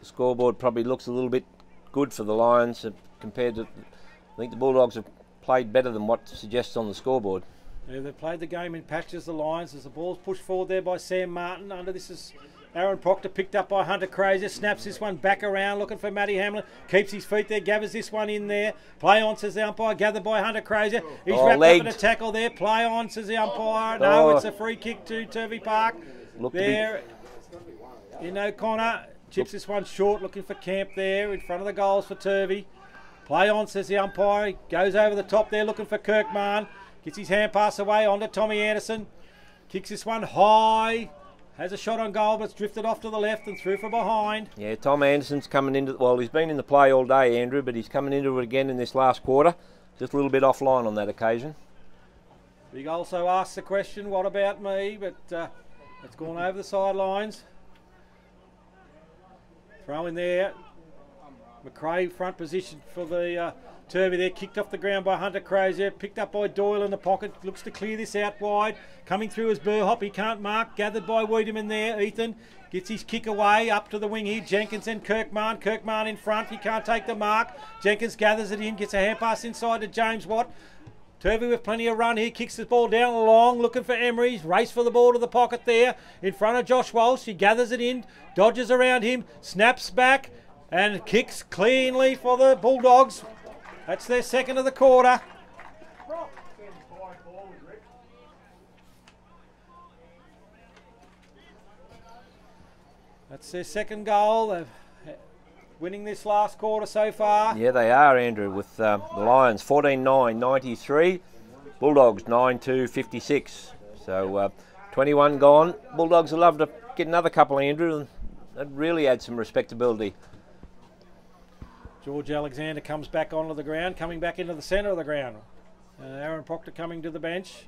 the scoreboard probably looks a little bit good for the Lions compared to. I think the Bulldogs have played better than what suggests on the scoreboard. Yeah, they've played the game in patches, the Lions, as the ball's pushed forward there by Sam Martin. Under this is Aaron Proctor, picked up by Hunter Crozier, snaps this one back around, looking for Matty Hamlin, keeps his feet there, gathers this one in there. Play on, says the umpire, gathered by Hunter Crozier. He's oh, wrapped legged. up in a tackle there. Play on, says the umpire. No, oh. it's a free kick to Turvey Park. Look there in O'Connor. Chips this one short, looking for Camp there in front of the goals for Turvey. Play on, says the umpire. Goes over the top there, looking for Kirkman. Gets his hand pass away onto Tommy Anderson. Kicks this one high. Has a shot on goal, but it's drifted off to the left and through from behind. Yeah, Tom Anderson's coming into. Well, he's been in the play all day, Andrew, but he's coming into it again in this last quarter. Just a little bit offline on that occasion. Big also asks the question, "What about me?" But uh, it's gone over the sidelines. Throw in there. McRae front position for the uh, Turvey there. Kicked off the ground by Hunter Crozier. Picked up by Doyle in the pocket. Looks to clear this out wide. Coming through is Burhop. He can't mark. Gathered by Wiedemann there. Ethan gets his kick away up to the wing here. Jenkins and Kirkman. Kirkman in front. He can't take the mark. Jenkins gathers it in. Gets a hand pass inside to James Watt. Turvey with plenty of run here, kicks the ball down long, looking for Emery's. Race for the ball to the pocket there, in front of Josh Walsh. He gathers it in, dodges around him, snaps back, and kicks cleanly for the Bulldogs. That's their second of the quarter. That's their second goal. They've winning this last quarter so far. Yeah, they are, Andrew, with uh, the Lions 14 9 93, Bulldogs 9 2 56. So uh, 21 gone. Bulldogs would love to get another couple, Andrew, and that really add some respectability. George Alexander comes back onto the ground, coming back into the centre of the ground. Uh, Aaron Proctor coming to the bench.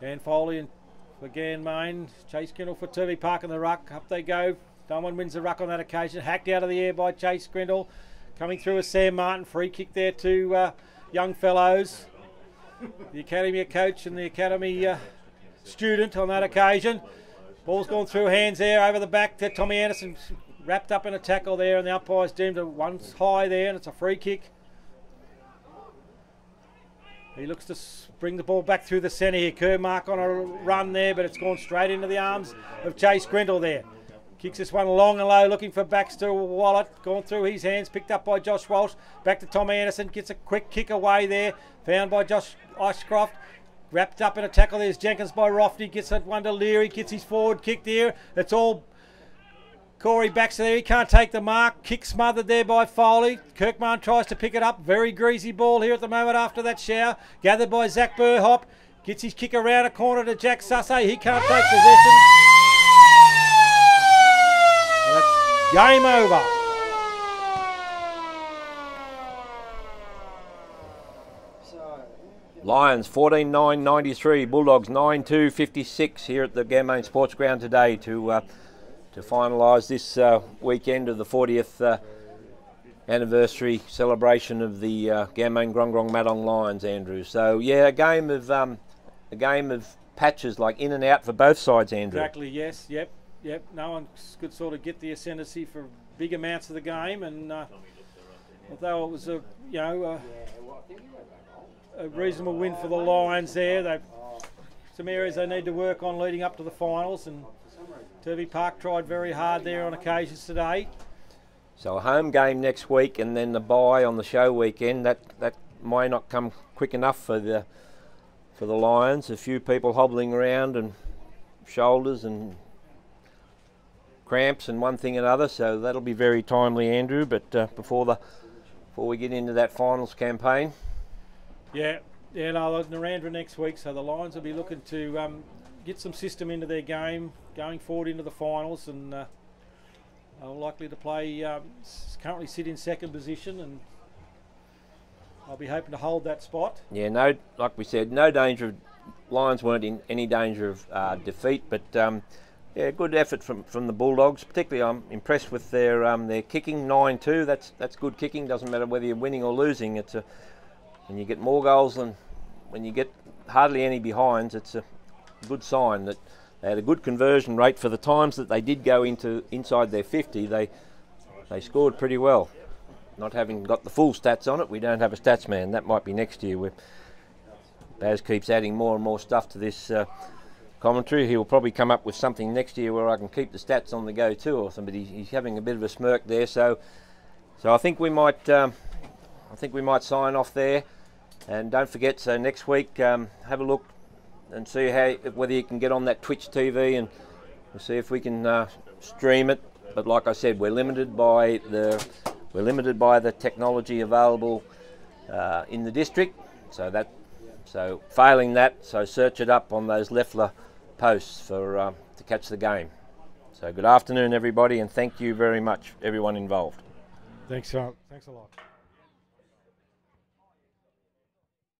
Dan Foley and Again, Main. Chase Grindle for Turvey Park in the ruck. Up they go. No one wins the ruck on that occasion. Hacked out of the air by Chase Grindle. Coming through is Sam Martin. Free kick there to uh, young fellows. The academy coach and the academy uh, student on that occasion. Ball's gone through hands there over the back to Tommy Anderson. Wrapped up in a tackle there, and the umpire's deemed a once high there, and it's a free kick. He looks to bring the ball back through the centre here. Kermark on a run there, but it's gone straight into the arms of Chase Grindle there. Kicks this one long and low, looking for Baxter Wallet. Gone through his hands, picked up by Josh Walsh. Back to Tom Anderson, gets a quick kick away there. Found by Josh Ashcroft. Wrapped up in a tackle. There's Jenkins by Rofty. Gets that one to Leary. Gets his forward kick there. It's all Corey Baxter there. He can't take the mark. Kick smothered there by Foley. Kirkman tries to pick it up. Very greasy ball here at the moment after that shower. Gathered by Zach Burhop. Gets his kick around a corner to Jack Sussay. He can't take possession. Game over. Lions 14 9 93, Bulldogs 9 2 56 here at the Ganmain Sports Ground today to uh, to finalise this uh, weekend of the 40th uh, anniversary celebration of the uh, Ganmain Grong Matong Lions, Andrew. So yeah, a game of um, a game of patches like in and out for both sides, Andrew. Exactly. Yes. Yep. Yep, no one could sort of get the ascendancy for big amounts of the game, and uh, although it was a you know a, reasonable win for the Lions there, they some areas they need to work on leading up to the finals, and Turvey Park tried very hard there on occasions today. So a home game next week, and then the bye on the show weekend. That that may not come quick enough for the for the Lions. A few people hobbling around and shoulders and cramps and one thing and another. So that'll be very timely, Andrew. But uh, before the before we get into that finals campaign, yeah, yeah, no, Narrandera next week. So the Lions will be looking to um, get some system into their game going forward into the finals, and uh, are likely to play. Um, currently sit in second position and. I'll be hoping to hold that spot. Yeah, no, like we said, no danger of Lions weren't in any danger of uh, defeat, but um, yeah, good effort from, from the Bulldogs. Particularly, I'm impressed with their um, their kicking nine two. That's that's good kicking. Doesn't matter whether you're winning or losing. It's a when you get more goals than when you get hardly any behinds. It's a good sign that they had a good conversion rate for the times that they did go into inside their 50. They they scored pretty well. Not having got the full stats on it, we don't have a stats man. That might be next year. Where Baz keeps adding more and more stuff to this. Uh, commentary. He'll probably come up with something next year where I can keep the stats on the go too, or somebody. He's having a bit of a smirk there, so so I think we might um, I think we might sign off there. And don't forget, so next week um, have a look and see how whether you can get on that Twitch TV and see if we can uh, stream it. But like I said, we're limited by the we're limited by the technology available uh, in the district. So that so failing that, so search it up on those Leffler posts for uh, to catch the game. So good afternoon, everybody, and thank you very much, everyone involved. Thanks, uh, thanks a lot.